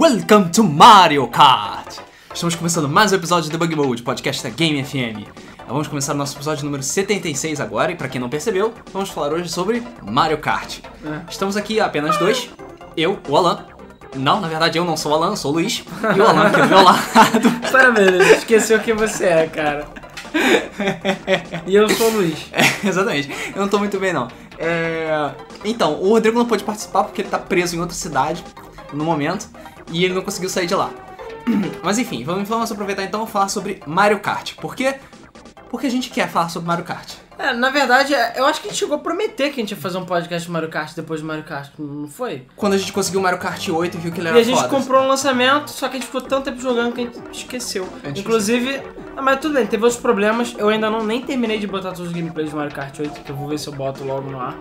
Welcome to Mario Kart! Estamos começando mais um episódio do Debug Mode, podcast da Game FM. Vamos começar o nosso episódio número 76 agora, e para quem não percebeu, vamos falar hoje sobre Mario Kart. É. Estamos aqui apenas dois, eu, o Alan. Não, na verdade eu não sou o Alan, sou o Luiz. E o Alan aqui do meu lado. Parabéns, esqueceu quem você é, cara. E eu sou o Luiz. É, exatamente. Eu não tô muito bem, não. É, Então, o Rodrigo não pôde participar porque ele tá preso em outra cidade no momento e ele não conseguiu sair de lá. Mas enfim, vamos, vamos aproveitar então e falar sobre Mario Kart. Por quê? Porque a gente quer falar sobre Mario Kart. É, na verdade, eu acho que a gente chegou a prometer que a gente ia fazer um podcast de Mario Kart depois do Mario Kart, não foi? Quando a gente conseguiu o Mario Kart 8 e viu que ele E era a gente foda. comprou um lançamento, só que a gente ficou tanto tempo jogando que a gente esqueceu. A gente Inclusive, ah, mas tudo bem, teve outros problemas. Eu ainda não nem terminei de botar todos os gameplays de Mario Kart 8, que eu vou ver se eu boto logo no ar.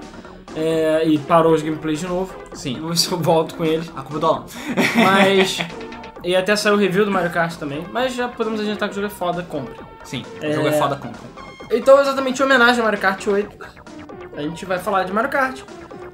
É, e parou os gameplays de novo. Sim. Vou ver se eu volto com eles. A culpa é do Alan. Mas. e até saiu o review do Mario Kart também. Mas já podemos adiantar que o jogo é foda, compre. Sim, o É. jogo é foda compra. Então, exatamente em homenagem a Mario Kart 8, a gente vai falar de Mario Kart,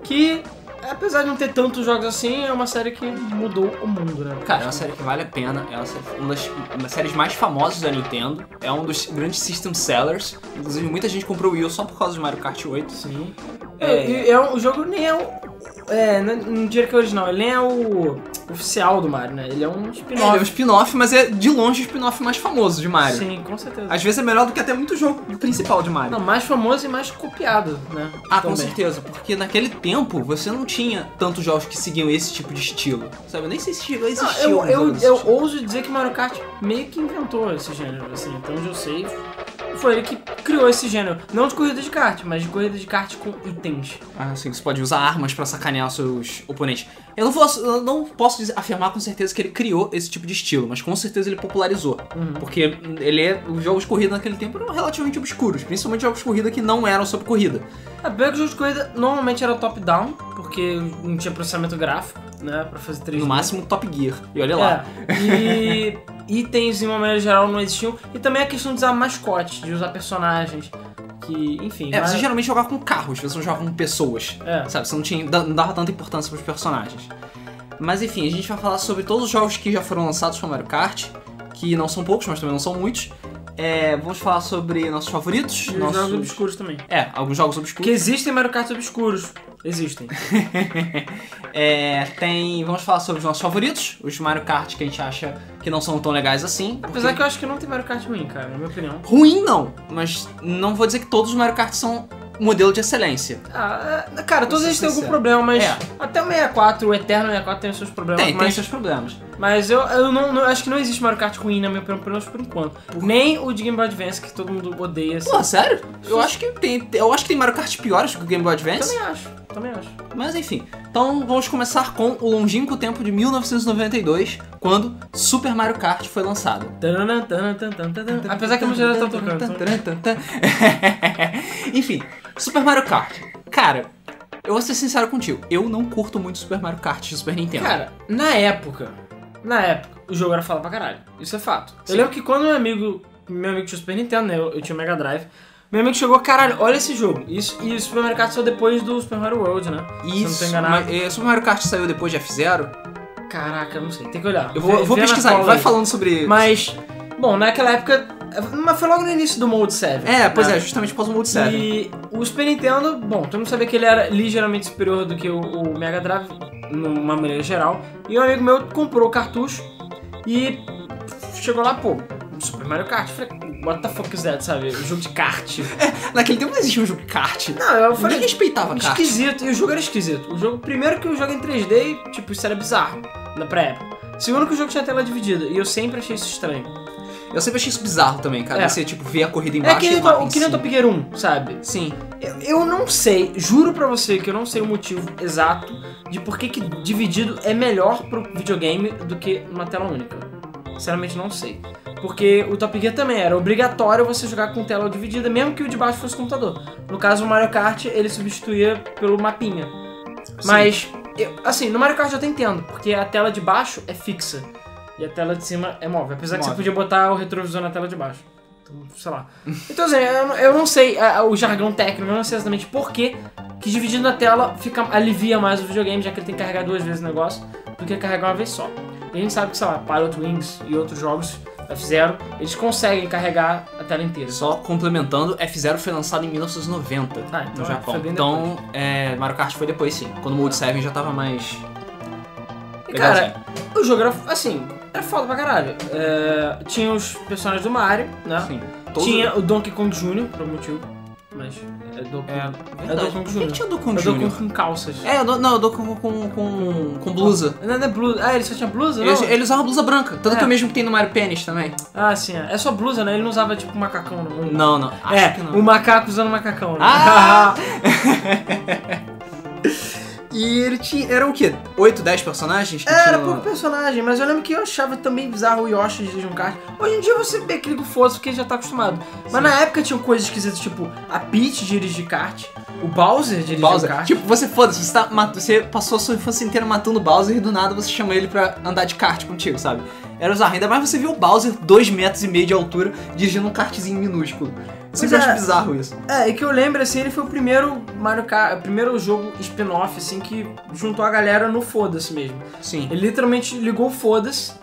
que, apesar de não ter tantos jogos assim, é uma série que mudou o mundo, né? Cara, é uma série que vale a pena, é uma, série, uma das uma das séries mais famosas da Nintendo, é um dos grandes system sellers, inclusive muita gente comprou o Wii U só por causa de Mario Kart 8. Sim. É. É, e é um- o jogo nem é o. É, não, não diria que é original, ele nem é o oficial do Mario, né? Ele é um É, ele é um spin-off. spin-off, mas é de longe o spin-off mais famoso de Mario. Sim, com certeza. Às vezes é melhor do que até muito jogo principal de Mario. Não, mais famoso e mais copiado, né? ah, com Também. certeza, porque naquele tempo você não tinha tantos jogos que seguiam esse tipo de estilo. Sabe, eu nem sei se chegou a Não, existir eu, algum eu, desse eu tipo. ouso dizer que Mario Kart meio que inventou esse gênero, assim, então eu sei, foi ele que criou esse gênero. Não de corrida de kart, mas de corrida de kart com itens. Ah, assim, você pode usar armas pra sacanear os seus oponentes. Eu não posso, eu não posso dizer- afirmar com certeza que ele criou esse tipo de estilo, mas com certeza ele popularizou. Uhum. Porque ele é, os jogos de corrida naquele tempo eram relativamente obscuros, principalmente jogos de corrida que não eram sobre corrida. A pior que o jogo de corrida normalmente era top-down, porque não tinha processamento gráfico, né, pra fazer 3D. No máximo Top Gear. E olha lá. É, e itens, de uma maneira geral, não existiam. E também a questão de usar mascotes, de usar personagens, que, enfim... É, mas- você geralmente jogava com carros, você não jogava com pessoas. É. Sabe, você não, tinha, não dava tanta importância pros personagens. Mas enfim, a gente vai falar sobre todos os jogos que já foram lançados para Mario Kart, que não são poucos, mas também não são muitos. É, vamos falar sobre nossos favoritos. E os nossos... jogos obscuros também. É, alguns jogos obscuros. existem Mario Kart obscuros. Existem. É, tem. Vamos falar sobre os nossos favoritos, os Mario Kart que a gente acha que não são tão legais assim. Apesar porque- que eu acho que não tem Mario Kart ruim, cara, na minha opinião. Ruim não, mas não vou dizer que todos os Mario Kart são modelo de excelência. Ah, é, cara, todos eles têm algum problema, mas É. até o 64, o Eterno 64 tem os seus problemas. Tem, tem mas, seus problemas. Mas eu, eu não, não- acho que não existe Mario Kart ruim, na minha opinião, pelo menos por enquanto. Nem o de Game Boy Advance, que todo mundo odeia. Assim. Pô, sério? Eu acho que tem. Eu acho que tem Mario Kart piores que o Game Boy Advance. Também acho, também acho. Mas enfim, então vamos começar com o longínquo tempo de 1992, quando Super Mario Kart foi lançado. Tanana, tanana, tanana, tanana. Apesar que a música já tá tocando. então- Enfim, Super Mario Kart. Cara, eu vou ser sincero contigo, eu não curto muito Super Mario Kart de Super Nintendo. Cara, na época, na época, o jogo era foda pra caralho. Isso é fato. Sim. Eu lembro que quando meu amigo, meu amigo tinha o Super Nintendo, né? Eu, eu tinha o Mega Drive. Meu amigo chegou, caralho, olha esse jogo. Isso, e o Super Mario Kart saiu depois do Super Mario World, né? Se eu não tô Isso, enganado. mas, eh, Super Mario Kart saiu depois de F0. Caraca, eu não sei, tem que olhar. Eu vou, Vê- vou pesquisar, vai aí. falando sobre. Mas, bom, naquela época. Mas foi logo no início do Mode 7. É, pois né? é, justamente após o Mode 7. E o Super Nintendo, bom, todo mundo sabia que ele era ligeiramente superior do que o, o Mega Drive, numa maneira geral. E um amigo meu comprou o cartucho e chegou lá, pô, Super Mario Kart. Eu falei, what the fuck is that, sabe? Jogo de kart. Naquele tempo não existia um jogo de kart. Não, eu Ninguém falei, respeitava kart. esquisito. E o jogo era esquisito. O jogo, primeiro que o jogo é em 3D e, tipo, isso era bizarro na pré-época. Segundo que o jogo tinha tela dividida e eu sempre achei isso estranho. Eu sempre achei isso bizarro também, cara. É. Você, tipo, ver a corrida É embaixo que e nem, o que nem o. Top Gear 1, sabe? Sim. Eu, eu não sei, juro pra você que eu não sei o motivo exato de por que, que dividido é melhor pro videogame do que numa tela única. Sinceramente não sei. Porque o Top Gear também era obrigatório você jogar com tela dividida, mesmo que o de baixo fosse computador. No caso, o Mario Kart ele substituía pelo mapinha. Mas, eu- assim, no Mario Kart eu até entendo, porque a tela de baixo é fixa e a tela de cima é móvel. Apesar que você Móvel. podia botar o retrovisor na tela de baixo. Então, sei lá. Então, assim, eu, não- eu não sei ah, o jargão técnico, eu não sei exatamente por que que dividindo a tela fica, alivia mais o videogame, já que ele tem que carregar duas vezes o negócio, do que carregar uma vez só. E a gente sabe que, sei lá, Pilot Wings e outros jogos F0, eles conseguem carregar a tela inteira. Só complementando, F0 foi lançado em 1990 Ah, então no é, Japão. Então, é, Mario Kart foi depois sim. Quando o Mode 7 já tava mais. E, cara, o jogo era, assim, era foda pra caralho. É, tinha os personagens do Mario, né? Sim. Tinha o Donkey Kong Jr., por algum motivo. Mas é Donkey É, É. Donkey Kong Por que que Jr. tinha o Donkey É Kong o Donkey Jr.? Kong com calças. É, eu dou- não, eu dou com, com, com, com blusa. Não, não é blusa. Ah, ele só tinha blusa? Ele, Não? ele usava blusa branca, tanto É. que é o mesmo que tem no Mario Pennis também. Ah, sim. É É só blusa, né? Ele não usava tipo macacão, não. Não, não. Acho é, que não. o macaco usando macacão, né? Ah! e ele tinha. Era o quê? 8, 10 personagens? Era tinham- pouco personagem, mas eu lembro que eu achava também bizarro o Yoshi um kart. Hoje em dia você vê aquele do foda porque já tá acostumado. Mas Sim. na época tinham coisas esquisitas, tipo a Peach dirigir kart, o Bowser dirigir Bowser. um kart. Tipo, você foda-se, você, tá mat- você passou a sua infância inteira matando o Bowser e do nada você chama ele pra andar de kart contigo, sabe? Era bizarro. Ainda mais você viu o Bowser, 2 metros e meio de altura, dirigindo um kartzinho minúsculo. Sempre é. acho bizarro isso. É, e que eu lembro, assim, ele foi o primeiro Mario Kart, o primeiro jogo spin-off, assim, que juntou a galera no foda-se mesmo. Sim. Ele literalmente ligou o foda-se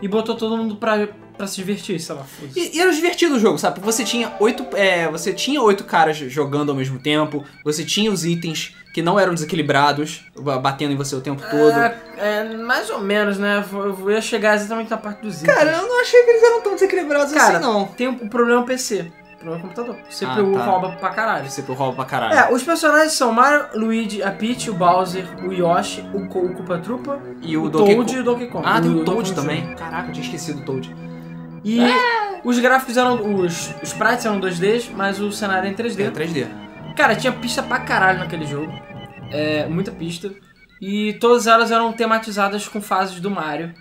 e botou todo mundo pra, pra se divertir, sei lá. E, e era divertido o jogo, sabe? Porque você tinha oito, é, você tinha oito caras jogando ao mesmo tempo, você tinha os itens que não eram desequilibrados, ba- batendo em você o tempo todo. É, é, mais ou menos, né? Eu ia chegar exatamente na parte dos itens. Cara, eu não achei que eles eram tão desequilibrados Cara, assim, não. Tem o problema PC, o problema computador. O CPU Ah, tá. rouba pra caralho. Você pro roubo pra caralho. É, os personagens são Mario, Luigi, a Peach, o Bowser, o Yoshi, o, Co- o Koopa Troopa, E o, o, Donkey Toad e o Donkey Kong. Ah, tem o Donkey Toad também. Caraca, eu tinha esquecido do Toad. E os gráficos eram. Os, os sprites eram 2D, mas o cenário era em 3D. É 3D. Cara, tinha pista pra caralho naquele jogo. É, muita pista. E todas elas eram tematizadas com fases do Mario.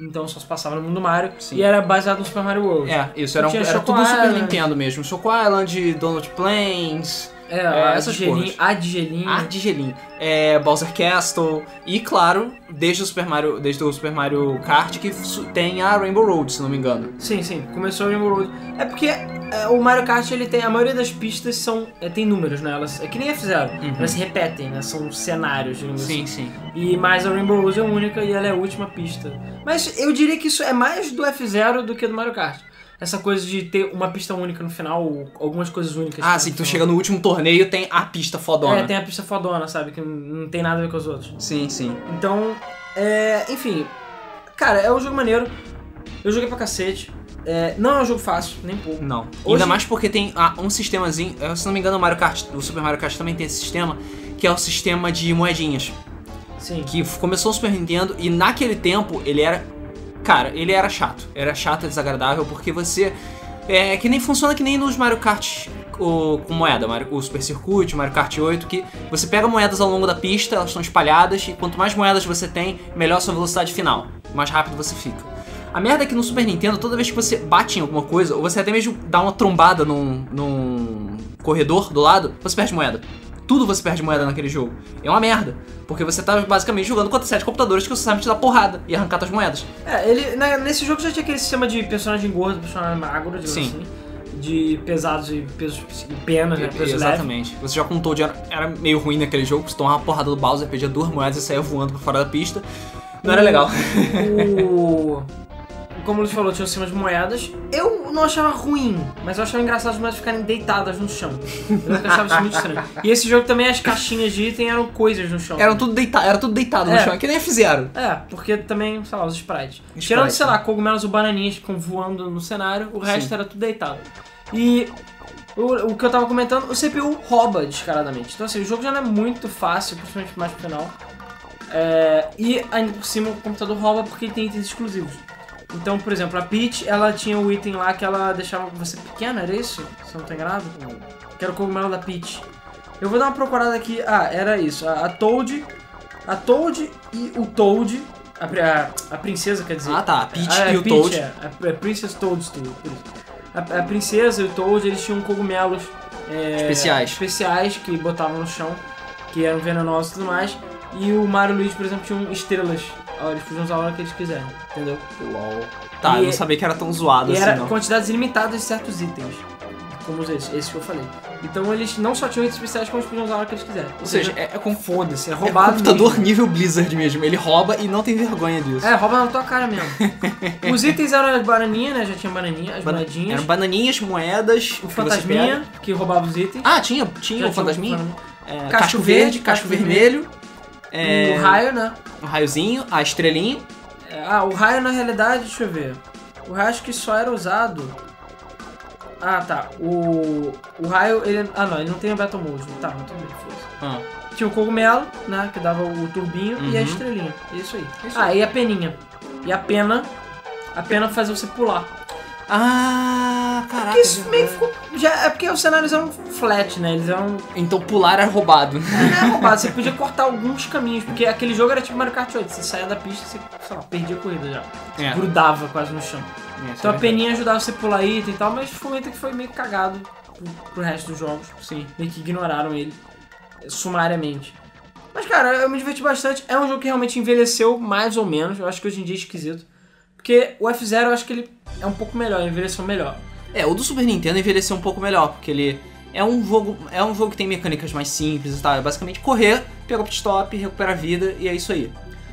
Então só se passava no mundo do Mario. Sim. E era baseado no Super Mario World. É, isso era, um- era tudo Super. Nintendo mesmo. Choco Island, Donald Plains, É, É, a essas de gelinho, a de gelinho. Art de gelinho, é, Bowser Castle e, claro, desde o Super Mario, desde o Super Mario Kart que tem a Rainbow Road, se não me engano. Sim, sim, começou o Rainbow Road. É porque é, o Mario Kart, ele tem. A maioria das pistas são. é, tem números, né? Elas, é que nem F0. Uhum. Elas se repetem, né? São cenários, digamos assim. sim. E mais a Rainbow Road é única e ela é a última pista. Mas eu diria que isso é mais do F0 do que do Mario Kart. Essa coisa de ter uma pista única no final, ou algumas coisas únicas. Ah, sim, tu chega no último torneio tem a pista fodona. É, tem a pista fodona, sabe? Que não- tem nada a ver com as outras. Sim, sim. Então, é, enfim. Cara, é um jogo maneiro. Eu joguei pra cacete. É, não é um jogo fácil, nem pouco. Não. Hoje- Ainda mais porque tem ah, um sistemazinho, se não me engano, o Mario Kart, o Super Mario Kart também tem esse sistema, que é o sistema de moedinhas. Sim. que começou o Super Nintendo e naquele tempo ele era. Cara, ele era chato. Era chato e desagradável porque você. É que nem funciona que nem nos Mario Kart o- com moeda, o Super Circuit, Mario Kart 8, que você pega moedas ao longo da pista, elas estão espalhadas e quanto mais moedas você tem, melhor a sua velocidade final, mais rápido você fica. A merda é que no Super Nintendo, toda vez que você bate em alguma coisa, ou você até mesmo dá uma trombada num, num corredor do lado, você perde moeda. Tudo você perde moeda naquele jogo. É uma merda. Porque você tá basicamente jogando contra sete computadores que você sabe te dar porrada e arrancar suas moedas. É, ele, na- nesse jogo já tinha aquele sistema de personagem gordo, personagem magro, digamos Sim. assim. De pesados e pesos e penas, né? Peso leve. Exatamente. Você já contou de era, era meio ruim naquele jogo, você tomava uma porrada do Bowser, perdia duas moedas e saía voando pra fora da pista. Não era O- legal. O. Como o Luiz falou, tinha o sistema de moedas. Eu não achava ruim, mas eu achava engraçado as moedas ficarem deitadas no chão. Eu achava isso muito estranho. E esse jogo também, as caixinhas de item eram coisas no chão. Eram tudo deitado, era tudo deitado no É. chão, que nem fizeram. É, porque também, sei lá, os sprites. Sprites, Tirando, sei né? lá, cogumelos ou bananinhas que ficam voando no cenário, o resto Sim. era tudo deitado. E o, o que eu tava comentando, o CPU rouba descaradamente. Então assim, o jogo já não é muito fácil, principalmente mais pro final. É, e ainda por cima o computador rouba porque ele tem itens exclusivos. Então, por exemplo, a Peach, ela tinha o item lá que ela deixava você pequeno, era isso? Se eu não tô enganado? Que era o cogumelo da Peach. Eu vou dar uma procurada aqui. Ah, era isso. A, a Toad. A Toad e o Toad. A, a, a princesa, quer dizer. Ah tá, a Peach Ah, e o Peach, Toad. É, a, a Princess Toadstool. A, a princesa e o Toad, eles tinham cogumelos é, Especiais. especiais que botavam no chão, que eram venenosos e tudo mais. E o Mario e o Luigi, por exemplo, tinham estrelas. Eles podiam usar a hora que eles quiserem, entendeu? LOL. Tá, E eu não é- sabia que era tão zoado E assim, era não. quantidades ilimitadas de certos itens. Como esse, esse que eu falei. Então eles não só tinham itens especiais, como eles podiam usar a hora que eles quiserem. Ou seja, é, é com foda-se, é é roubado computador mesmo. nível Blizzard mesmo. Ele rouba e não tem vergonha disso. É, rouba na tua cara mesmo. Os itens eram as bananinhas, né? Já tinha bananinha, as Bana- moedinhas. Eram bananinhas, moedas, O que fantasminha, que roubava os itens. Ah, tinha, tinha Já o fantasminha. É, Casco casco verde, casco casco vermelho. É, O raio, né? Um raiozinho, a estrelinha. É, Ah, o raio na realidade, deixa eu ver. O raio acho que só era usado. Ah, tá. O, o raio, ele. Ah, não, ele não tem o Battle Mode. Tá, não tem. Ah, Tinha o cogumelo, né? Que dava o turbinho e a Uhum. estrelinha. Isso aí. Isso ah, e a peninha. E a pena. A pena fazia você pular. Ah, caraca. Porque isso é meio que ficou. Já, é porque os cenários eram flat, né? Eles eram. Então pular era roubado. Não é roubado, você podia cortar alguns caminhos, porque aquele jogo era tipo Mario Kart 8. Você saía da pista, você, sei lá, perdia a corrida já. É. Grudava quase no chão. É, isso Então é a peninha ajudava você a pular item e tal, mas foi um item que foi meio cagado pro, pro resto dos jogos. Sim. Meio que ignoraram ele sumariamente. Mas cara, eu me diverti bastante. É um jogo que realmente envelheceu mais ou menos. Eu acho que hoje em dia é esquisito. Porque o F0 eu acho que ele é um pouco melhor, envelheceu melhor. É, o do Super Nintendo envelheceu um pouco melhor, porque ele é um jogo, é um jogo que tem mecânicas mais simples e tal. É basicamente correr, pegar o pit stop, recuperar a vida e é isso aí.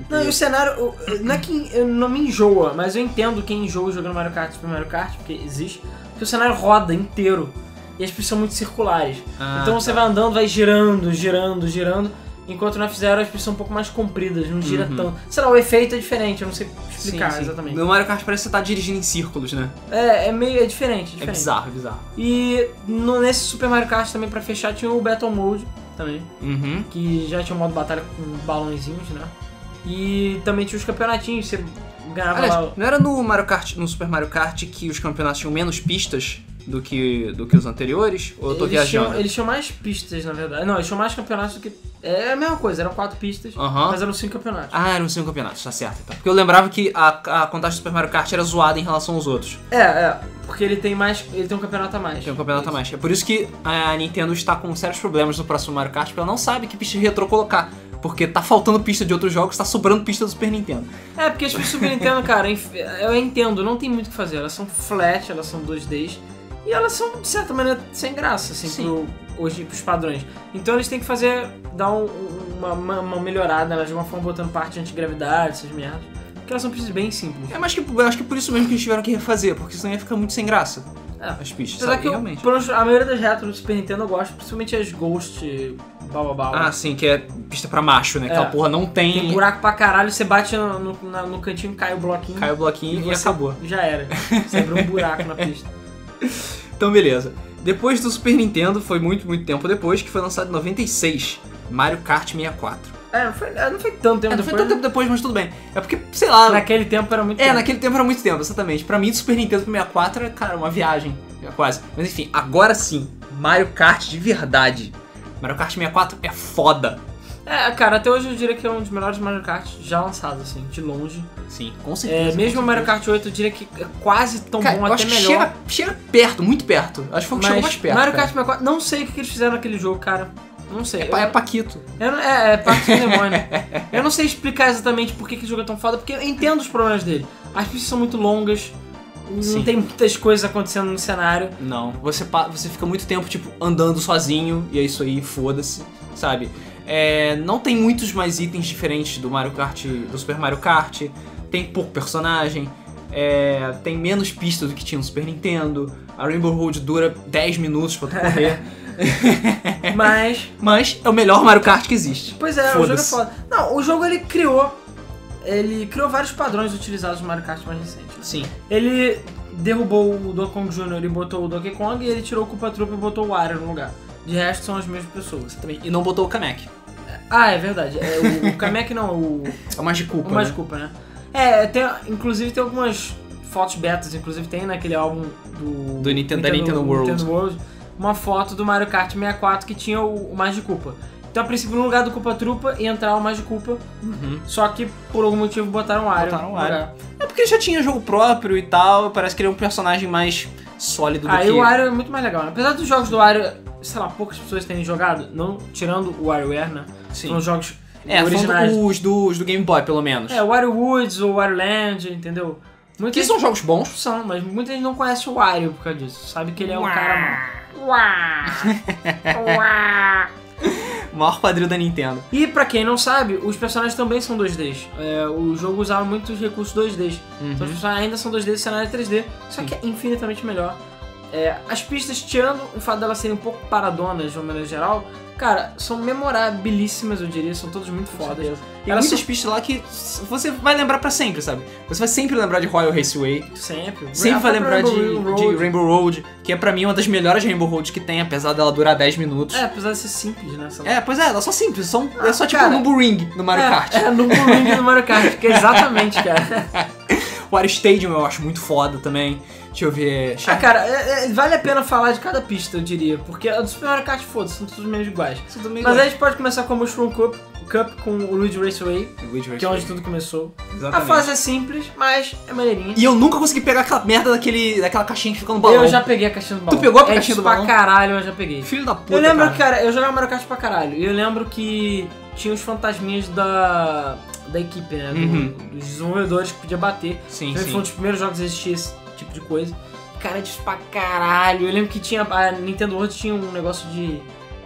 Não, e o cenário, não é que não me enjoa, mas eu entendo quem enjoa jogando Mario Kart Super Mario Kart, porque existe. Porque o cenário roda inteiro. E as pistas são muito circulares. Ah, então você tá. vai andando, vai girando, girando, girando. Enquanto no F0 as pistas são um pouco mais compridas, não gira Uhum. tanto. Sei lá, o efeito é diferente, eu não sei explicar Sim, sim. exatamente. No Mario Kart parece que você tá dirigindo em círculos, né? É, é meio é diferente, é É diferente. bizarro, é bizarro. E no- nesse Super Mario Kart também, pra fechar, tinha o Battle Mode também. Uhum. que já tinha um modo batalha com balãozinhos, né? E também tinha os campeonatinhos, você ganhava Aliás, lá. não era no Mario Kart, no Super Mario Kart que os campeonatos tinham menos pistas do que, do que os anteriores? Ou eu tô eles viajando? tinham, eles tinham mais pistas, na verdade. Não, eles tinham mais campeonatos do que. É a mesma coisa, eram quatro pistas, mas eram cinco campeonatos. Ah, eram cinco campeonatos, tá certo. Então. Porque eu lembrava que a, a contagem do Super Mario Kart era zoada em relação aos outros. É, é, porque ele tem mais. Ele tem um campeonato a mais. Tem um campeonato a mais. É por isso que a Nintendo está com sérios problemas no próximo Mario Kart, porque ela não sabe que pista de retrô colocar. Porque tá faltando pista de outros jogos, tá sobrando pista do Super Nintendo. É, porque as pistas do Super Nintendo, cara, eu entendo, não tem muito o que fazer. Elas são flat, elas são 2Ds. E elas são, de certa maneira, sem graça, assim, Sim. pro, hoje pros padrões. Então eles têm que fazer, dar um- uma, uma, uma melhorada, né, de alguma forma botando parte antigravidade, essas merdas. Porque elas são pistas bem simples. É, mas que, eu acho que por isso mesmo que eles tiveram que refazer, porque senão ia ficar muito sem graça. É. As pistas, Apesar sabe? que eu, Realmente. menos a maioria das retros do Super Nintendo eu gosto, principalmente as Ghost, blá. Ah, sim, que é pista pra macho, né? Aquela É. porra não tem. Tem buraco pra caralho, você bate no, no, no cantinho, cai o bloquinho. Cai o bloquinho e, você acabou. Já era. Você abriu um buraco na pista. Então, beleza. Depois do Super Nintendo, foi muito, muito tempo depois, que foi lançado em 96, Mario Kart 64. É, não foi, é, não foi tanto tempo É, não foi depois. tanto tempo depois, mas tudo bem. É porque, sei lá. Naquele tempo era muito É, tempo. naquele tempo era muito tempo, exatamente. Pra mim, do Super Nintendo pro 64 era, cara, uma viagem. é, Quase. Mas enfim, agora sim, Mario Kart de verdade. Mario Kart 64 é foda. É, cara, até hoje eu diria que é um dos melhores Mario Kart já lançados, assim, de longe. Sim, com certeza. É, mesmo o Mario. Kart 8 eu diria que é quase tão Cara, bom, eu até acho que melhor. chega, chega perto, muito perto. Acho que foi o que chegou mais perto. Mario. Kart 64, não sei o que eles fizeram naquele jogo, cara. Não sei. É, Eu- é Paquito. Eu não- é, é do demônio. eu não sei explicar exatamente por que, que o jogo é tão foda, porque eu entendo os problemas dele. As pistas são muito longas, não Sim. tem muitas coisas acontecendo no cenário. Não, você, você fica muito tempo, tipo, andando sozinho, e é isso aí, foda-se, sabe? É, não tem muitos mais itens diferentes do Mario Kart, do Super Mario Kart, tem pouco personagem, é, tem menos pistas do que tinha no Super Nintendo, a Rainbow Road dura 10 minutos pra tu correr, Mas, mas é o melhor Mario Kart que existe. pois é, o jogo é foda. Não, o jogo ele criou. Ele criou vários padrões utilizados no Mario Kart mais recente. Sim. Ele derrubou o Donkey Kong Jr. e botou o Donkey Kong e ele tirou o Koopa Troopa e botou o Wario no lugar. De resto são as mesmas pessoas. Também. E não botou o Kamek. Ah, é verdade. É, o, o Kamek não, o, É o Magiculpa, o mais né? culpa, né? É, tem, inclusive tem algumas fotos betas, inclusive tem naquele álbum do, Do Nintendo- da Nintendo World. Nintendo World, uma foto do Mario Kart 64 que tinha o, o culpa. Então, a princípio, no lugar do Culpa Trupa ia entrar o mais de culpa, Uhum. só que por algum motivo botaram o Wario. Botaram o Wario. lugar. É porque ele já tinha jogo próprio e tal, parece que ele é um personagem mais sólido do Aí que... o Wario é muito mais legal, né? Apesar dos jogos do Wario, sei lá, poucas pessoas terem jogado, não tirando o WarioWare, né? Sim. São os jogos É, originais. falando os do, do Game Boy, pelo menos. É, o Wario Woods ou Wario Land, entendeu? Muita que gente- são jogos bons. são, mas muita gente não conhece o Wario por causa disso. Sabe que ele é um cara mau. Uá! Uá! Maior quadril da Nintendo. E pra quem não sabe, os personagens também são 2Ds. É, o jogo usava muitos recursos 2Ds. Então os personagens ainda são 2D, o cenário é 3D, só que é infinitamente melhor. É, as pistas, tirando o fato delas serem um pouco paradonas de uma maneira geral, cara, são memorabilíssimas, eu diria, são todas muito fodas. Tem Elas muitas são- pistas lá que você vai lembrar pra sempre, sabe? Você vai sempre lembrar de Royal Raceway, Sempre. sempre vai lembrar de Rainbow de Road. Rainbow Road, que é pra mim uma das melhores Rainbow Roads que tem, apesar dela durar 10 minutos. É, apesar de ser simples, né? É, pois é, ela é só simples, só, é só tipo cara, um Number Ring no Mario é, Kart. É, no Ring do Mario Kart, que é exatamente, cara. O Wario Stadium eu acho muito foda também. Deixa eu ver. Ah, cara, é- é- vale a pena falar de cada pista, eu diria, porque a do Super Mario Kart, foda-se, são todos meio iguais. Mas aí a gente pode começar com o Mushroom Cup, Cup com o Luigi Raceway, que é onde tudo começou. A Exatamente. fase é simples, mas é maneirinha. E eu nunca consegui pegar aquela merda daquele, daquela caixinha que fica no balão. Eu já peguei a caixinha do balão. pegou a é caixinha do pra balão? caralho, eu já peguei. Filho da puta, eu lembro, cara. cara. eu jogava Mario Kart pra caralho. E eu lembro que tinha os fantasminhas da, da equipe, né? do- Uhum. dos desenvolvedores que podia bater. Sim, Então, sim. Foi um dos primeiros jogos que existia esse tipo de coisa. Cara, é difícil pra caralho. Eu lembro que tinha. A Nintendo World tinha um negócio de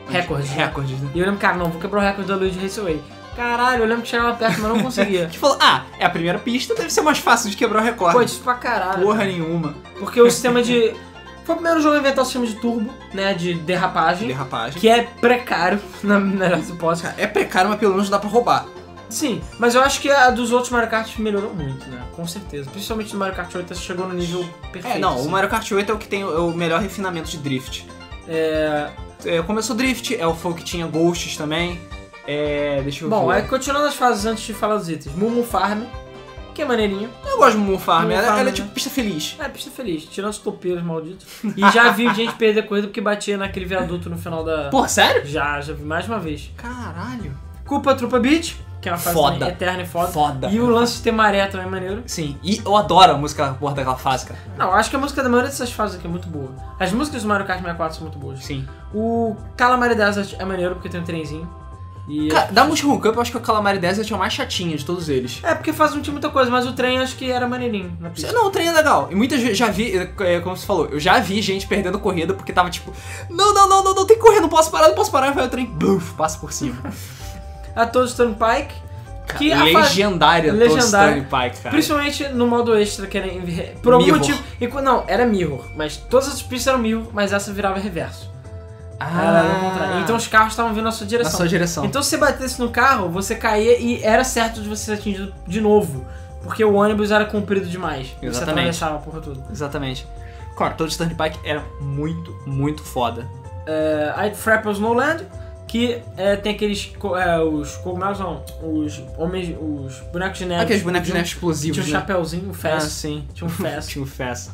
recordes. né? Recordes, né? E eu lembro, cara, não, vou quebrar o recorde da Luigi Raceway. Caralho, eu lembro que chegava perto, mas não conseguia. Que falou, ah, é a primeira pista, deve ser mais fácil de quebrar o recorde. Pô, é difícil pra caralho. Porra nenhuma. Porque o sistema de. Foi o primeiro jogo a inventar o sistema de turbo, né? De derrapagem. Derrapagem. Que é precário, na melhor hipótese. É precário, mas pelo menos dá pra roubar. Sim, mas eu acho que a dos outros Mario Kart melhorou muito, né? Com certeza. Principalmente no Mario Kart 8 chegou no nível perfeito. É, não, assim. o Mario Kart 8 é o que tem o melhor refinamento de drift. É... É, começou drift, é o foi que tinha ghosts também. É, deixa eu Bom, ver. aí continuando as fases antes de falar dos itens. Mumu Farm, que é maneirinho. Eu gosto de Moon Farm, Moon ela, Farm, ela é né? tipo pista feliz. É, pista feliz, tirando os topeiros malditos. E já vi gente perder corrida porque batia naquele viaduto no final da... Porra, sério? Já, já vi mais uma vez. Caralho. Culpa Trupa Beach, que é uma fase Foda. eterna e foda. Foda. E o lance de ter maré também é maneiro. Sim, e eu adoro a música porra daquela fase, cara. Não, acho que a música da maioria dessas fases aqui é muito boa. As músicas do Mario Kart 64 são muito boas. Sim. O Calamari Desert é maneiro porque tem um trenzinho. E Cara, da Mushroom Cup, eu acho que o Calamari Desert é o mais chatinho de todos eles. É, porque faz não tinha muita coisa, mas o trem acho que era maneirinho na pista. Não, o trem é legal. E muitas vezes já vi, é, como você falou, eu já vi gente perdendo corrida porque tava tipo, não, não, não, não, não tem que correr, não posso parar, não posso parar, vai o trem, buf, passa por cima. A Toad's Turnpike, que a fase... Legendária, Legendária. Legendária. Pike, cara. Principalmente no modo extra, que era em- por algum Mirror. motivo. E, não, era mirror, mas todas as pistas eram mirror, mas essa virava reverso. Ah. Então os carros estavam vindo na sua na direção. sua direção. Então se você batesse no carro, você caía e era certo de você ser atingido de novo. Porque o ônibus era comprido demais. E Você Exatamente. atravessava a porra toda. Exatamente. Claro, todo Turnpike era muito, muito foda. É, aí Frapples No Land, que é, tem aqueles. é, os cogumelos não. Os homens. Os bonecos de neve. Aqueles bonecos de neve Tinha explosivos, um né? chapéuzinho, um Ah, fest. sim. Tinha um fest. Tinha um fest.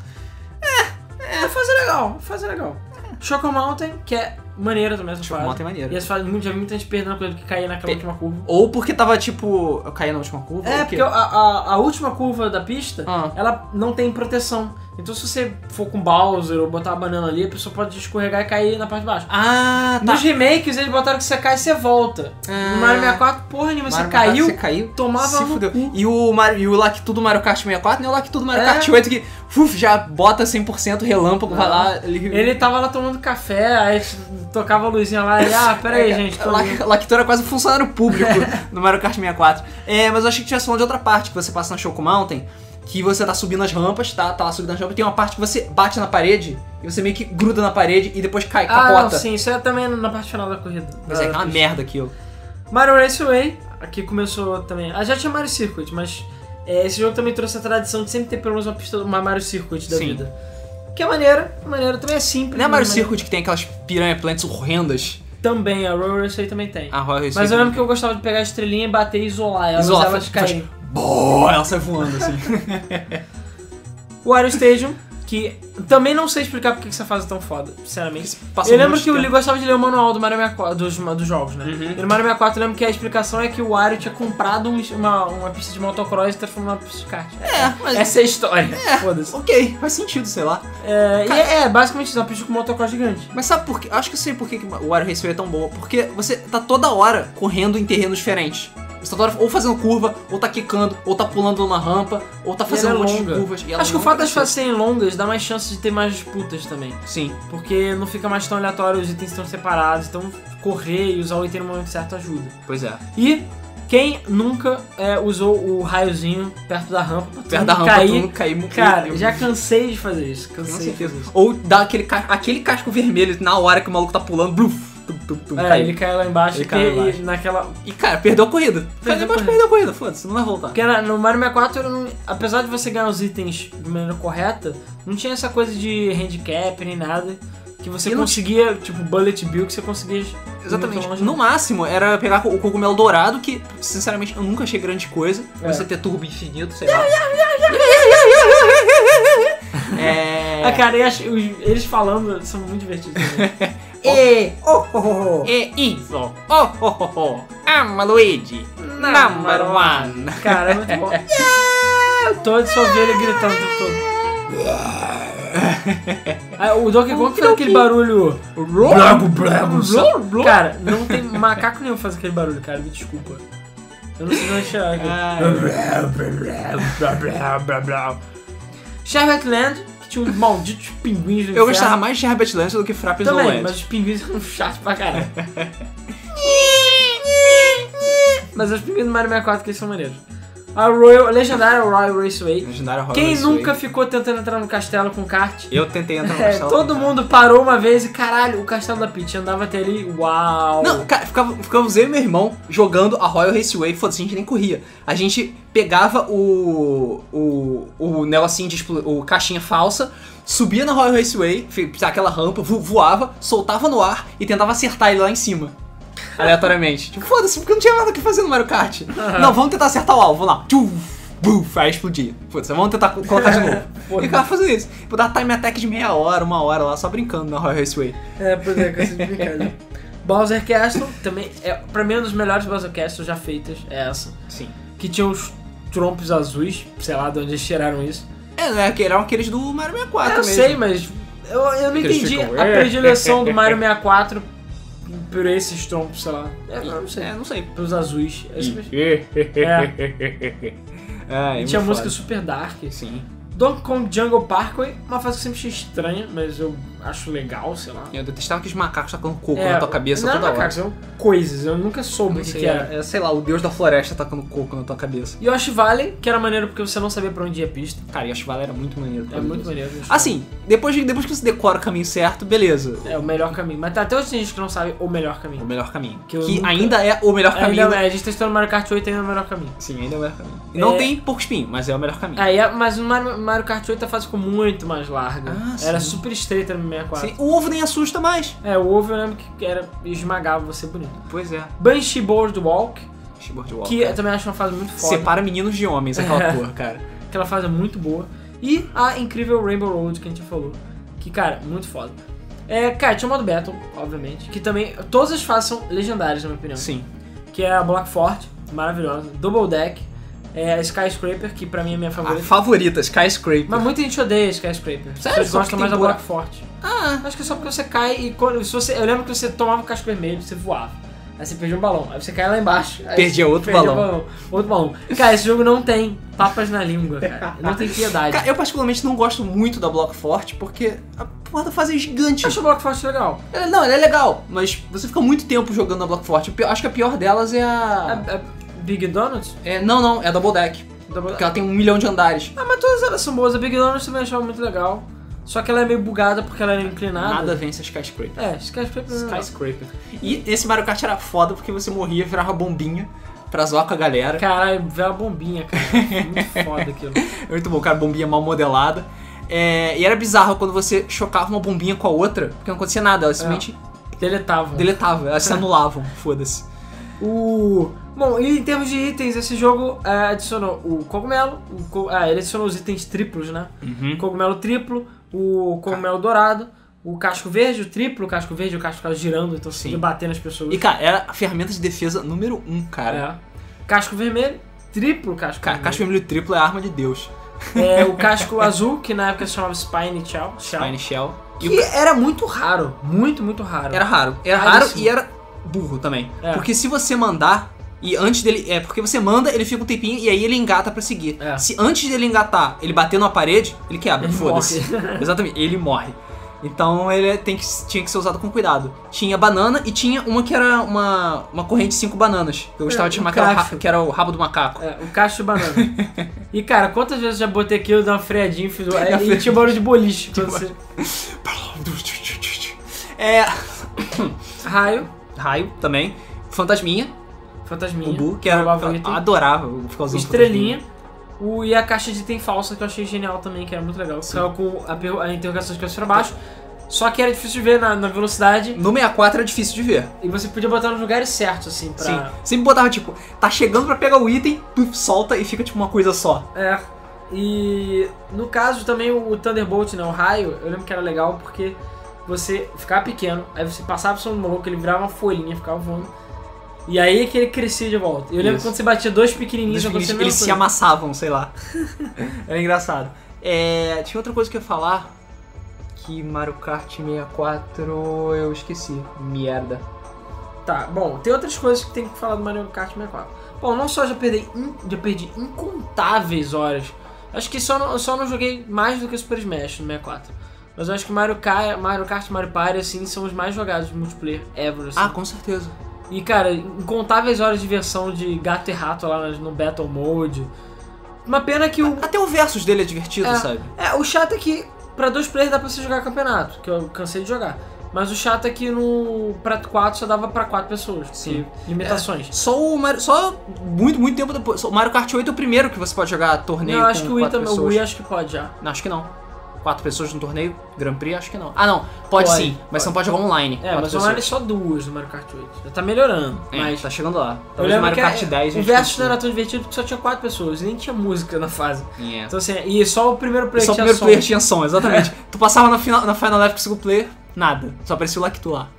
É, fazer legal, fazer legal. Choco Mountain, que é maneira também essa Choco fase. Mountain é maneiro. E essa fase, muito- já vi muita gente perdendo a coisa porque caía naquela Pe- última curva. Ou porque tava, tipo, eu caí na última curva. É, porque a, a, a última curva da pista, Ah. ela não tem proteção. Então se você for com Bowser ou botar a banana ali, a pessoa pode escorregar e cair na parte de baixo. Ah, tá. Nos remakes eles botaram que você cai e você volta. Ah. No Mario 64, porra nenhuma, você Mario caiu, Você caiu, tomava se fudeu. cu. E o, Mario, e o Lack Tudo Mario Kart 64, nem o Lack Tudo Mario É. Kart 8 que uf, já bota 100% relâmpago, vai lá. Ele, Ele tava lá tomando café, aí tocava a luzinha lá e, ah, pera aí, gente, tô Lakitu era quase um funcionário público no Mario Kart 64. É, mas eu achei que tinha falando de outra parte, que você passa na Choco Mountain, que você tá subindo as rampas, tá? Tá lá subindo as rampas, tem uma parte que você bate na parede, e você meio que gruda na parede e depois cai, Ah, não, capota. sim, isso é também na parte final da corrida. Mas é Da aquela pista. merda aquilo. Mario Raceway, aqui começou também. Ah, já tinha Mario Circuit, mas é, esse jogo também trouxe a tradição de sempre ter pelo menos uma pista, uma Mario Circuit da Sim. vida. Que é maneira, maneira, também é simples. Não é Mario mas Circuit que tem aquelas piranha plants horrendas? Também, a Roller Raceway também tem. Ah, Royal mas Circuit. eu lembro que eu gostava de pegar a estrelinha e bater e isolar elas, Isolar, elas caírem. Boa, ela sai voando assim. O Wario Stadium, que também não sei explicar porque que essa fase é tão foda, sinceramente. Passa eu lembro que o tempo. Lee gostava de ler o manual do Mario 64, dos, dos jogos, né? Uhum. E no Mario 64 eu lembro que a explicação é que o Wario tinha comprado um- uma, uma pista de motocross e transformou numa pista de kart. É, mas. Essa é a história. Foda-se. Ok, faz sentido, sei lá. É, e é, é basicamente isso, uma pista com motocross gigante. Mas sabe por quê? Acho que eu sei por que que o Wario Raceway é tão boa. Porque você tá toda hora correndo em terrenos diferentes. Você tá toda hora ou fazendo curva, ou tá quicando, ou tá pulando na rampa, ou tá fazendo um é monte longa. de curvas. E Acho que o não fato das fases serem longas dá mais chance de ter mais disputas também. Sim, Porque não fica mais tão aleatório, os itens estão separados, então correr e usar o item no momento certo ajuda. pois é. E quem nunca é, usou o raiozinho perto da rampa pra Perto da rampa, cair? todo mundo cair. Cara, eu- já cansei de fazer isso. Com Cansei de certeza. Ou dá aquele, aquele casco vermelho na hora que o maluco tá pulando, bluf, tum, tum, tum, É, caiu. ele cai lá embaixo Ele e, cai lá e embaixo. naquela. E cara, perdeu a corrida. Perdeu, mas corrida. perdeu a corrida, foda-se, não vai voltar. Porque na- no Mario 64, eu não- apesar de você ganhar os itens de maneira correta, não tinha essa coisa de handicap nem nada. Que você E não conseguia, tipo, bullet bill, que você conseguia. Exatamente. No máximo, era pegar o cogumelo dourado, que, sinceramente, eu nunca achei grande coisa. É. Você ter turbo infinito, sei lá. é... Ah, cara, eles falando são muito divertidos. Né? E, oh, oh, oh, oh. e isso. Oh, oh, oh, oh. I'm Luigi. Number one. Cara, é muito bom. Yeah! Todo só ele gritando o tempo todo. O Donkey Kong faz aquele barulho. Blago, blago, Cara, não tem macaco nenhum faz aquele barulho, cara, me desculpa. Eu não sei onde chegar aqui. Tinha uns malditos pinguins no Eu inferno. gostava mais de Herbert Lance do que Frappes Também, Land. mas os pinguins são chatos pra caralho. mas os pinguins do Mario 64 que eles são maneiros. A Royal, legendária Royal Raceway. Legendário Royal Quem Raceway. nunca ficou tentando entrar no castelo com kart? Eu tentei entrar no É, castelo. todo mundo parou uma vez e caralho, o castelo da Peach andava até ali, uau! Não, cara, ficava, ficávamos eu e meu irmão jogando a Royal Raceway, foda-se, a gente nem corria. A gente pegava o. o. o negocinho de o caixinha falsa, subia na Royal Raceway, aquela rampa, vo- voava, soltava no ar e tentava acertar ele lá em cima. Aleatoriamente. Tipo, foda-se, porque não tinha nada o que fazer no Mario Kart. Não, vamos tentar acertar o alvo, vamos lá. Tchum, buf, aí explodia. Foda-se, vamos tentar co- colocar de novo. e ficava fazendo isso. Vou dar time attack de meia hora, uma hora lá, só brincando na Royal Raceway. É, pois é, com essa brincadeira. Bowser Castle também é, pra mim, é uma das melhores Bowser Castles já feitas, é essa. Sim. Que tinha os trompos azuis, sei lá de onde eles tiraram isso. É, né? que eram aqueles do Mario 64 eu mesmo. sei, mas eu, eu não entendi ficam- a predileção do Mario 64 por esses trompos, sei lá. É, eu não sei. É, não sei. Pelos azuis. É mesmo. é, E tinha música super dark. Sim. Donkey Kong Jungle Parkway, uma fase que sempre achei estranha, mas eu acho legal, sei lá. Eu detestava aqueles macacos tacando coco É, na tua cabeça não toda era hora. macacos, eram coisas, eu nunca soube o que, que era. é, sei lá, o deus da floresta tacando coco na tua cabeça. Yoshi Valley, que era maneiro porque você não sabia pra onde ia a pista. Cara, Yoshi Valley era muito maneiro. É muito maneiro. Assim, depois, de- depois que você decora o caminho certo, beleza. É o melhor caminho. Mas tá, até hoje tem gente que não sabe o melhor O caminho. melhor caminho. Que Que, nunca- ainda é o melhor caminho. Ainda, é, a gente tá estudando Mario Kart 8 ainda é o melhor caminho. Sim, ainda é o melhor caminho. E não É. tem pouco espinho, mas é o melhor caminho. É- mas no Mario, Mario Kart 8 a fase ficou muito mais larga. Ah, era sim. super estreita no 64. Sim, o ovo nem assusta mais. É, o ovo eu lembro que era esmagava você bonito. Pois é. Banshee Boardwalk, Keyboard Walk. que eu também acho uma fase muito foda. Separa meninos de homens, aquela É. cara. Aquela fase é muito boa. E a incrível Rainbow Road que a gente falou. Que, cara, muito foda. É, cara, tinha o modo Battle, obviamente. Que também. Todas as fases são legendárias, na minha opinião. Sim. Que é a Block Fort, maravilhosa. Double Deck. É a Skyscraper, que pra mim é a minha A favorita. favorita, Skyscraper. Mas muita gente odeia Skyscraper. Sério? Só gostam mais da tem Block Fort. Ah, Acho que é só porque você cai e quando. Se você, eu lembro que você tomava o casco vermelho, você voava. Aí você perdia um balão. Aí você cai lá embaixo. Perdia outro perdia balão. o Outro balão. Cara, esse jogo não tem papas na língua, cara. Não tem piedade. Cara, eu particularmente não gosto muito da Block Forte porque a porra da fase é gigante. Eu acho o Block Forte legal. Ela- não, ela é legal, mas você fica muito tempo jogando na Block Forte. Acho que a pior delas é a. É, é Big Donuts? É, não, não, é a Double Deck. Double- Porque ela tem um milhão de andares. Ah, mas todas elas são boas. A Big Donuts também achava muito legal. Só que ela é meio bugada porque ela é inclinada. Nada vence a Skyscraper. É, Skyscraper é. Skyscraper. E esse Mario Kart era foda porque você morria, virava bombinha pra zoar com a galera. Caralho, veio a bombinha, cara. Muito foda aquilo. É muito bom, cara, bombinha mal modelada. É, e era bizarro quando você chocava uma bombinha com a outra, porque não acontecia nada, elas simplesmente Deletavam. deletavam, elas se anulavam, foda-se. O. Bom, e em termos de itens, esse jogo é, adicionou o cogumelo, o co- ah, ele adicionou os itens triplos, né? O cogumelo triplo, o cogumelo dourado, o casco verde, o triplo, o casco verde, o casco ficava girando, então Sim. podia bater nas pessoas. E, cara, era a ferramenta de defesa número um, cara. É. Casco vermelho, triplo casco Cara, vermelho. casco vermelho triplo é a arma de Deus. É, o casco azul, que na época se chamava Spine Shell. Spine Shell. E que era muito raro, muito, muito raro. Era raro. Era Raríssimo. raro e era burro também. É. Porque se você mandar E antes dele. É, porque você manda, ele fica um tempinho e aí ele engata pra seguir. É. Se antes dele engatar, ele bater numa parede, ele quebra. Foda-se. Exatamente, ele morre. Então ele tem que, tinha que ser usado com cuidado. Tinha banana e tinha uma que era uma, uma corrente de cinco bananas. Que eu gostava É, de chamar que era, que era o rabo do macaco. É, o cacho de banana. e cara, quantas vezes eu já botei aquilo, dei uma freadinha, fiz... Já e tinha barulho de boliche. Você... É. Raio, Raio também. Fantasminha. Fantasminha. Bubu, que era. Eu adorava ficar usando Estrelinha. O, e a caixa de item falsa que eu achei genial também, que era muito legal. Saiu com a, a interrogação de cabeça pra baixo. Só que era difícil de ver na, na velocidade. No 64 era difícil de ver. E você podia botar nos lugares certos, assim, pra. Sim. Sempre botava, tipo, tá chegando pra pegar o item, puf, solta e fica tipo uma coisa só. É. E no caso também o Thunderbolt, né? O raio, eu lembro que era legal porque você ficava pequeno, aí você passava cima do maluco, ele virava uma folhinha, ficava voando. E aí que ele crescia de volta. Eu lembro Isso. quando você batia dois pequenininhos, acontecia a eles se amassavam, sei lá. Era engraçado. É, tinha outra coisa que eu ia falar. Que Mario Kart 64 eu esqueci. Merda. Tá, bom, tem outras coisas que tem que falar do Mario Kart 64. Bom, não só já perdi, in- já perdi incontáveis horas. Acho que só não, eu só não joguei mais do que Super Smash no 64. Mas eu acho que Mario Kart, Mario Kart e Mario Party, assim, são os mais jogados de multiplayer ever, assim. Ah, com certeza. E, cara, incontáveis horas de versão de gato e rato lá no Battle Mode. Uma pena que o... Até o versus dele é divertido, É. sabe? É, o chato é que pra dois players dá pra você jogar campeonato, que eu cansei de jogar. Mas o chato é que no Prato 4 só dava pra quatro pessoas. Sim. Limitações. Só o Mario. Só muito, muito tempo depois. O Mario Kart 8 é o primeiro que você pode jogar torneio Não, eu acho que o Wii, também, o. Wii acho que pode já. Não, acho que não. Quatro pessoas no torneio, Grand Prix, acho que não. Ah, não. Pode, Pode, sim, mas pode. você não pode jogar online. É, mas online é pessoas. só duas no Mario Kart 8. Já tá melhorando. É, mas tá chegando lá. Talvez no Mario que Kart é- 10 a o versus não era tão divertido porque só tinha quatro pessoas. E nem tinha música na fase. É. Então assim, e só o primeiro player Só o tinha primeiro som. player tinha som, exatamente. tu passava na final, na final Life com o segundo player, nada. Só aparecia o Lactu lá.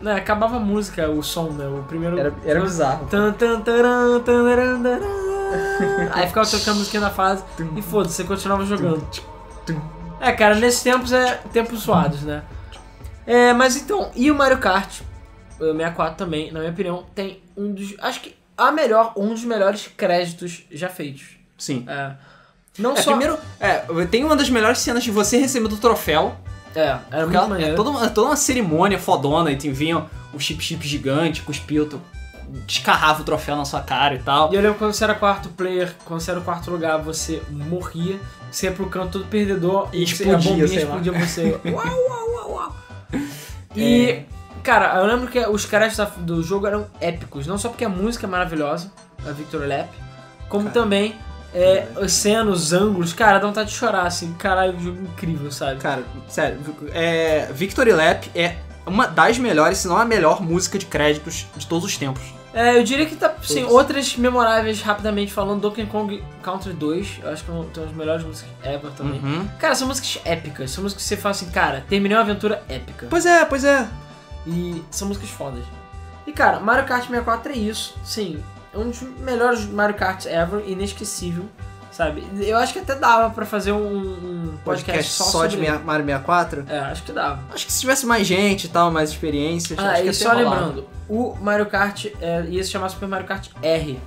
Né, acabava a música, o som, né? O primeiro... bizarro. Tan, tan, taran, tanaran, taran. Aí ficava tocando música na fase e foda-se, você continuava jogando. É, cara, nesses tempos é tempos suados, né? É, mas então, e o Mario Kart o 64 também, na minha opinião, tem um dos. Acho que a melhor, um dos melhores créditos já feitos. Sim. É. Não É, só. primeiro, é, tem uma das melhores cenas de você recebendo o troféu. É, era muito ela- é toda uma, toda uma cerimônia fodona e te vinham o chip chip gigante, cuspiu, tu descarrava o troféu na sua cara e tal. E eu lembro quando você era quarto player, quando você era o quarto lugar, você morria, você ia pro canto todo perdedor E você- explodia, a bombinha sei lá. explodia você. uau, uau, uau, uau. E, cara, eu lembro que os créditos da- do jogo eram épicos, não só porque a música é maravilhosa, a Victor Lap, como Cara. também é, cenas, os ângulos, cara, dá vontade de chorar, assim, caralho, um jogo incrível, sabe? Cara, sério, é, Victory Lap é uma das melhores, se não a melhor música de créditos de todos os tempos. É, eu diria que tá, sim, outras memoráveis, rapidamente falando, Donkey Kong Country 2, eu acho que tem as melhores músicas ever também. Uhum. Cara, são músicas épicas. São músicas que você fala assim, cara, terminei uma aventura épica. Pois é, pois é. E são músicas fodas. E cara, Mario Kart 64 é isso. Sim, é um dos melhores Mario Kart ever, inesquecível. Sabe? Eu acho que até dava pra fazer um, um podcast, Podcast só, só, de meia- Mario 64. É, acho que dava. Acho que se tivesse mais gente e tal, mais experiências, Ah, e só lembrando, o Mario Kart é, ia se chamar Super Mario Kart R.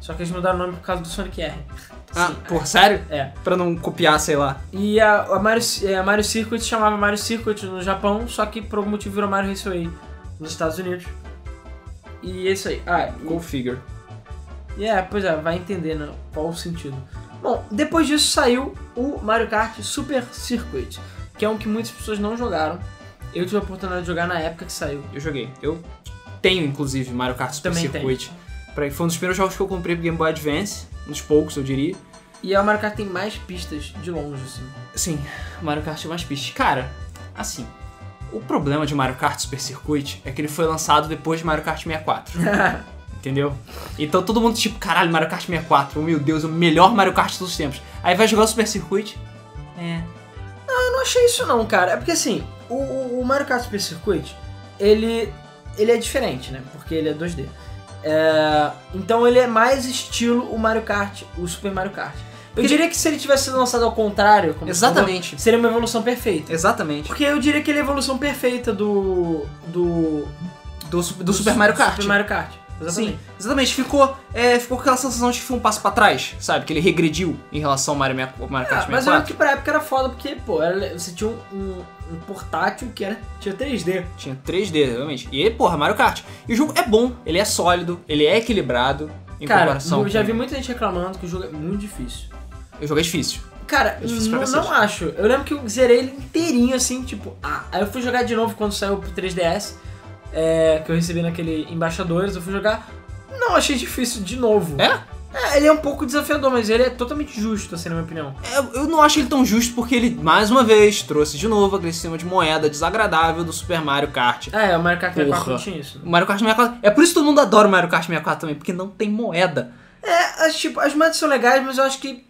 Só que eles mudaram o nome por causa do Sonic R. Ah, Sim, por sério? É. Pra não copiar, sei lá. E a, a, Mario, é, a Mario Circuit se chamava Mario Circuit no Japão, só que por algum motivo virou Mario Raceway nos Estados Unidos. E é isso aí. Ah, Go figure. e é, pois é, vai entender né, qual o sentido. Bom, depois disso saiu o Mario Kart Super Circuit, que é um que muitas pessoas não jogaram. Eu tive a oportunidade de jogar na época que saiu. Eu joguei. Eu tenho, inclusive, Mario Kart Super Também Circuit. Pra- Foi um dos primeiros jogos que eu comprei pro Game Boy Advance. Um dos poucos, eu diria. E é o Mario Kart tem mais pistas de longe, assim. Sim, Mario Kart é mais pistas. Cara, assim, o problema de Mario Kart Super Circuit é que ele foi lançado depois de Mario Kart 64. entendeu? Então todo mundo tipo, caralho, Mario Kart 64, oh, meu Deus, o melhor Mario Kart de todos os tempos. Aí vai jogar o Super Circuit. É. Eu não achei isso não, cara. É porque assim, o, o- o Mario Kart Super Circuit, ele, ele é diferente, né? Porque ele é 2D. É, então ele é mais estilo o Mario Kart, o Super Mario Kart. Eu diria que se ele tivesse sido lançado ao contrário, como você Exatamente. falou, seria uma evolução perfeita. Exatamente. Porque eu diria que ele é a evolução perfeita do. do. Do, Su- do Super Mario Kart. Super Mario Kart. Exatamente. Sim, exatamente. Ficou, é, ficou com aquela sensação de que foi um passo pra trás, sabe? Que ele regrediu em relação ao Mario, Mario Kart Ah, mas eu 64. lembro que pra época era foda, porque, pô, era- você tinha um, um- portátil que era, tinha 3D. Tinha 3D, realmente. E porra, Mario Kart. E o jogo é bom, ele é sólido, ele é equilibrado em Cara, comparação. eu já vi muita gente reclamando que o jogo é muito difícil. O jogo é difícil. Cara, É difícil não, não acho. Eu lembro que eu zerei ele inteirinho, assim, tipo... Ah, aí eu fui jogar de novo quando saiu pro 3DS, é, que eu recebi naquele Embaixadores, eu fui jogar... Não, achei difícil de novo. É? É, ele é um pouco desafiador, mas ele é totalmente justo, assim, na minha opinião. É, Eu não acho ele tão justo porque ele, mais uma vez, trouxe de novo aquele sistema de moeda desagradável do Super Mario Kart. É, o Mario Kart 64 Porra. não tinha isso. O Mario Kart 64. É por isso que todo mundo adora o Mario Kart 64 também, porque não tem moeda. É, as, tipo, as moedas são legais, mas eu acho que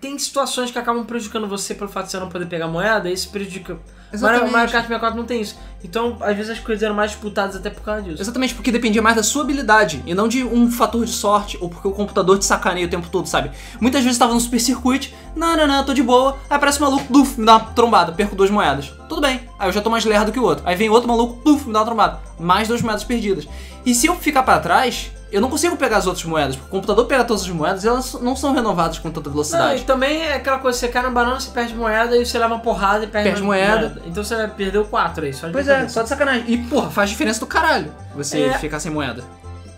tem situações que acabam prejudicando você pelo fato de você não poder pegar moeda, e isso prejudica. Exatamente. Mario Kart 64 não tem isso. Então, às vezes as coisas eram mais disputadas até por causa disso. Exatamente, porque dependia mais da sua habilidade e não de um fator de sorte ou porque o computador te sacaneia o tempo todo, sabe? Muitas vezes tava no super circuit, não, não, não, tô de boa, aí aparece um maluco, buf, me dá uma trombada, perco duas moedas. Tudo bem, aí eu já tô mais lerdo que o outro. Aí vem outro maluco, buf, me dá uma trombada, mais duas moedas perdidas. E se eu ficar pra trás, eu não consigo pegar as outras moedas, porque o computador pega todas as moedas e elas não são renovadas com tanta Não, velocidade. e também é aquela coisa, você cai na banana, você perde moeda e você leva uma porrada e perde, Perde moeda. Então você perdeu 4 aí, só de Pois é, só de sacanagem. E, porra, faz diferença do caralho você É. ficar sem moeda.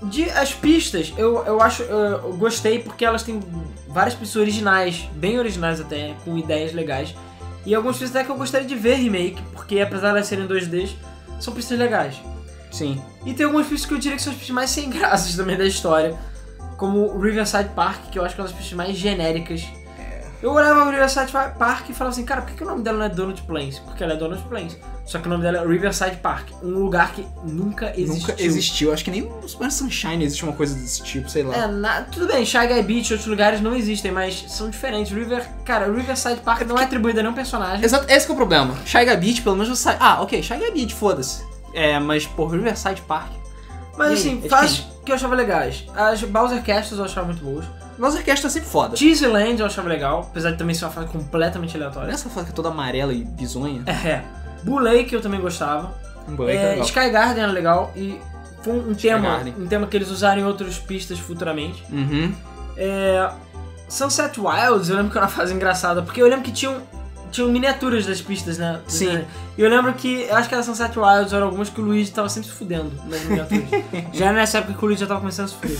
De, as pistas, eu, eu acho, eu, eu gostei porque elas têm várias pistas originais, bem originais até, com ideias legais. E algumas pistas até que eu gostaria de ver remake, porque apesar de elas serem 2Ds, são pistas legais. Sim. E tem algumas pistas que eu diria que são as pistas mais sem graças também da história, como Riverside Park, que eu acho que é uma das pistas mais genéricas. Eu olhava o Riverside Park e falava assim, cara, por que, que o nome dela não é Donut Plains? Porque ela é Donut Plains. Só que o nome dela é Riverside Park, um lugar que nunca existiu. Nunca existiu. Acho que nem no Super Sunshine existe uma coisa desse tipo, sei lá. É, na- tudo bem, Shy Guy Beach e outros lugares não existem, mas são diferentes. River, cara, Riverside Park não é atribuído a nenhum personagem. Exato, esse que é o problema. Shy Guy Beach, pelo menos você sabe. Ah, ok, Shy Guy Beach, foda-se. É, mas, pô, Riverside Park. Mas E assim, é faz que eu achava legais. As Bowser Castles eu achava muito boas. Nossa orquestra é sempre foda. Cheesy Land eu achava legal, apesar de também ser uma fase completamente aleatória. Essa foda que é toda amarela e bizonha. É. Bull Lake eu também gostava. Um boleto É, legal. Sky Garden era legal e foi um tema, Garden. um tema que eles usaram em outras pistas futuramente. Uhum. É, Sunset Wilds, eu lembro que era uma fase engraçada, porque eu lembro que tinham, tinham miniaturas das pistas, né? Sim. E eu lembro que, eu acho que era Sunset Wilds, eram algumas que o Luigi tava sempre se fudendo nas miniaturas. já era nessa época que o Luigi já tava começando a se fuder.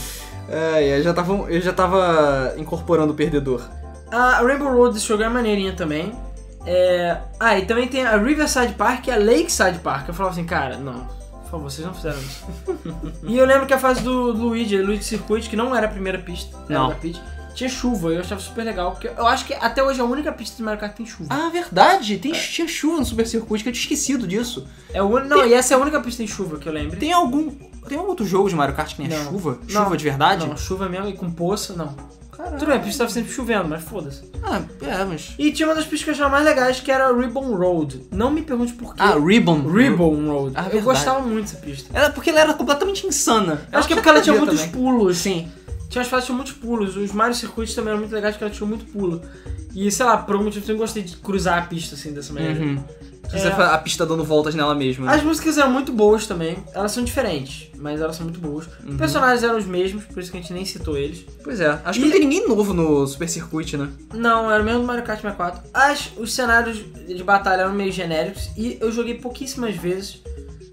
É, eu já tava, eu já tava incorporando o perdedor. A Rainbow Road desse jogo é maneirinha também. É, Ah, e também tem a Riverside Park e a Lakeside Park. Eu falava assim, cara, não, por favor, vocês não fizeram isso. e eu lembro que a fase do Luigi, Luigi Circuit, que não era a primeira pista, era Não. da Peach, tinha chuva, e eu achava super legal, porque eu acho que até hoje é a única pista do Mario Kart que tem chuva. Ah, verdade. Tem, Tinha chuva no Super Circuit que eu tinha esquecido disso. É o un... Não, e essa é a única pista em chuva que eu lembro. Tem algum. Tem algum outro jogo de Mario Kart que tem Não. chuva? Chuva de verdade? Não, chuva mesmo e com poça, não. Caralho. Tudo bem, a pista tava sempre chovendo, mas foda-se. Ah, é, mas. E tinha uma das pistas que eu achava mais legais, que era a Ribbon Road. Não me pergunte por quê. Ah, Ribbon. Ribbon Road. Ah, eu verdade. gostava muito dessa pista. Era porque ela era completamente insana. Eu acho que é porque ela tinha muitos pulos. Sim. Tinha as fases que tinham muitos pulos. Os Mario Circuits também eram muito legais porque ela tinha muito pulo. E sei lá, por algum motivo eu gostei de cruzar a pista assim dessa maneira. Uhum. É. A pista dando voltas nela mesma. né? As músicas eram muito boas também. Elas são diferentes, mas elas são muito boas. Uhum. Os personagens eram os mesmos, por isso que a gente nem citou eles. Pois é. Acho que E- não tem ninguém novo no Super Circuit, né? Não, era o mesmo do Mario Kart 64. As, os cenários de batalha eram meio genéricos e eu joguei pouquíssimas vezes.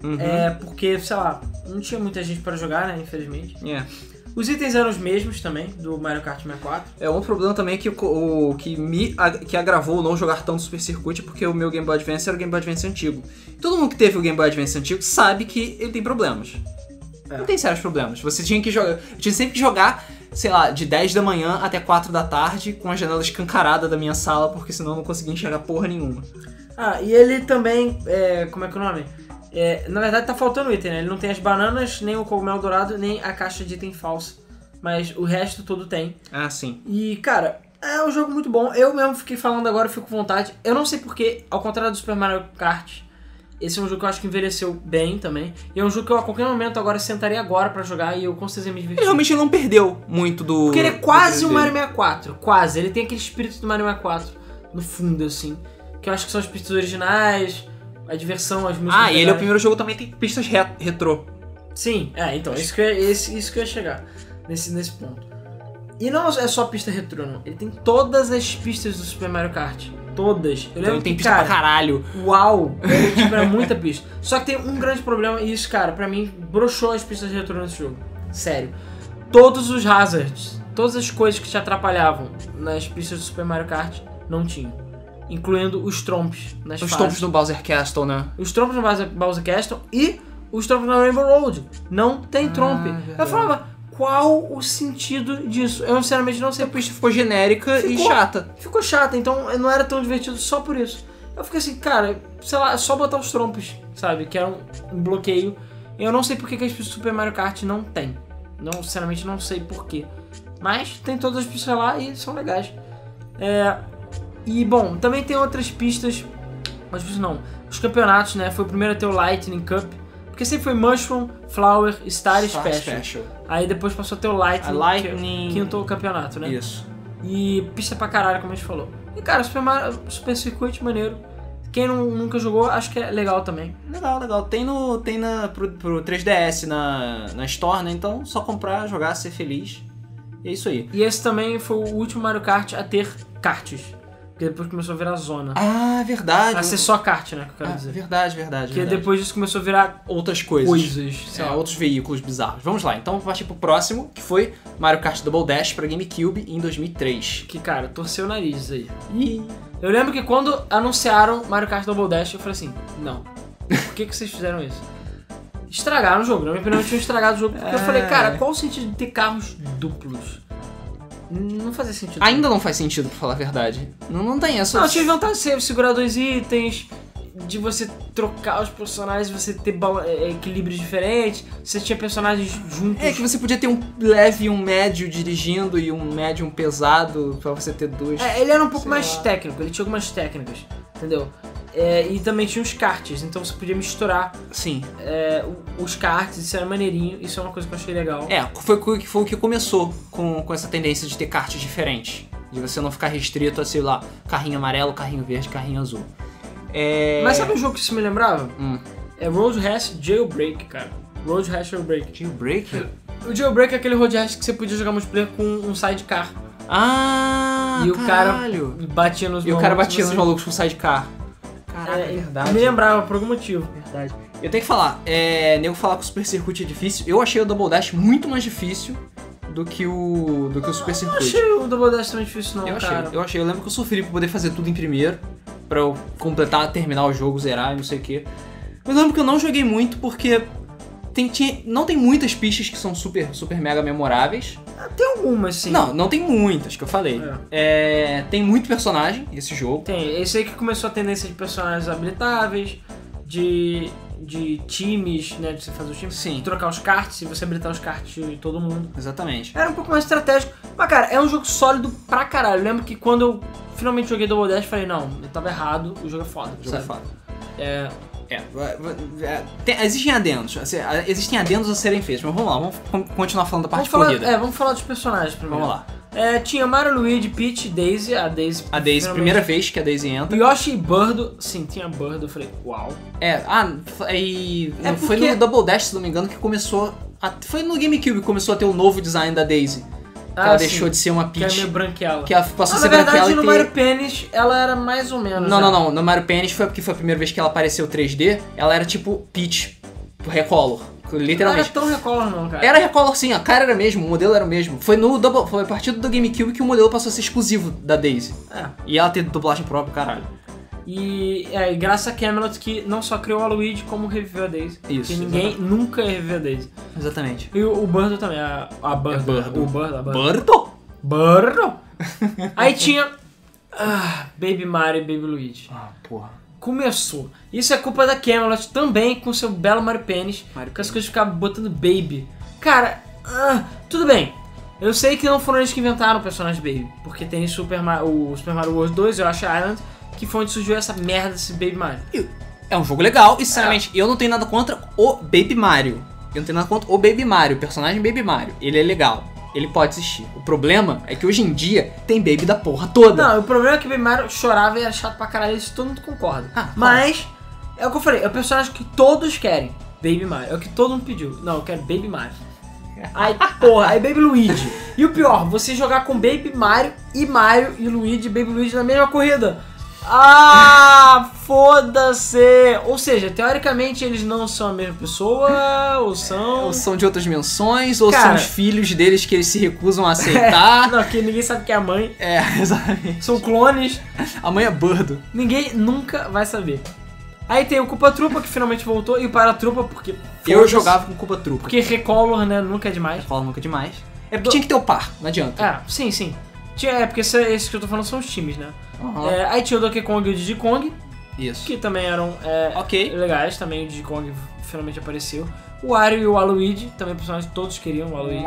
Uhum. É, porque, sei lá, não tinha muita gente para jogar, né? Infelizmente. É. Os itens eram os mesmos também, do Mario Kart 64. É, outro problema também é que o, o que me que agravou não jogar tanto Super Circuit é porque o meu Game Boy Advance era o Game Boy Advance antigo. Todo mundo que teve o Game Boy Advance antigo sabe que ele tem problemas. É. Não tem sérios problemas. Você tinha que jogar. Eu tinha sempre que jogar, sei lá, de 10 da manhã até 4 da tarde, com a janela escancarada da minha sala, porque senão eu não conseguia enxergar porra nenhuma. Ah, e ele também, é, como é que é o nome? É, na verdade tá faltando item, né? Ele não tem as bananas, nem o cogumelo dourado, nem a caixa de item falso. Mas o resto todo tem. Ah, sim. E, cara, é um jogo muito bom. Eu mesmo fiquei falando agora, fico com vontade. Eu não sei porque, ao contrário do Super Mario Kart, esse é um jogo que eu acho que envelheceu bem também. E é um jogo que eu a qualquer momento agora sentaria agora pra jogar e eu com certeza me Ele divertir. realmente não perdeu muito do. Porque ele é quase 3D. um Mario 64. Quase. Ele tem aquele espírito do Mario 64 no fundo, assim. Que eu acho que são as pistas originais, a diversão, as músicas. Ah, e ele é o primeiro jogo também tem pistas re retrô. Sim, é, então, isso que, eu, esse, isso que eu ia chegar nesse, nesse ponto. E não é só pista retrô, não. Ele tem todas as pistas do Super Mario Kart. Todas. Eu Então lembro ele tem que, pista cara, pra caralho. Uau! É, tipo, é muita pista. Só que tem um grande problema, e isso, cara, pra mim, broxou as pistas retrô nesse jogo. Sério. Todos os hazards, todas as coisas que te atrapalhavam nas pistas do Super Mario Kart, não tinham. Incluindo os trompos nas Os fases. tompos do Bowser Castle, né? Os trompos no Bowser, Bowser Castle e os trompos na Rainbow Road. Não tem trompe. eu Ah, verdade. falava, qual o sentido disso? Eu sinceramente não sei. A pista ficou genérica e Ficou. chata. Ficou chato, então não era tão divertido só por isso. Eu fiquei assim, cara, sei lá, é só botar os trompos, sabe? Que era um, um bloqueio. Eu não sei por que as pistas do Super Mario Kart não tem. Não, sinceramente, não sei por quê. Mas tem todas as pistas lá e são legais. É, e bom, também tem outras pistas. Mas não. Os campeonatos, né? Foi o primeiro a ter o Lightning Cup. Porque sempre foi Mushroom, Flower, Star, Star Special. Aí depois passou a ter o Lightning, A Lightning- que quinto campeonato, né? Isso. E pista pra caralho, como a gente falou. E cara, Super, Mario, Super Circuit maneiro. Quem não- nunca jogou, acho que é legal também. Legal, legal. Tem, no, tem na, pro, pro 3DS na, na Store, né? Então só comprar, jogar, ser feliz. E é isso aí. E esse também foi o último Mario Kart a ter karts. Porque depois começou a virar zona. Ah, verdade. A ser só kart, né? Que eu quero Ah, dizer. verdade, verdade. Porque verdade. depois disso começou a virar outras coisas. coisas, sei É, lá. outros veículos bizarros. Vamos lá, então vamos partir pro próximo, que foi Mario Kart Double Dash pra GameCube em 2003. Que, cara, torceu o nariz aí. E Eu lembro que quando anunciaram Mario Kart Double Dash, eu falei assim, não. Por que, que vocês fizeram isso? Estragaram o jogo, na minha opinião tinham estragado o jogo, porque eu É. falei, cara, qual o sentido de ter carros duplos? Não fazia sentido. ainda não faz sentido, pra falar a verdade. Não, não tem essa. Não, tinha vontade de você segurar dois itens, de você trocar os personagens, você ter é, equilíbrios diferentes, você tinha personagens juntos. É que você podia ter um leve e um médio dirigindo e um médium pesado pra você ter dois. É, ele era um pouco mais lá. técnico, ele tinha algumas técnicas, entendeu? É, e também tinha os karts, então você podia misturar Sim. é, o- os karts, isso era maneirinho, isso é uma coisa que eu achei legal. É, foi, o que- foi o que começou com, com essa tendência de ter karts diferentes. De você não ficar restrito a, sei lá, carrinho amarelo, carrinho verde, carrinho azul. É. Mas sabe um jogo que isso me lembrava? Hum. É Road Rash Jailbreak, cara. Road Rash Jailbreak. Jailbreak? O Jailbreak é aquele Road Rash que você podia jogar multiplayer com um sidecar. Ah! e o caralho. cara batia nos E o cara batia nos você- malucos com sidecar. Caraca, É, verdade. Me lembrava por algum motivo. Verdade. Eu tenho que falar, é, nego falar que o Super Circuit é difícil. Eu achei o Double Dash muito mais difícil do que o do que o Super Eu Circuit. achei o Double Dash tão difícil não, eu achei, cara. eu achei. Eu lembro que eu sofri pra poder fazer tudo em primeiro, pra eu completar, terminar o jogo, zerar e não sei o quê. Mas eu lembro que eu não joguei muito porque tem, tinha- não tem muitas pistas que são super, super mega memoráveis. Ah, Tem algumas, sim. Não, não tem muitas, que eu falei. É, tem muito personagem esse jogo. Tem, esse aí que começou a tendência de personagens habilitáveis, de, de times, né, de você fazer os times, Sim. trocar os cards, e você habilitar os cards de todo mundo. Exatamente. Era um pouco mais estratégico, mas cara, é um jogo sólido pra caralho. Eu lembro que quando eu finalmente joguei Double Dash, falei, não, eu tava errado, o jogo é foda, O jogo é sabe? foda. É, É, tem- existem adendos, assim, existem adendos a serem feitos, mas vamos lá, vamos continuar falando da vamos parte falar, corrida. é, vamos falar dos personagens primeiro. Vamos lá. É, tinha Mario, Luigi, Peach, Daisy, a Daisy. A Daisy, finalmente- primeira vez que a Daisy entra. Yoshi e Birdo, sim, tinha Birdo, eu falei, uau. É, ah, e É foi porque- no Double Dash, se não me engano, que começou. a- foi no GameCube que começou a ter o novo design da Daisy. Que Ah, ela sim, deixou de ser uma Que é Peach. meio branquela. Que ela passou Ah, a ser na verdade, branquela e no ter- Mario Pennis, ela era mais ou menos. Não, né? não, não. No Mario Pennis foi porque foi a primeira vez que ela apareceu 3D. Ela era tipo Peach Recolor. Não era Literalmente. tão recolor, não, cara. Era Recolor sim, a cara era mesmo, o modelo era o mesmo. Foi no Double, foi a partir do GameCube que o modelo passou a ser exclusivo da Daisy. É. E ela ter dublagem própria, caralho. E, é, graças a Camelot que não só criou a Luigi, como reviveu a Daisy. Isso, Que ninguém nunca ia reviver a Daisy. Exatamente. E o, o Birdo também, a, a Birdo. Birdo. O Birdo, a. Birdo? Birdo! Aí tinha. Ah, Baby Mario e Baby Luigi. Ah, porra. Começou. Isso é culpa da Camelot também com seu belo Mario Pennis. Mario Com as coisas ficar botando Baby. Cara, ah, tudo bem. Eu sei que não foram eles que inventaram o personagem Baby. Porque tem Super Mario, o Super Mario World 2 e Yoshi Island. Que foi onde surgiu essa merda desse Baby Mario. É um jogo legal e, sinceramente, eu não tenho nada contra o Baby Mario. Eu não tenho nada contra o Baby Mario, o personagem Baby Mario. Ele é legal. Ele pode existir. O problema é que hoje em dia tem Baby da porra toda. Não, o problema é que o Baby Mario chorava e era chato pra caralho, isso todo mundo concorda. Ah, Mas, é o que eu falei, é o personagem que todos querem. Baby Mario. É o que todo mundo pediu. Não, eu quero Baby Mario. Aí, porra, aí Baby Luigi. E o pior, você jogar com Baby Mario e Mario e Luigi, Baby Luigi na mesma corrida. Ah, foda-se! Ou seja, teoricamente eles não são a mesma pessoa, ou são. Ou são de outras dimensões, ou Cara- são os filhos deles que eles se recusam a aceitar. Não, que ninguém sabe que é a mãe. é, exatamente. São clones. A mãe é Birdo. Ninguém nunca vai saber. Aí tem o Culpa Trupa que finalmente voltou e o Paratrupa porque. Eu jogava com Culpa Trupa. Porque Recolor, né? Nunca é demais. Fala nunca demais. É porque Do- tinha que ter o par, não adianta. É, sim, sim. É, porque esse- esses que eu tô falando são os times, né? Aham. É, aí tinha o Donkey Kong e o Diddy Kong, Isso. que também eram é, Ok. legais, também o Diddy Kong finalmente apareceu. O Wario e o Waluigi, também personagens que todos queriam, o Waluigi.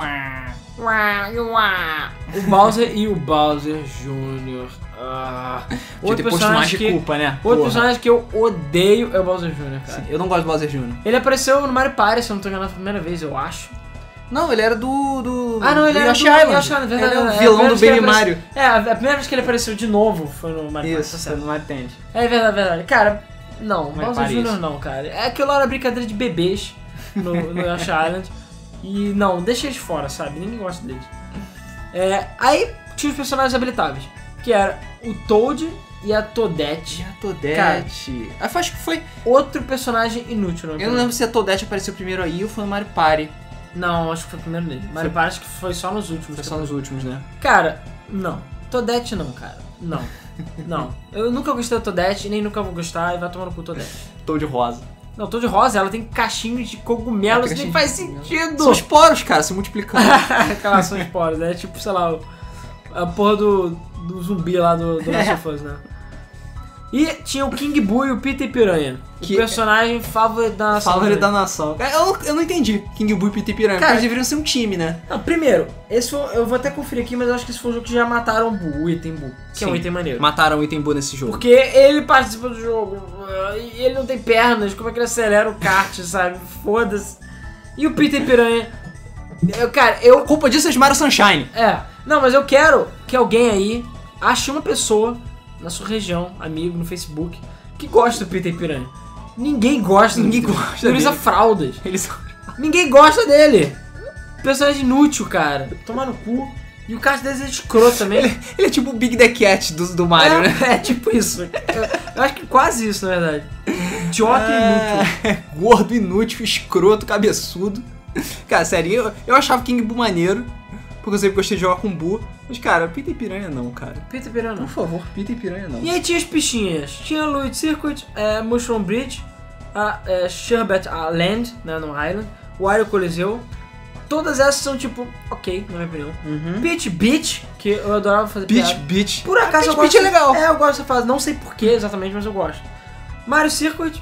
O Bowser e o Bowser Jr. Ah, outro personagem que, culpa, né? outro Porra. personagem que eu odeio é o Bowser Jr., cara. Sim, eu não gosto do Bowser Jr. Ele apareceu no Mario Party, se eu não tô enganado, pela primeira vez, eu acho. Não, ele era do. do Ah, não, ele do era Yoshi do Island. Yoshi Island, verdade, ele é o é, vilão do Baby Mario. É, a primeira vez que ele apareceu de novo foi no Mario tá Isso, certo. no Mario Tennis. É verdade, verdade. Cara, não, Bowser Jr. não, cara. É aquilo era brincadeira de bebês no, no Yoshi Island. E não, deixa eles fora, sabe? Ninguém gosta deles. É, aí tinha os personagens habilitáveis, que era o Toad e a Toadette. E a Toadette. Ah, acho que foi. Outro personagem inútil, não Eu não lembro se a Toadette apareceu primeiro aí ou foi no Mario Party. Não, acho que foi o primeiro dele. Mario Party acho que foi só nos últimos. Foi só nos últimos, né? Cara, não. Toadette não, cara. Não. Não. Eu nunca gostei da Toadette, nem nunca vou gostar, e vai tomar no cu Toadette. Toad rosa. Não, Toad Rosa, ela tem cachinhos de cogumelos, Tem nem cachinho faz de sentido. São os poros, cara, se multiplicando. Aquelas são esporas, é tipo, sei lá, o- a porra do, do zumbi lá do, do Last of Us, né? E tinha o King Boo e o Peter Piranha. Que- o personagem favorito da nação. Favorito da nação. Cara, Eu, eu não entendi. King Boo e Peter Piranha. Cara- eles deveriam ser um time, né? Não, primeiro, esse foi, eu vou até conferir aqui, mas eu acho que esse foi o jogo que já mataram o Boo, o item Boo. Que é um Sim. item maneiro. Mataram o item Boo nesse jogo. Porque ele participa do jogo, e ele não tem pernas, como é que ele acelera o kart, sabe? Foda-se. E o Peter Piranha. Eu, cara, eu. A culpa disso é de Mario Sunshine. É. Não, mas eu quero que alguém aí ache uma pessoa na sua região, amigo, no Facebook, que gosta do Peter Piranha. Ninguém gosta do Ninguém Peter. gosta Ele usa dele. fraldas. Eles Ninguém gosta dele. Personagem inútil, cara. Tomar no cu. E o kart deles é escroto também. Ele, ele é tipo o Big The Cat do, do Mario, é, né? é tipo isso. Eu, acho que quase isso, na verdade. Idiota e inútil. É, gordo, inútil, escroto, cabeçudo. Cara, sério, eu, eu achava King Boo maneiro, porque eu sempre gostei de jogar com Boo. Mas, cara, Peter e Piranha não, cara. Peter Piranha não. Por favor, Peter e Piranha não. E aí tinha as pichinhas. Tinha Luigi Circuit, é, Mushroom Bridge, a é, Sherbet Land, né, no Island, Wario Coliseu. Todas essas são tipo, ok, na minha opinião. Uhum. Beach, que eu adorava fazer Beach, piada. Beach. Por acaso eu Beach, gosto. Beach é legal. É, eu gosto dessa fase. Não sei porquê exatamente, mas eu gosto. Mario Circuit,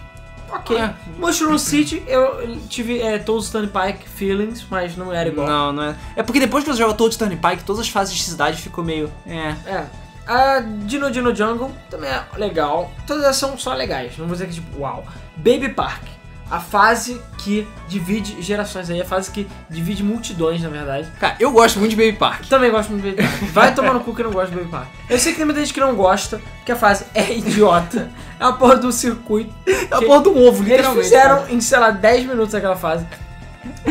ok. É. Mushroom City, eu tive é, Toad's Turnpike Feelings, mas não era igual. Não, não é. É porque depois que você joga Toad Turnpike, todas as fases de cidade ficou meio. É. É. A Dino Dino Jungle também é legal. Todas elas são só legais. Não vou dizer que tipo, uau. Baby Park. A fase que divide gerações aí. A fase que divide multidões, na verdade. Cara, eu gosto muito de Baby Park. Também gosto muito de Baby Park. Vai tomar no cu que não gosta de Baby Park. Eu sei que tem muita gente que não gosta, porque a fase é idiota. É uma porra do circuito. É a porra do ovo, Eles literalmente. fizeram cara. em, sei lá, 10 minutos aquela fase.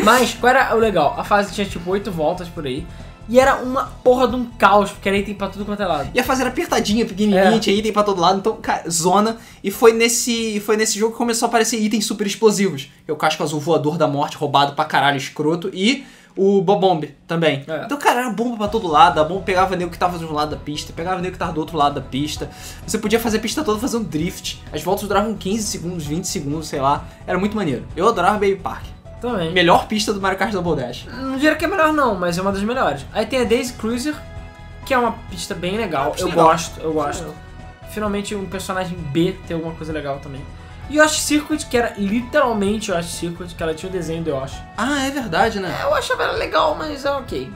Mas, qual era o legal? A fase tinha tipo 8 voltas por aí. E era uma porra de um caos, porque era item pra tudo quanto é lado. E a fase era apertadinha, pequenininha, É. tinha item pra todo lado, então, cara, zona. E foi nesse, foi nesse jogo que começou a aparecer itens super explosivos. É o casco azul voador da morte, roubado pra caralho, escroto. E o Bobomb também. É. Então, cara, era bomba pra todo lado. A bomba pegava nego que tava de um lado da pista, pegava nego que tava do outro lado da pista. Você podia fazer a pista toda fazendo drift. As voltas duravam 15 segundos, 20 segundos, sei lá. Era muito maneiro. Eu adorava Baby Park. Também. Melhor pista do Mario Kart Double Dash. Não diria que é melhor não, mas é uma das melhores. Aí tem a Daisy Cruiser, que é uma pista bem legal. pista eu legal. gosto, eu gosto. Finalmente um personagem B tem alguma coisa legal também. E Yoshi Circuit, que era literalmente Yoshi Circuit, que ela tinha o desenho do Yoshi. Ah, é verdade, né? Eu achava ela legal, mas é ok.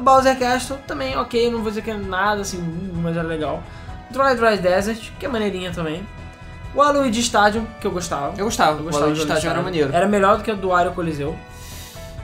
Bowser Castle também é ok, não vou dizer que é nada assim, mas era legal. Dry Dry Desert, que é maneirinha também. O Waluigi Stadium, que eu gostava. Eu gostava. Eu o gostava Waluigi do Stadium era maneiro. Era melhor do que o do Wario Coliseu.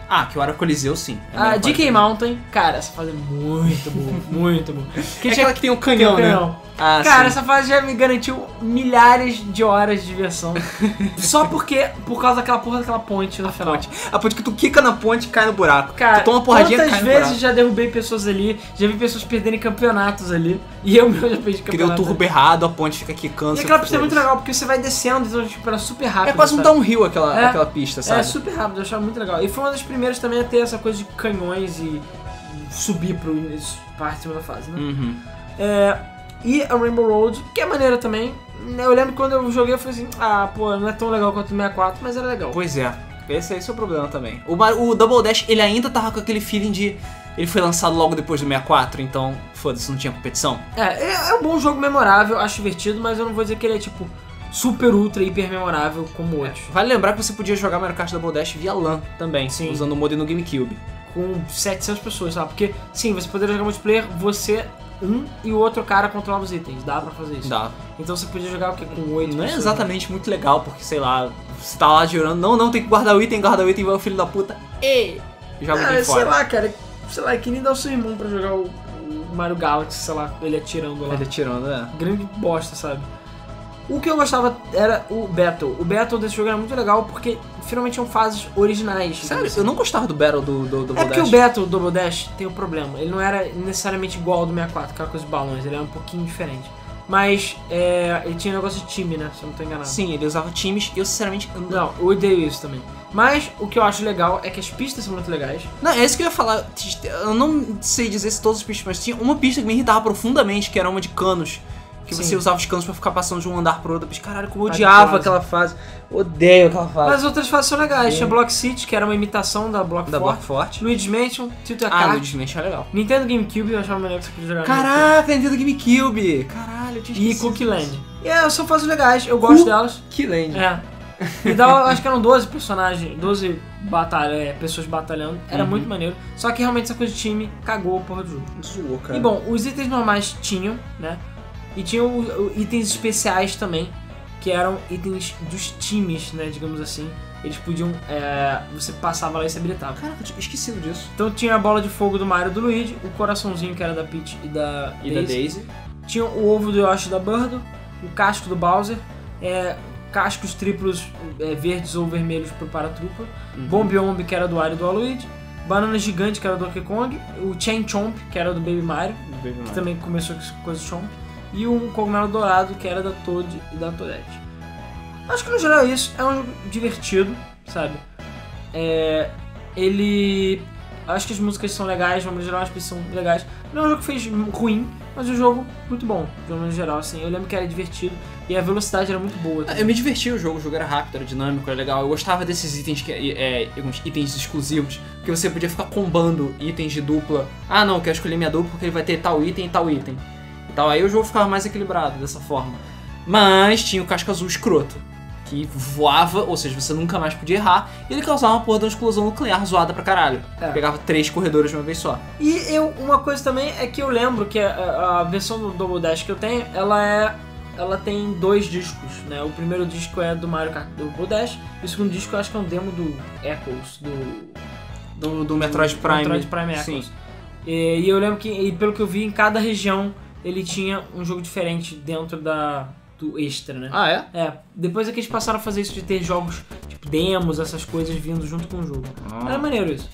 Ah, que o Ara Coliseu, sim. É a A melhor DK. Mountain, cara, essa fase é muito boa, muito boa. Que É aquela que tem o tem canhão, o né? canhão. Ah, Cara, sim. essa fase já me garantiu milhares de horas de diversão. Só porque, por causa daquela porra daquela ponte no final. ponte. A ponte que tu quica na ponte e cai no buraco. Cara, tu toma uma porradinha quantas cai vezes já derrubei pessoas ali, já vi pessoas perderem campeonatos ali, e eu mesmo já perdi Que deu o campeonato. turbo errado, a ponte fica quicando. E aquela pista é muito legal, porque você vai descendo, então tipo, era super rápido. É quase um sabe? downhill aquela, É. aquela pista, sabe? É super rápido, eu achava muito legal. E foi uma das primeiras também a ter essa coisa de canhões e subir pro início, parte de cima da fase, né? Uhum. É, e a Rainbow Road, que é maneira também. Eu lembro que quando eu joguei eu falei assim, ah, pô, não é tão legal quanto o 64, mas era legal. Pois é. Esse, esse é o problema também. O, o Double Dash, ele ainda tava com aquele feeling de... Ele foi lançado logo depois do 64, então foda-se, não tinha competição. É, é, é um bom jogo memorável, acho divertido, mas eu não vou dizer que ele é tipo super, ultra, hiper memorável como outros. Vale lembrar que você podia jogar Mario Kart Double Dash via LAN também, Sim. usando o modem no GameCube. Com 700 pessoas, sabe? Porque, sim, você poderia jogar multiplayer, você, um e o outro cara controlava os itens. Dá pra fazer isso. Dá. Então você podia jogar o quê? Com 8 Não é pessoas. exatamente muito legal, porque sei lá, você tá lá girando, não, não, tem que guardar o item, guarda o item, vai o filho da puta, e joga o Ah, item sei fora. lá, cara. Sei lá, é que nem dar o seu irmão pra jogar o, o Mario Galaxy, sei lá, ele atirando lá. Ele atirando, é. grande bosta, sabe? O que eu gostava era o Battle. O Battle desse jogo era muito legal porque finalmente são fases originais. Sério, eu não gostava do Battle do, do, do É porque Dash. o Battle do Double Dash tem um problema. Ele não era necessariamente igual ao do 64, aquela coisa de balões. Ele era um pouquinho diferente. Mas é, ele tinha um negócio de time, né? Se eu não tô enganado. Sim, ele usava times e eu sinceramente. eu Não, Não, eu odeio isso também. Mas o que eu acho legal é que as pistas são muito legais. não, é isso que eu ia falar. Eu não sei dizer se todas as pistas, mas tinha uma pista que me irritava profundamente, que era uma de canos. Que Sim. você usava os canos pra ficar passando de um andar pro outro. Mas caralho, como eu odiava aquela fase. Odeio aquela fase. Mas as outras fases são legais. Tinha Block City, que era uma imitação da Block da. Block Forte. Luigi's Mansion, Tito Ah, no Disney é legal. Nintendo GameCube eu achava melhor que você podia jogar. Caraca, Nintendo GameCube! Caralho, eu tinha E Cookie Land. E é, são fases legais, eu gosto Cookie delas. Que Land. É. E dava, acho que eram 12 personagens, 12 batalha, é, pessoas batalhando. Era Uhum. muito maneiro. Só que realmente essa coisa de time cagou a porra do jogo. Zoou, cara. E bom, os itens normais tinham, né? E tinham itens especiais também, que eram itens dos times, né? Digamos assim. Eles podiam. é, você passava lá e se habilitava. Caraca, eu tinha esquecido disso. Então tinha a bola de fogo do Mario e do Luigi, o coraçãozinho que era da Peach e da E da Daisy. tinha o ovo do Yoshi e da Birdo, o casco do Bowser, é, cascos triplos é, verdes ou vermelhos pro Paratroopa, Uhum. Bomb Omb, que era do Wario e do Waluigi, Banana Gigante, que era do Donkey Kong, o Chain Chomp, que era do Baby Mario, que também começou com coisa de Chomp, e um cogumelo dourado, que era da Toad e da Toadette. Acho que no geral é isso, é um jogo divertido, sabe? É, ele... Acho que as músicas são legais, maneira geral as pistas são legais. Não é um jogo que fez ruim, mas é um jogo muito bom, maneira geral, assim. Eu lembro que era divertido e a velocidade era muito boa. Ah, Eu me diverti o jogo, o jogo era rápido, era dinâmico, era legal. Eu gostava desses itens que é, alguns itens exclusivos, porque você podia ficar combando itens de dupla. Ah, não, eu quero escolher minha dupla porque ele vai ter tal item e tal item. Tal. Aí o jogo ficava mais equilibrado dessa forma. Mas tinha o casco azul escroto, que voava, ou seja, você nunca mais podia errar, e ele causava uma porra de uma explosão nuclear zoada pra caralho. É. Pegava três corredores de uma vez só. E eu, uma coisa também é que eu lembro que a, a versão do Double Dash que eu tenho, ela é. Ela tem dois discos, né? O primeiro disco é do Mario Kart Double Dash, e o segundo disco eu acho que é um demo do Echoes, do. Do, do Metroid Prime. Metroid Prime Echoes. Sim. E, e eu lembro que, e pelo que eu vi, em cada região ele tinha um jogo diferente dentro da, do extra, né? Ah, é? É, depois é que eles passaram a fazer isso de ter jogos, tipo demos, essas coisas vindo junto com o jogo. Era maneiro isso.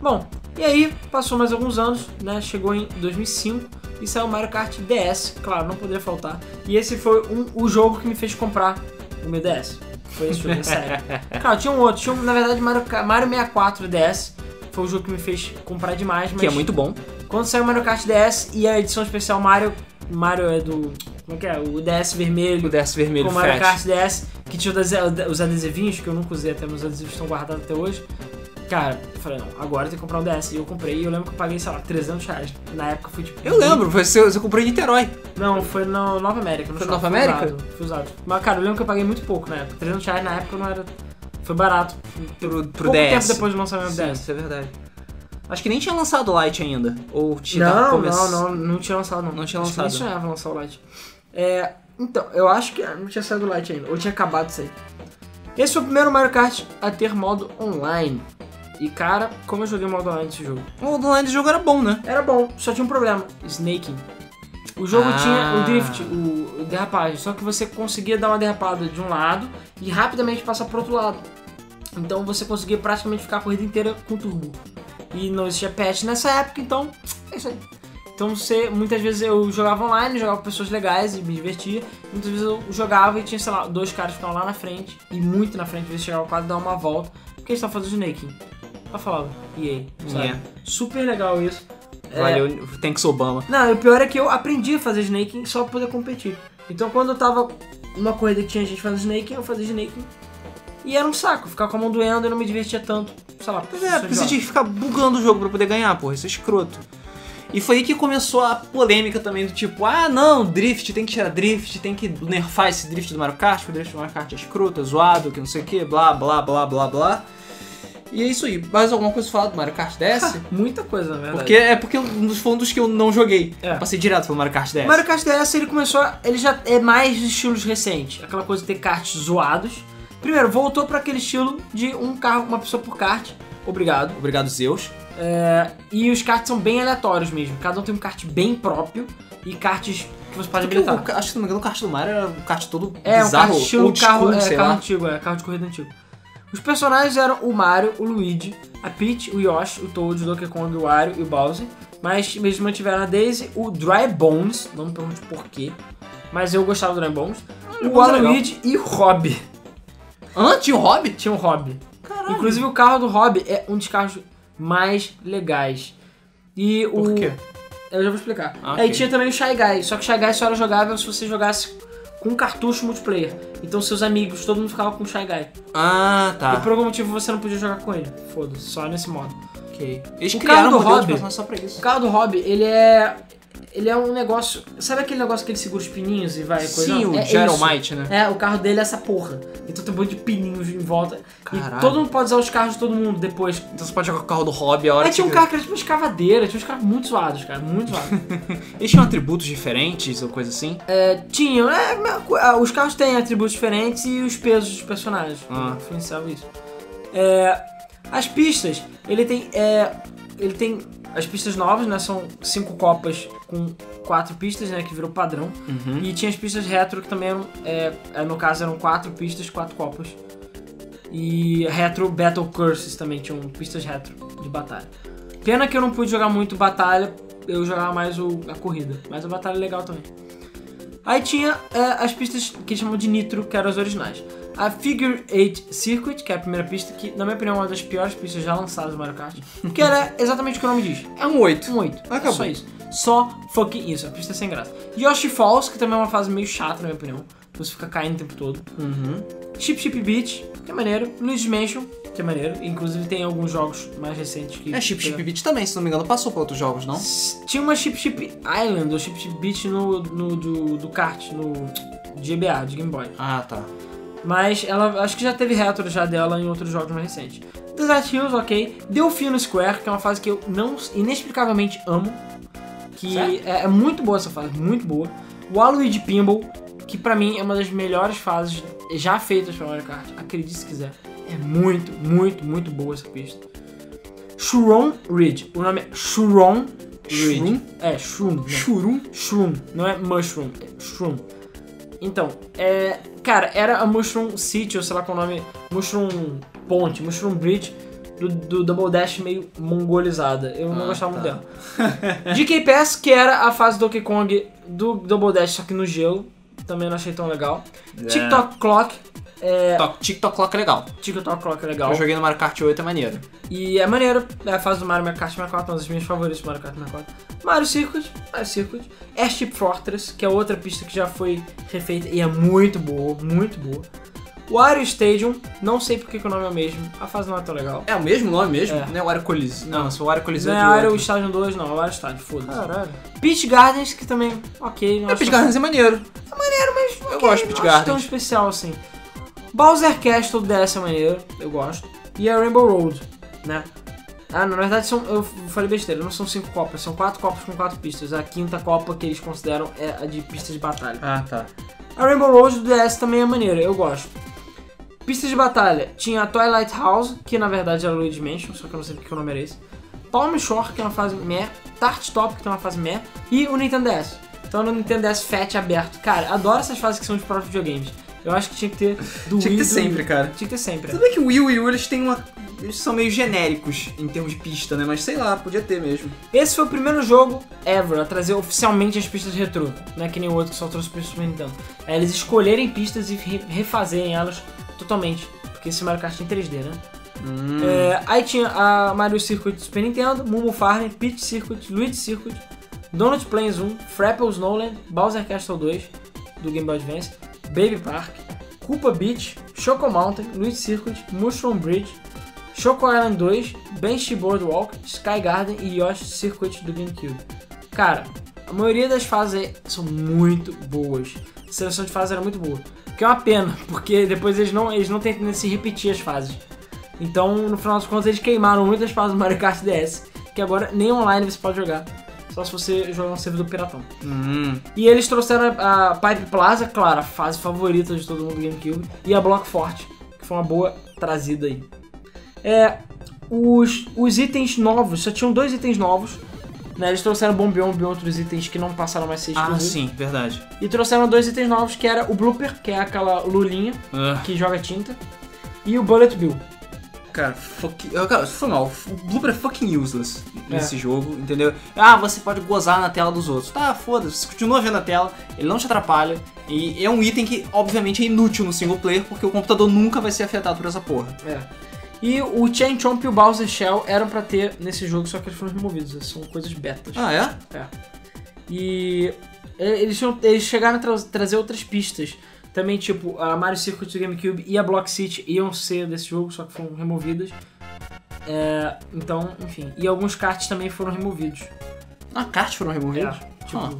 Bom, e aí passou mais alguns anos, né? Chegou em 2005 e saiu o Mario Kart DS, claro, não poderia faltar. E esse foi um- o jogo que me fez comprar o meu DS. Foi esse jogo, sério. Claro, tinha um outro, tinha um, na verdade Mario, Mario 64 DS. Foi o jogo que me fez comprar demais, mas Que é muito bom. Quando saiu o Mario Kart DS e a edição especial Mario, Mario é do, como é que é? O DS vermelho, O DS vermelho com o Mario. Kart DS, que tinha os ade- os adesivinhos, que eu nunca usei até, meus adesivos estão guardados até hoje. Cara, eu falei, não, agora tem que comprar um DS. E eu comprei, e eu lembro que eu paguei, sei lá, 300 reais. Na época foi tipo... Eu lembro, você, você comprou em Niterói. Não, foi na Nova América. No Foi Nova América? Usado, foi usado. Mas, cara, eu lembro que eu paguei muito pouco na época. 300 reais na época não era... Foi barato. Pro, pro Pouco DS. tempo depois do lançamento do DS. isso é verdade. Acho que nem tinha lançado o Lite ainda. Ou tinha Não, não, não, não tinha lançado não. Não tinha Acho que lançado. Nem sonhava lançar o Lite. É, então, eu acho que não tinha saído o Lite ainda, ou tinha acabado de sair. Esse foi o primeiro Mario Kart a ter modo online. E cara, como eu joguei modo online desse jogo. O online do jogo era bom, né? Era bom, só tinha um problema: snaking. O jogo Ah. tinha o drift, o, o derrapagem, só que você conseguia dar uma derrapada de um lado e rapidamente passar pro outro lado. Então você conseguia praticamente ficar a corrida inteira com turbo. E não existia patch nessa época, então é isso aí. Então você, muitas vezes eu jogava online, jogava com pessoas legais e me divertia. Muitas vezes eu jogava e tinha, sei lá, dois caras que ficavam lá na frente, e muito na frente, às vezes chegava quase a dar uma volta, porque eles estavam fazendo snaking. Eu falava, sabe? Yeah. Super legal isso. É, Valeu, Thanks Obama. não, e o pior é que eu aprendi a fazer snaking só pra poder competir. Então quando eu tava numa corrida que tinha gente fazendo snaking, eu fazia snaking. E era um saco, ficar com a mão doendo e não me divertia tanto. Sei lá, Pois é, porque você tinha que ficar bugando o jogo pra poder ganhar, porra, isso é escroto. E foi aí que começou a polêmica também do tipo, ah não, drift, tem que tirar drift, tem que nerfar esse drift do Mario Kart, porque o drift do Mario Kart é escroto, é zoado, que não sei o que, blá blá blá blá blá. E é isso aí. Mais alguma coisa falar do Mario Kart DS? Muita coisa, na verdade. Porque é porque dos foi um dos que eu não joguei. É. Eu passei direto pelo Mario Kart DS. O Mario Kart DS ele começou, ele já é mais de estilos recentes, aquela coisa de ter karts zoados. Primeiro, voltou pra aquele estilo de um carro, uma pessoa por kart. Obrigado. Obrigado, Zeus. É, e os karts são bem aleatórios mesmo. Cada um tem um kart bem próprio e karts que você pode habilitar. o- acho que não me engano o kart do Mario era um kart todo É, um bizarro, carro estilo carro, school, é, carro antigo, é, carro de corrida antigo. Os personagens eram o Mario, o Luigi, a Peach, o Yoshi, o Toad, o Donkey Kong, o Wario e o Bowser. Mas eles mantiveram a Daisy, o Dry Bones, não me pergunte por quê, mas eu gostava do Dry Bones. o Bones é. Waluigi e o Hobby. Hã? Tinha o Hobbit? Tinha um Hobby. Caralho. Inclusive o carro do Hobby é um dos carros mais legais. E o. Por quê? Eu já vou explicar. Ah, Aí tinha também o Shy Guy, só que o Shy Guy só era jogável se você jogasse com um cartucho multiplayer. Então seus amigos, todo mundo ficava com o Shy Guy. Ah, E tá. por algum motivo você não podia jogar com ele. Foda-se, só nesse modo. Ok. Eles O carro do um Hobby- só pra isso. O carro do Hobby, ele é. Ele é um negócio. Sabe aquele negócio que ele segura os pininhos e vai coisa? Sim, o é Gyromite, né? É, o carro dele é essa porra. Então tem um monte de pininhos em volta. Caralho. E todo mundo pode usar os carros de todo mundo depois. Então você pode jogar com o carro do Hobby a hora Aí que tinha um você carro que era tipo uma escavadeira, tinha uns carros muito zoados, cara, muito zoados. Eles tinham atributos diferentes ou coisa assim? é, tinham, é, ah, os carros têm atributos diferentes e os pesos dos personagens. Ah. Influenciava isso. É, as pistas, ele tem. é, ele tem. As pistas novas, né? São cinco copas com quatro pistas, né? Que virou padrão. Uhum. E tinha as pistas retro que também eram. é, é, no caso eram quatro pistas, quatro copas. E retro Battle Curses também tinham pistas retro de batalha. Pena que eu não pude jogar muito batalha, eu jogava mais o, a corrida. Mas a batalha é legal também. Aí tinha é, as pistas que chamam de Nitro, que eram as originais. A Figure 8 Circuit, que é a primeira pista, que na minha opinião é uma das piores pistas já lançadas no Mario Kart. Porque ela é exatamente o que o nome diz. É um 8. Um 8. Acabou. Só isso. Só fucking isso. A pista é sem graça. Yoshi Falls, que também é uma fase meio chata, na minha opinião. Você fica caindo o tempo todo. Uhum. Chip Chip Beach, que é maneiro. Luigi's Mansion, que é maneiro. Inclusive tem alguns jogos mais recentes que... É, Chip Chip Beat também, se não me engano, passou pra outros jogos, não? Tinha uma Chip Chip Island, ou Chip Chip Beach no, no, do, do kart, no GBA, de Game Boy. Ah, tá. Mas ela acho que já teve retro já dela em outros jogos mais recentes. Desert Hills, ok. Delfino Square, que é uma fase que eu não inexplicavelmente amo. Que é, é muito boa essa fase, muito boa. Waluigi Pinball, que pra mim é uma das melhores fases já feitas pra Mario Kart. Acredite se quiser. É muito, muito, muito boa essa pista. Shuron Ridge. O nome é Shuron Ridge. Shroom? É, Shroom. né? Churum? Shroom, não é Mushroom, é Shroom. Então, é. Cara, era a Mushroom City, ou sei lá qual é o nome. Mushroom Ponte, Mushroom Bridge do, do Double Dash meio mongolizada. Eu não Ah, gostava muito tá. dela. DK Pass, que era a fase do Donkey Kong do Double Dash, só que no gelo. Também não achei tão legal. TikTok Clock. É, Tok- TikTok Clock é legal. TikTok Clock é legal. Eu joguei no Mario Kart 8, é maneiro. E é maneiro, é a fase do Mario Kart 64, uma das minhas favoritas do Mario Kart 64. Mario Circuit, Mario Circuit. Airship Fortress, que é outra pista que já foi refeita e é muito boa, muito boa. Wario Stadium, não sei porque que o nome é o mesmo, a fase não é tão legal. É o mesmo nome mesmo? É. Não é o Wario Coliseu. Não, Não. se o Wario Coliseu Não é é Wario. Stadium 2, não, é Wario Stadium, foda-se. Caralho. Peach Gardens, que também, ok. não É, Pit Gardens é maneiro. ok, eu gosto de Peach não acho tão Gardens. especial assim. Bowser Castle DS é maneiro, eu gosto. E a Rainbow Road, né? Ah, na verdade são, eu falei besteira, não são cinco copas, são quatro copas com quatro pistas. A quinta copa que eles consideram é a de pista de batalha. Ah, tá. A Rainbow Road do DS também é maneira, eu gosto. Pistas de batalha. Tinha a Twilight House, que na verdade era Luigi Mansion, só que eu não sei porque o nome era esse. Palm Shore, que é uma fase meh. Tart Top, que tem uma fase meh. E o Nintendo DS. Então no Nintendo DS Fat aberto. Cara, adoro essas fases que são de próprios videogames. Eu acho que tinha que ter do Tinha que Wii ter do- sempre, cara. Tinha que ter sempre. Tudo bem que o Wii e o Wii eles têm uma. Eles são meio genéricos em termos de pista, né? Mas sei lá, podia ter mesmo. Esse foi o primeiro jogo ever a trazer oficialmente as pistas retrô, não é que nem o outro que só trouxe pro Super Nintendo. É eles escolherem pistas e re- refazerem elas totalmente, porque esse Mario Kart tem 3D, né? Hum. É, aí tinha a Mario Circuit do Super Nintendo, Mumu Farm, Peach Circuit, Luigi Circuit, Donut Plains 1, Frapple Snowland, Bowser Castle 2 do Game Boy Advance, Baby Park, Koopa Beach, Choco Mountain, Luigi Circuit, Mushroom Bridge, Choco Island 2, Banshee Boardwalk, Sky Garden e Yoshi Circuit do GameCube. Cara, a maioria das fases são muito boas. A seleção de fases era muito boa. Que é uma pena, porque depois eles não, eles não têm tendência a repetir as fases. Então, no final das contas, eles queimaram muitas fases do Mario Kart DS, que agora nem online você pode jogar. Só se você jogar um servidor piratão. Hum. E eles trouxeram a, a Pipe Plaza, claro, a fase favorita de todo mundo do GameCube, e a Block Forte, que foi uma boa trazida aí. É, os, os itens novos, só tinham dois itens novos. Né, eles trouxeram Bombeon e outros itens que não passaram mais a ser Ah, exclusivos. sim, verdade. E trouxeram dois itens novos, que era o Blooper, que é aquela lulinha Ah, que joga tinta, e o Bullet Bill. Cara, fuck... cara, foi mal. O Blooper é fucking useless É. nesse jogo, entendeu? Ah, você pode gozar na tela dos outros. Tá, foda-se, você continua vendo a tela, ele não te atrapalha. E é um item que, obviamente, é inútil no single player, porque o computador nunca vai ser afetado por essa porra. É. E o Chain Chomp e o Bowser Shell eram pra ter nesse jogo, só que eles foram removidos. São coisas betas. Ah, é? É. E é, eles, eles chegaram a tra- trazer outras pistas. Também, tipo, a Mario Circuit do GameCube e a Block City iam ser desse jogo, só que foram removidas. É, então, enfim. E alguns karts também foram removidos. Ah, cartas foram removidas? É, tipo,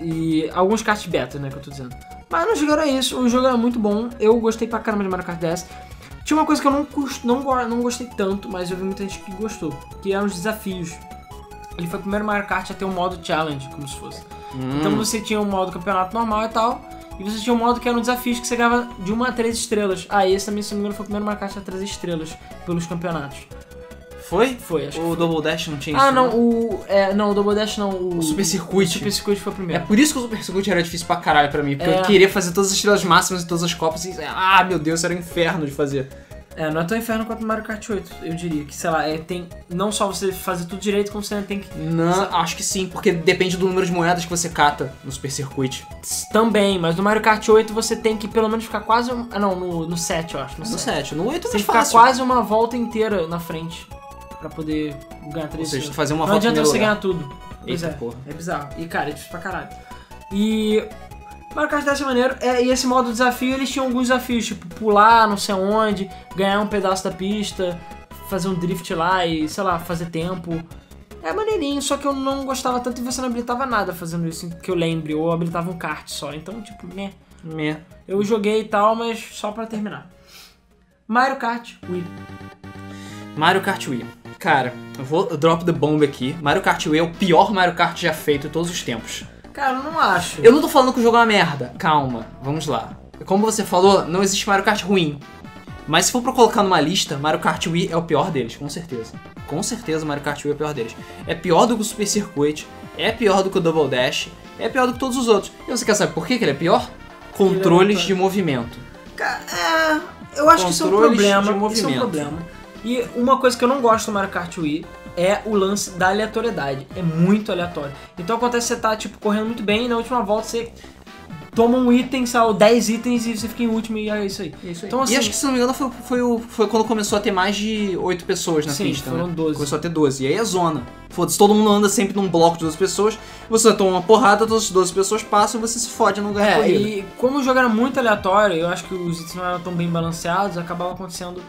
E alguns karts beta, né, que eu tô dizendo. Mas no geral é isso. O jogo era muito bom. Eu gostei pra caramba de Mario Kart 10. Tinha uma coisa que eu não, não, não gostei tanto, mas eu vi muita gente que gostou. Que eram os desafios. Ele foi o primeiro Mario Kart a ter um modo challenge, como se fosse. Hum. Então você tinha um modo campeonato normal e tal. E você tinha um modo que eram desafios que você ganhava de uma a três estrelas. Ah, e esse também, se não me engano, foi o primeiro Kart a trazer estrelas pelos campeonatos. Foi? Foi, acho que O foi. Double Dash não tinha Ah, isso, não, o. É, não, o Double Dash não. O, O Super Circuit. O Super Circuit foi o É primeiro. por isso que o Super Circuit era difícil pra caralho pra mim, porque É. eu queria fazer todas as estrelas máximas em todas as copas e, ah, meu Deus, era um inferno de fazer. É, não é tão inferno quanto Mario Kart 8, eu diria. Que, sei lá, é, tem não só você fazer tudo direito, como você ainda tem que. Não, acho que sim, porque depende do número de moedas que você cata no Super Circuit. Também, mas no Mario Kart 8 você tem que pelo menos ficar quase. um- Ah, não, no, no 7, eu acho. No, No 7. 7, no 8 é mais que ficar fácil. quase uma volta inteira na frente pra poder ganhar Ou três seja, fazer uma Não volta em adianta você lugar. ganhar tudo. Pois Eita é. porra. É bizarro. E, cara, é difícil pra caralho. E. Mario Kart dessa maneira, é, e esse modo desafio, eles tinham alguns desafios, tipo pular não sei onde, ganhar um pedaço da pista, fazer um drift lá e, sei lá, fazer tempo. É maneirinho, só que eu não gostava tanto e você não habilitava nada fazendo isso, que eu lembre, ou habilitava um kart só. Então, tipo, né. Meh. Eu joguei e tal, mas só pra terminar. Mario Kart Wii. Mario Kart Wii. Cara, eu vou drop the bomb aqui. Mario Kart Wii é o pior Mario Kart já feito em todos os tempos. Cara, eu não acho. Eu não tô falando que o jogo é uma merda. Calma, vamos lá. Como você falou, não existe Mario Kart ruim. Mas se for pra colocar numa lista, Mario Kart Wii é o pior deles, com certeza. Com certeza Mario Kart Wii é o pior deles. É pior do que o Super Circuit, é pior do que o Double Dash, é pior do que todos os outros. E você quer saber por que ele é pior? Controles é de movimento. É, eu acho que isso é um Controles problema. de Isso é um movimento. problema. E uma coisa que eu não gosto do Mario Kart Wii é o lance da aleatoriedade. É muito aleatório. Então acontece que você tá, tipo, correndo muito bem e na última volta você toma um item, lá, 10 itens e você fica em último e é isso aí. Então, assim- e acho que, se não me engano, foi, foi, foi quando começou a ter mais de 8 pessoas na Sim, pista, foram né? 12. Começou a ter 12. E aí é zona. Foda-se, todo mundo anda sempre num bloco de 12 pessoas, você toma uma porrada, todas as 12 pessoas passam e você se fode não ganha É, corrida. e como o jogo era muito aleatório, eu acho que os itens não eram tão bem balanceados, acabava acontecendo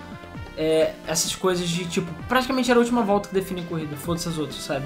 é, essas coisas de tipo, praticamente era a última volta que define a corrida, foda-se as outras, sabe?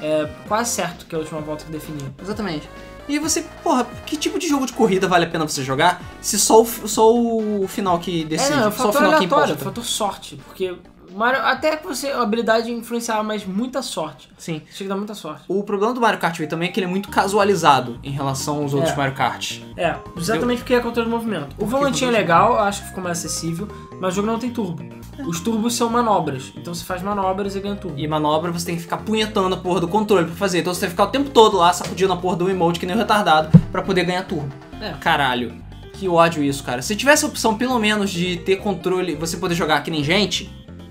É quase certo que é a última volta que definia. Exatamente. E você, porra, que tipo de jogo de corrida vale a pena você jogar se só o, só o final que decide? é, não, é o só o fator final que aleatório, é importa? fator sorte, porque Mario, até que você, a habilidade influenciava, mas muita sorte. Sim. Chega a dar muita sorte. O problema do Mario Kart Wii também é que ele é muito casualizado em relação aos outros É. Mario Kart. É, exatamente porque é controle de movimento. O volantinho é legal, eu acho que ficou mais acessível, mas o jogo não tem turbo. Os turbos são manobras, então você faz manobras e ganha turbo. E manobra você tem que ficar punhetando a porra do controle pra fazer. Então você tem que ficar o tempo todo lá sacudindo a porra do emote que nem um retardado pra poder ganhar turbo. É. Caralho. Que ódio isso, cara. Se tivesse a opção pelo menos de ter controle, você poder jogar que nem gente,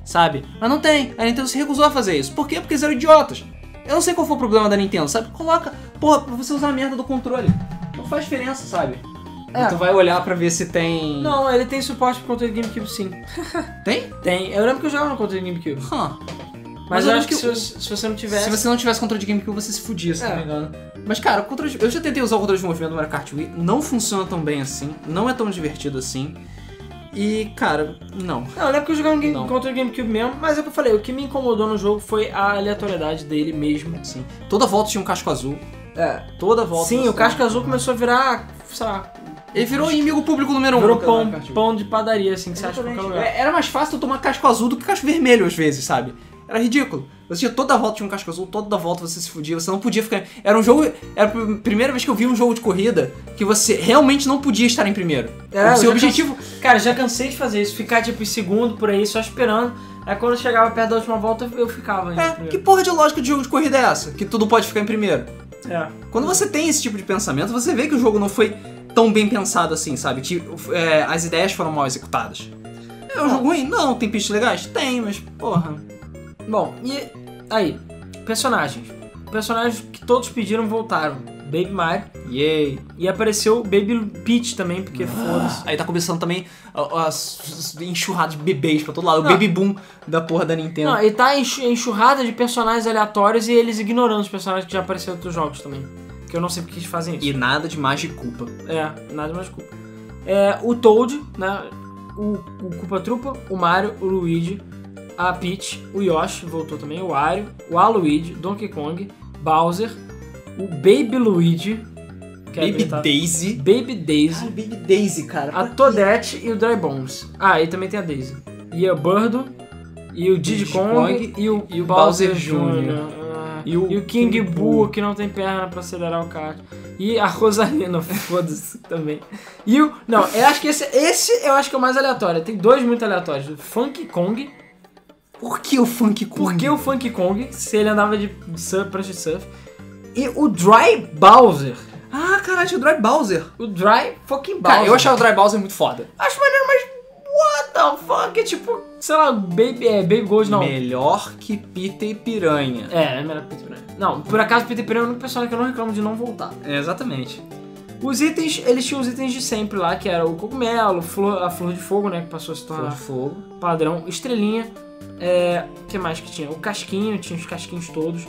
sabe? Mas não tem. A Nintendo se recusou a fazer isso. Por quê? Porque eles eram idiotas. Eu não sei qual foi o problema da Nintendo, sabe? Coloca, porra, pra você usar a merda do controle. Não faz diferença, sabe? É. Tu vai olhar pra ver se tem. Não, ele tem suporte pro controle de GameCube sim. Tem? Tem. Eu lembro que eu jogava no controle de GameCube. Hã. Mas, Mas eu eu acho que, lembro se, se você não tivesse. Se você não tivesse controle de GameCube, você se fudia, se É. não me engano. Mas, cara, o controle de- eu já tentei usar o controle de movimento do Mario Kart Wii, não funciona tão bem assim, não é tão divertido assim. E, cara, não. Não, eu lembro que eu jogava no game, Não. controle de GameCube mesmo, mas é o que eu falei, o que me incomodou no jogo foi a aleatoriedade dele mesmo. Assim, toda volta tinha um casco azul. É. Toda volta. Sim, o casco azul começou a virar, sei lá, Ele virou inimigo público número um. virou pão, pão de padaria, assim, que você acha em qualquer lugar. É, Era mais fácil eu tomar casco azul do que casco vermelho às vezes, sabe? Era ridículo. Você tinha toda volta tinha um casco azul, toda volta você se fudia, você não podia ficar. Era um jogo. Era a primeira vez que eu vi um jogo de corrida que você realmente não podia estar em primeiro. É, o eu seu objetivo. Cara, já cansei de fazer isso, ficar tipo em segundo por aí, só esperando. Aí quando chegava perto da última volta, eu ficava em É, que primeiro. porra de lógica de jogo de corrida é essa? Que tudo pode ficar em primeiro. É. Quando você tem esse tipo de pensamento, você vê que o jogo não foi tão bem pensado assim, sabe? Que é, as ideias foram mal executadas. É um jogo ruim? Não. Tem pistas legais? Tem, mas porra. Bom, e aí, personagens. Personagens que todos pediram voltaram. Baby Mario. Yay. E apareceu Baby Peach também, porque foda-se. Aí tá começando também as enxurradas de bebês pra todo lado. Não. O baby boom da porra da Nintendo. Não, e tá enxu- enxurrada de personagens aleatórios e eles ignorando os personagens que já apareceram em outros jogos também. Que eu não sei porque eles fazem isso. E nada de mais de culpa. É, nada mais culpa. É, o Toad, né? O, o Koopa Troopa, o Mario, o Luigi, a Peach, o Yoshi voltou também, o Wario, o Aluigi, Donkey Kong, Bowser, o Baby Luigi, que é Baby habilitado- Daisy. Baby Daisy, Ai, Baby Daisy, cara. a Toadette e o Dry Bones. Ah, e também tem a Daisy. E a Birdo, e o Diddy Kong, Kong e o, e o Bowser Bowser Jr. Jr. Ah, E o e o King, King Boo, Boo. que não tem perna pra acelerar o kart. E a Rosalina, foda-se também. E o. Não, eu acho que esse, esse eu acho que é o mais aleatório. Tem dois muito aleatórios. O Funk Kong. Por que o Funk Kong? Por que o Funk Kong? Se ele andava de surf, prancha de surf. E o Dry Bowser. Ah, caralho, o Dry Bowser. O Dry fucking Bowser. Cara, eu achava o Dry Bowser muito foda. Acho maneiro, mas. What the fuck? É tipo, sei lá, Baby, é, Baby Gold não. Melhor que Peter e Piranha. É, é melhor Peter Piranha. Não, por acaso Peter Piranha é o único personagem que eu não reclamo de não voltar. É, exatamente. Os itens, eles tinham os itens de sempre lá, que era o cogumelo, flor- a flor de fogo, né, que passou a se Flor tornar de fogo. padrão, estrelinha, é, o que mais que tinha? O casquinho, tinha os casquinhos todos.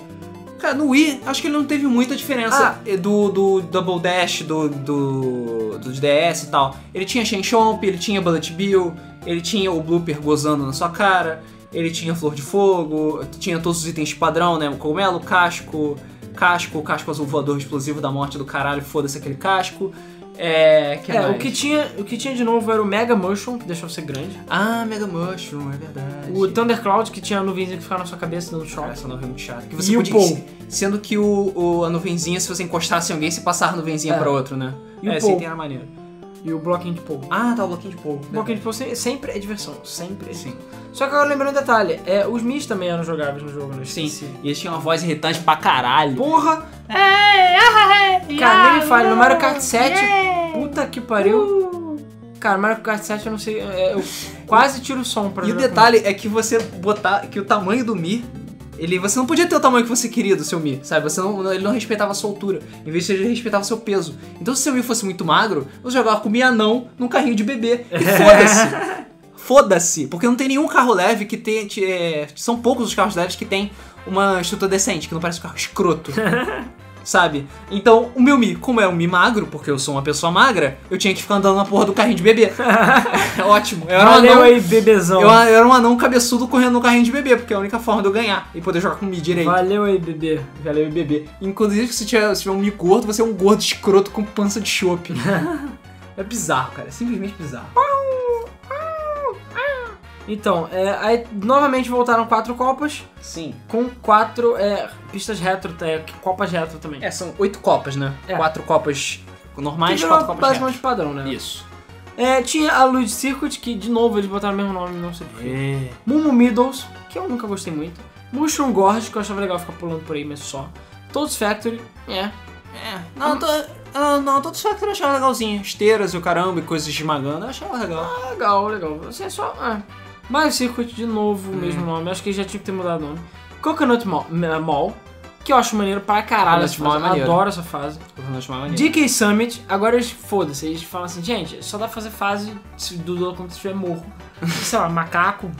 Cara, no Wii, acho que ele não teve muita diferença Ah. do, do Double Dash, do, do, do DS e tal. Ele tinha Shen Chomp, ele tinha Bullet Bill, ele tinha o Blooper gozando na sua cara, ele tinha Flor de Fogo, tinha todos os itens de padrão, né? O cogumelo, casco, casco, casco azul voador explosivo da morte do caralho, foda-se aquele casco. É, que é, mais? o que, tinha, o que tinha de novo era o Mega Mushroom, que deixou você grande. Ah, Mega Mushroom, é verdade. O Thundercloud, que tinha a nuvenzinha que ficava na sua cabeça dando choque. essa nuvem é muito chata. Que você E o podia, Paul. Sendo que o, o- a nuvenzinha, se você encostasse em alguém, se passar a nuvenzinha É. pra outro, né? E o é, esse Paul. item era maneiro. E o bloquinho de Paul. Ah, tá, o bloquinho de Paul. O bloquinho de se- sempre é diversão, sempre é. Sim. Só que agora lembrando um detalhe, é, os Mis também eram jogáveis no jogo, né? Sim. Esqueci. E eles tinham uma voz irritante pra caralho. Porra! Cara, nem me fale, no Mario Kart 7, puta que pariu. Cara, Mario Kart 7 eu não sei, é, eu quase tiro o som pra E o jogar detalhe é que você botar que o tamanho do Mi, ele, você não podia ter o tamanho que você queria do seu Mi, sabe? Você não, ele não respeitava a sua altura. Em vez disso, ele respeitava o seu peso. Então, se o seu Mi fosse muito magro, você jogava com o Mi anão num carrinho de bebê. E foda-se. Foda-se, porque não tem nenhum carro leve que tem. te- é, são poucos os carros leves que tem uma estrutura decente, que não parece um carro escroto. Sabe? Então, o meu Mi, como é um Mi magro, porque eu sou uma pessoa magra, eu tinha que ficar andando na porra do carrinho de bebê. É ótimo. Eu era um Valeu anão, aí, bebezão. eu, era um anão cabeçudo correndo no carrinho de bebê, porque é a única forma de eu ganhar e poder jogar com o Mi direito. Valeu aí, bebê. Valeu, e bebê. Inclusive, se tiver, se tiver um Mi gordo, você é um gordo escroto com pança de chope. é bizarro, cara. É simplesmente bizarro. Então, é, aí novamente voltaram quatro copas, Sim. com quatro é, pistas retro, é, copas retro também. É, são oito copas, né? É. Quatro copas normais, quatro copas basicamente padrão, né? Isso. É, tinha a Luigi Circuit, que de novo eles botaram o mesmo nome, não sei porquê. É. Mumu Middles, que eu nunca gostei muito. Mushroom Gorge, que eu achava legal ficar pulando por aí, mas só. Toads Factory, é. É. Não, tô, ah, não, todos os factores eu achava legalzinho. Esteiras e o caramba e coisas esmagando, eu achava legal. Ah, legal, legal. Assim, é só. É. Mario Circuit, de novo, o mesmo nome. Acho que já tinha que ter mudado o nome. Coconut Mall, Mall que eu acho maneiro pra caralho Coconut essa Mall fase. é maneiro. Adoro essa fase. Eu não chamava maneiro. DK Summit, agora eles, foda-se, eles falam assim, gente, só dá pra fazer fase se do Donkey quando tiver morro. Sei lá, macaco,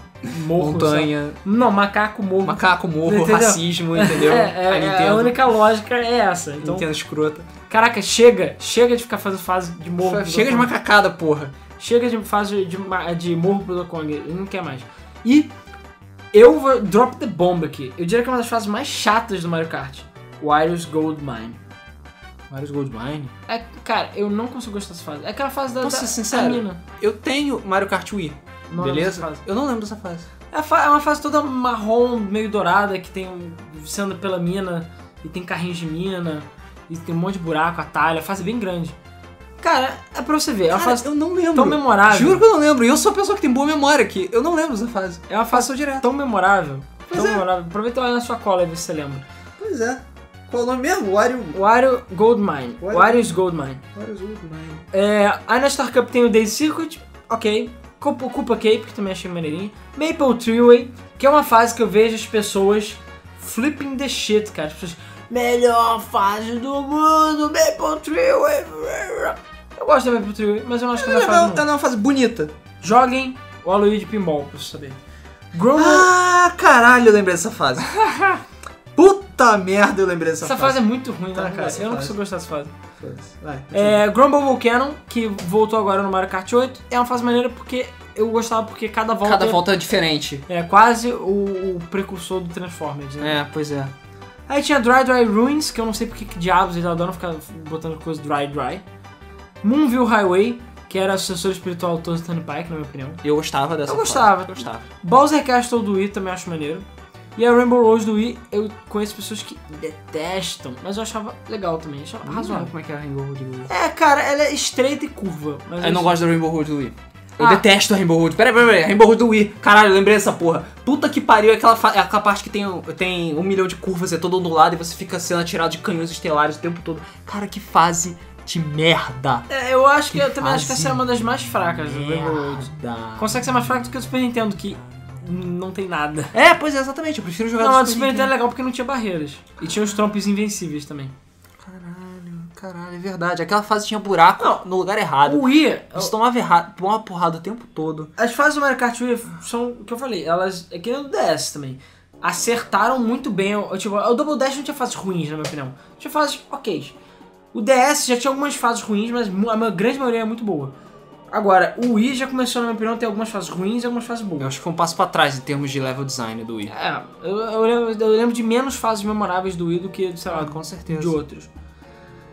morro. Montanha? Não, macaco, morro. macaco, morro, Entendeu? racismo, entendeu? É, é, a é, Nintendo, a única lógica é essa. Então, Nintendo escrota. caraca, chega, chega de ficar fazendo fase de morro. Chega de macacada, porra. Chega de fase de, de morro pro Donkey Kong, ele não quer mais. E eu vou drop the bomb aqui. Eu diria que é uma das fases mais chatas do Mario Kart. Wario's Gold Mine. Marius Goldmine. É, cara, eu não consigo gostar dessa fase. É aquela fase da, Posso da, ser sincero? da mina. Eu tenho Mario Kart Wii, Não beleza? Eu não lembro dessa fase. É, fa- é uma fase toda marrom, meio dourada, que tem. Você anda pela mina e tem carrinhos de mina, e tem um monte de buraco, atalho, a fase é bem grande. Cara, é pra você ver, é uma Cara, fase eu não lembro. tão memorável. Juro que eu não lembro. E eu sou a pessoa que tem boa memória aqui. Eu não lembro dessa fase. É uma fase direto. tão memorável. Pois tão é. memorável. Aproveita e olha na sua cola e vê se você lembra. Pois é. Qual o nome mesmo? Wario... Wario Gold Mine. Wario- Wario's Gold Mine. Marius Goldmine. É, aí na Star Cup tem o Daisy Circuit, ok. Culpa, Culpa Cape, que também achei maneirinho. Maple Treeway, que é uma fase que eu vejo as pessoas flipping the shit, cara. As pessoas, melhor fase do mundo, Maple Treeway. Eu gosto da Maple Treeway, mas eu não acho que é É uma fase legal, é uma fase bonita. Joguem o Aloy de Pinball, pra você saber. Grumble, Ah, caralho, eu lembrei dessa fase. Puta merda, eu lembrei dessa essa fase. fase é muito ruim, Tá né, ruim cara? essa Eu não fase. consigo gostar dessa fase. Foda-se. Vai, É, Grumble Volcano, que voltou agora no Mario Kart 8, é uma fase maneira porque eu gostava porque cada volta, Cada volta é diferente. é quase o, o precursor do Transformers, né? É, pois é. Aí tinha Dry Dry Ruins, que eu não sei porque que diabos eles adoram ficar botando coisa Dry Dry. Moonville Highway, que era o sucessor espiritual do Toast Turnpike, na minha opinião. Eu gostava dessa Eu gostava. Gostava. Bowser Castle do Wii também acho maneiro. E a Rainbow Rose do Wii, eu conheço pessoas que detestam, mas eu achava legal também, achava razoável. como é que é a Rainbow Road do Wii. É, cara, ela é estreita e curva. Mas Eu não gosto da Rainbow Road do Wii. Eu Ah. detesto a Rainbow Road. Peraí, peraí, peraí. Rainbow Road do Wii. Caralho, eu lembrei dessa porra. Puta que pariu. é Aquela, é aquela parte que tem, um- tem um milhão de curvas, é todo ondulado e você fica sendo atirado de canhões estelares o tempo todo. Cara, que fase merda. É, eu acho que, Que eu também acho que essa é uma das mais fracas do. Merda. Consegue ser mais fraca do que o Super Nintendo, que não tem nada. É, pois é, exatamente. Eu prefiro jogar Não, do a do Super Nintendo é legal porque não tinha barreiras. E tinha os trompos invencíveis também. Caralho, caralho, é verdade. Aquela fase tinha buraco Não. no lugar errado. O Wii, Você tomava errado, tomava porrada o tempo todo. as fases do Mario Kart Wii são o que eu falei, elas é que nem o DS também. Acertaram muito bem. o- Tipo, o Double Dash não tinha fases ruins, na minha opinião. Tinha fases ok. O DS já tinha algumas fases ruins, mas a grande maioria é muito boa. Agora, o Wii já começou, na minha opinião, a ter algumas fases ruins e algumas fases boas. Eu acho que foi um passo pra trás em termos de level design do Wii. É, eu, eu lembro, eu lembro de menos fases memoráveis do Wii do que, sei lá, Ah, com certeza. de outros.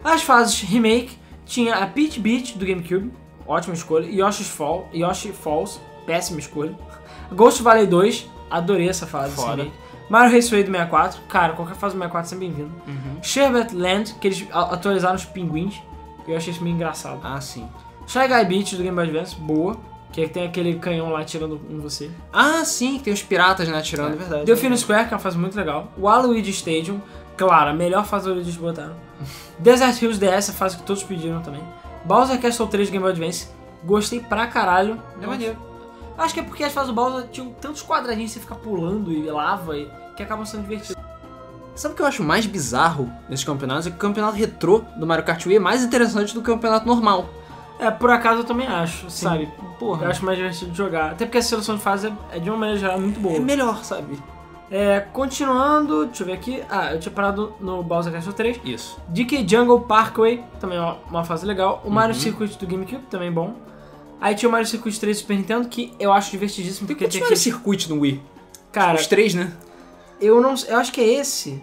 As fases remake tinha a Peach Beach do GameCube, ótima escolha. Yoshi's Fall, Yoshi Falls, péssima escolha. Ghost Valley 2, adorei essa fase. esse Foda. remake. Mario Raceway do 64, cara, qualquer fase do 64 é sempre bem-vindo. Uhum. Sherbet Land, que eles atualizaram os pinguins, que eu achei isso meio engraçado. Ah, sim. Shy Guy Beach do Game Boy Advance, boa, que é que tem aquele canhão lá atirando em você. Ah, sim, que tem os piratas, né, atirando, é verdade. Delfino Square, que é uma fase muito legal. O Waluigi Stadium, claro, a melhor fase do eles botaram. Desert Hills DS, a fase que todos pediram também. Bowser Castle 3 Game Boy Advance, gostei pra caralho. É maneiro. Acho que é porque as fases do Bowser tinham tantos quadradinhos que você fica pulando e lava e que acabam sendo divertidos. Sabe o que eu acho mais bizarro nesses campeonatos? É que o campeonato retrô do Mario Kart Wii é mais interessante do que o campeonato normal. É, por acaso eu também acho, sabe? Porra. Eu acho mais divertido de jogar. Até porque a seleção de fase é, é de uma maneira geral muito boa. É melhor, sabe? É, continuando, deixa eu ver aqui. Ah, eu tinha parado no Bowser Castle 3. Isso. DK Jungle Parkway, também é uma- uma fase legal. O Mario Uhum. Circuit do GameCube, também bom. Aí tinha o Mario Circuit 3 do Super Nintendo, que eu acho divertidíssimo, Tem porque quantos tem Mario aquele... Circuit no Wii? Cara, Os três, né? eu não eu acho que é esse.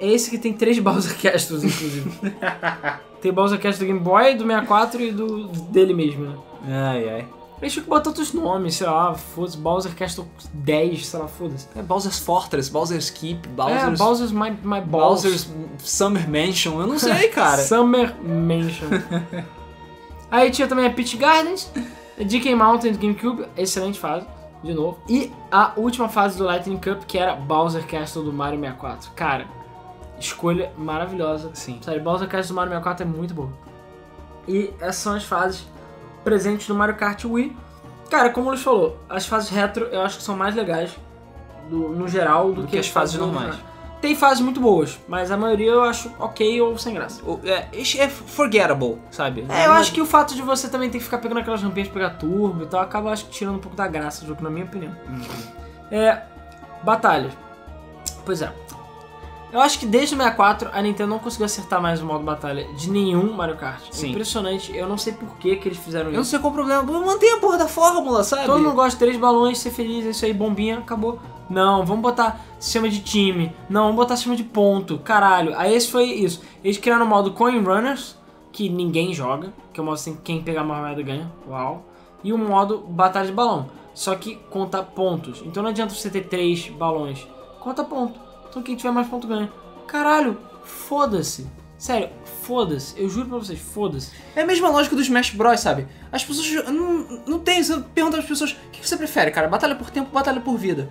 É esse que tem três Bowser Castles, inclusive. tem Bowser Cast do Game Boy, do 64 e do dele mesmo, né? Ai, ai. Eles tinham que botar outros nomes, sei lá, foda-se, Bowser Castle 10, sei lá, foda-se. É Bowser's Fortress, Bowser's Keep, É, Bowser's... Bowser's My, my Balls. Bowser's Summer Mansion, eu não sei, cara. Summer Mansion. Aí tinha também a Peach Gardens, DK Mountain do GameCube, excelente fase, de novo. E a última fase do Lightning Cup, que era Bowser Castle do Mario 64. Cara, escolha maravilhosa. Sim. Sério, Bowser Castle do Mario 64 é muito bom. E essas são as fases presentes no Mario Kart Wii. Cara, como o Luiz falou, as fases retro eu acho que são mais legais do- no geral do, Do que as fases normais. Tem fases muito boas, mas a maioria eu acho ok ou sem graça. É, é forgettable, sabe? É, eu acho que o fato de você também ter que ficar pegando aquelas rampinhas pegar turbo e tal, acaba acho tirando um pouco da graça do jogo, na minha opinião. É. Batalhas. Pois é. Eu acho que desde o 64 a Nintendo não conseguiu acertar mais o modo batalha de nenhum Mario Kart. Sim. Impressionante, eu não sei por que, que eles fizeram Eu não isso. sei qual o problema. Mantém a porra da fórmula, sabe? Todo mundo gosta de três balões, ser feliz, é isso aí, bombinha, acabou. Não, vamos botar sistema de time. Não, vamos botar sistema de ponto. Caralho. Aí esse foi isso. Eles criaram o modo Coin Runners, que ninguém joga, que é o modo assim, quem pegar mais moeda ganha. Uau. E o modo Batalha de Balão. Só que conta pontos. Então não adianta você ter três balões. Conta ponto. Então quem tiver mais ponto ganha. Caralho, foda-se. Sério, foda-se. Eu juro pra vocês, foda-se. É a mesma lógica do Smash Bros, sabe? As pessoas não, não tem. Você pergunta às pessoas: o que você prefere, cara? Batalha por tempo ou batalha por vida?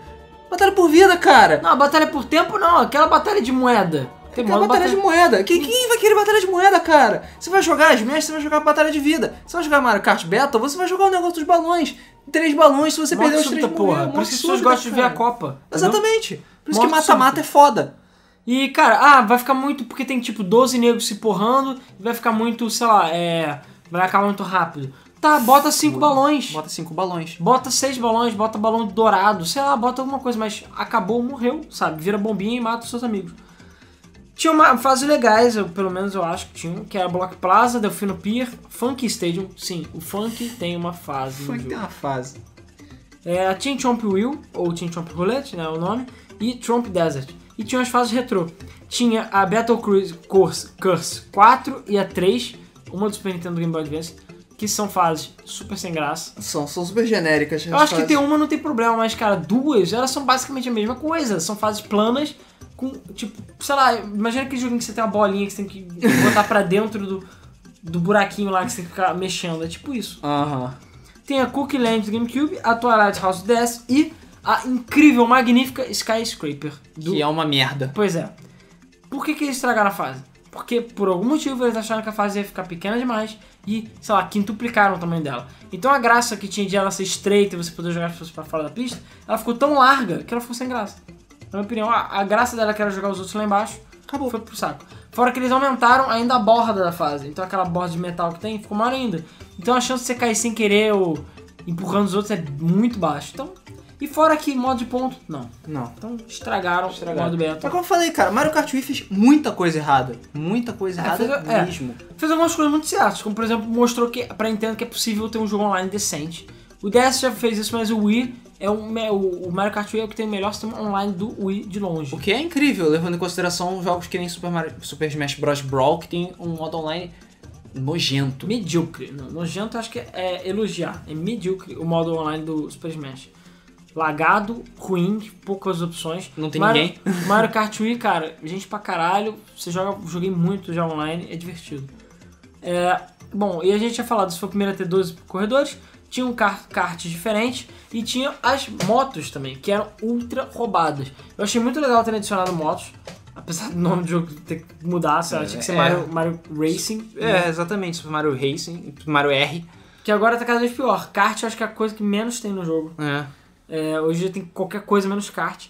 Batalha por vida, cara! Não, batalha por tempo não, aquela batalha de moeda. Tem Aquela modo batalha de moeda. Quem, quem vai querer batalha de moeda, cara? Você vai jogar Smash, você vai jogar batalha de vida. Você vai jogar Mario Kart Battle, você vai jogar o negócio dos balões. Três balões, se você Morte perder os três súbita, porra. morreu, Por morte isso que as pessoas gostam de ver a. Copa. entendeu? Por isso que mata-mata é foda. E, cara, ah, vai ficar muito porque tem tipo 12 negros se porrando, vai ficar muito, sei lá, é. Vai acabar muito rápido. Tá, bota cinco balões. Bota cinco balões. Bota seis balões, bota balão dourado, sei lá, bota alguma coisa, mas acabou, morreu, sabe? Vira bombinha e mata os seus amigos. Tinha uma fase legais, eu, pelo menos eu acho que tinha, que era Block Plaza, Delfino Pier, Funk Stadium. Sim, o Funk tem uma fase que jogo. tem uma fase. É, a Chin Chomp Wheel, ou Chin Chomp Roulette, né, o nome, e Tromp Desert. E tinha as fases retrô. Tinha a Battle Cruise Course, Curse 4 e a 3, uma do Super Nintendo do Game Boy Advance, que são fases super sem graça. São, são super genéricas. Eu acho que tem uma não tem problema, mas, cara, duas, elas são basicamente a mesma coisa. São fases planas com, tipo, sei lá, imagina aquele joguinho que você tem uma bolinha que você tem que botar pra dentro do, do buraquinho lá que você tem que ficar mexendo. É tipo isso. Aham. Tem a Cookie Land do GameCube, a Twilight House DS e a incrível, magnífica Skyscraper do... Que é uma merda. Pois é. Por que, que eles estragaram a fase? Porque por algum motivo eles acharam que a fase ia ficar pequena demais e, sei lá, quintuplicaram o tamanho dela. Então a graça que tinha de ela ser estreita e você poder jogar as pessoas pra fora da pista, ela ficou tão larga que ela ficou sem graça. Na minha opinião, a, a graça dela que era jogar os outros lá embaixo, Acabou. foi pro saco. Fora que eles aumentaram ainda a borda da fase. Então aquela borda de metal que tem ficou maior ainda. Então a chance de você cair sem querer ou empurrando os outros é muito baixa. Então, e fora que modo de ponto, não. Não. Então estragaram, Estragaram. o modo beta. Mas como eu falei, cara, Mario Kart Wii fez muita coisa errada. Muita coisa É, errada fez- é. mesmo. Fez algumas coisas muito certas, como por exemplo, mostrou que pra Nintendo que é possível ter um jogo online decente. O DS já fez isso, mas o Wii é o, o o Mario Kart Wii é o que tem o melhor sistema online do Wii de longe. O que é incrível, levando em consideração jogos que nem Super, Mario, Super Smash Bros. Brawl, que tem um modo online nojento. Medíocre. Não, nojento acho que é elogiar. É medíocre o modo online do Super Smash. Lagado, ruim, poucas opções. Não tem Mario, ninguém. Mario Kart Wii, cara, gente pra caralho. Você joga, joguei muito já online, é divertido. É, bom, e a gente tinha falado, isso foi o primeiro a ter 12 corredores. Tinha um kart, kart diferente e tinha as motos também, que eram ultra roubadas. Eu achei muito legal ter adicionado motos, apesar do nome do jogo ter que mudar, sei lá, tinha que ser É. Mario, Mario Racing. né? É, exatamente. Super Mario Racing, Mario R. Que agora tá cada vez pior. Kart eu acho que é a coisa que menos tem no jogo. É. É, hoje tem qualquer coisa menos kart.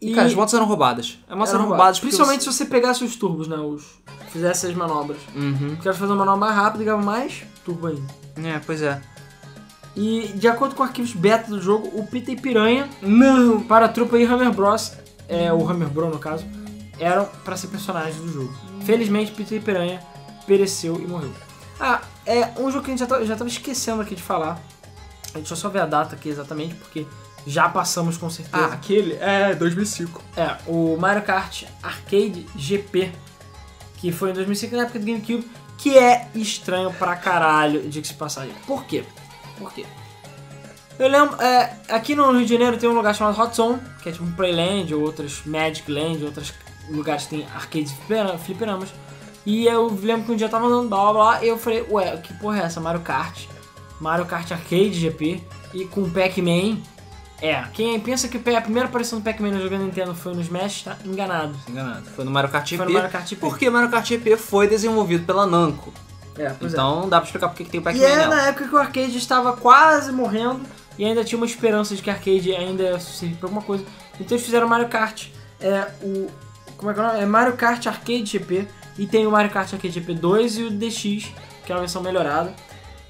E, cara, as motos eram roubadas. As motos eram eram roubadas Principalmente se você pegasse os turbos, né? Os, fizesse as manobras. você- Uhum. Quero fazer uma manobra mais rápida e ganhava mais turbo ainda. É, pois é. E de acordo com arquivos beta do jogo, o Peter e Piranha, Não! para a trupa e Hammer Bros, é, o Hammer Bro no caso, eram para ser personagens do jogo. Felizmente, Peter e Piranha pereceu e morreu. Ah, é um jogo que a gente já, tá- já tava esquecendo aqui de falar. A gente só ver a data aqui exatamente, porque já passamos com certeza. Ah, aquele é 2005. É, o Mario Kart Arcade GP, que foi em 2005 na época do GameCube, que é estranho pra caralho, diga-se passagem. Por quê? Por quê? Eu lembro, é, aqui no Rio de Janeiro tem um lugar chamado Hot Zone, que é tipo um Playland, ou outros Magic Land, outros lugares que tem arcades flipera- fliperamas. E eu lembro que um dia eu tava andando blá blá blá, e eu falei, ué, que porra é essa? Mario Kart. Mario Kart Arcade GP, e com Pac-Man. É, quem pensa que a primeira aparição do Pac-Man no jogo Nintendo foi no Smash, tá enganado. Enganado. Foi no Mario Kart GP. Foi no Mario Kart GP. Porque Mario Kart GP foi desenvolvido pela Namco. É, pois é. então dá pra explicar por que tem o E Pac-Man é nela. na época que o arcade estava quase morrendo e ainda tinha uma esperança de que arcade ainda ia servir pra alguma coisa. Então eles fizeram Mario Kart. É o. Como é que é o nome? É Mario Kart Arcade GP. E tem o Mario Kart Arcade GP 2 e o DX, que é uma versão melhorada.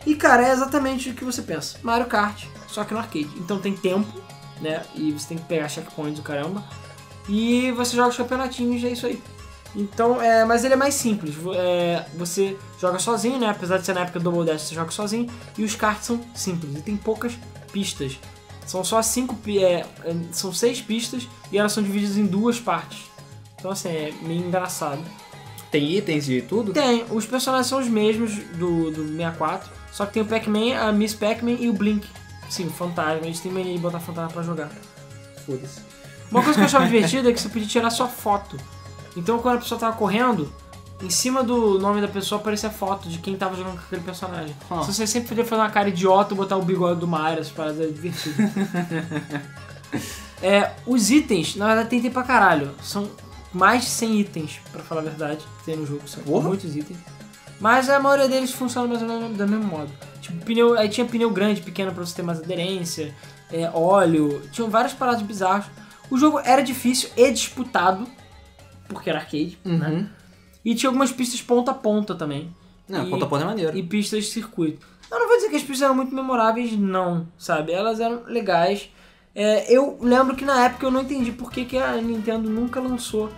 E cara, é exatamente o que você pensa. Mario Kart, só que no arcade. Então tem tempo, né? E você tem que pegar checkpoints do caramba. E você joga os campeonatinhos e é isso aí. Então, é, mas ele é mais simples. É, você joga sozinho, né? Apesar de ser na época do Double Dash, você joga sozinho. E os karts são simples. E tem poucas pistas. São só cinco... É, é, são seis pistas e elas são divididas em duas partes. Então, assim, é meio engraçado. Tem itens e tudo? Tem, os personagens são os mesmos do, do 64. Só que tem o Pac-Man, a Miss Pac-Man e o Blink. Sim, o fantasma. Eles têm mania de botar fantasma pra jogar. Foda-se. Uma coisa que eu achava divertida é que você podia tirar sua foto. Então quando a pessoa tava correndo, em cima do nome da pessoa aparecia a foto de quem tava jogando com aquele personagem. Ah. Então você sempre podia fazer uma cara idiota botar o bigode do Mario, essas paradas é divertido. é, os itens, na verdade, tem item pra caralho. São mais de 100 itens, pra falar a verdade, que tem no jogo. São Porra. muitos itens. Mas a maioria deles funciona mais ou menos do mesmo modo. Tipo, pneu, aí tinha pneu grande, pequeno pra você ter mais aderência, é, óleo, tinham várias paradas bizarras. O jogo era difícil e disputado, porque era arcade, né? Uhum. E tinha algumas pistas ponta a ponta também. Não, E- ponta a ponta é maneiro. E pistas de circuito. Eu não vou dizer que as pistas eram muito memoráveis, não, sabe? Elas eram legais. É, eu lembro que na época eu não entendi por que, que a Nintendo nunca lançou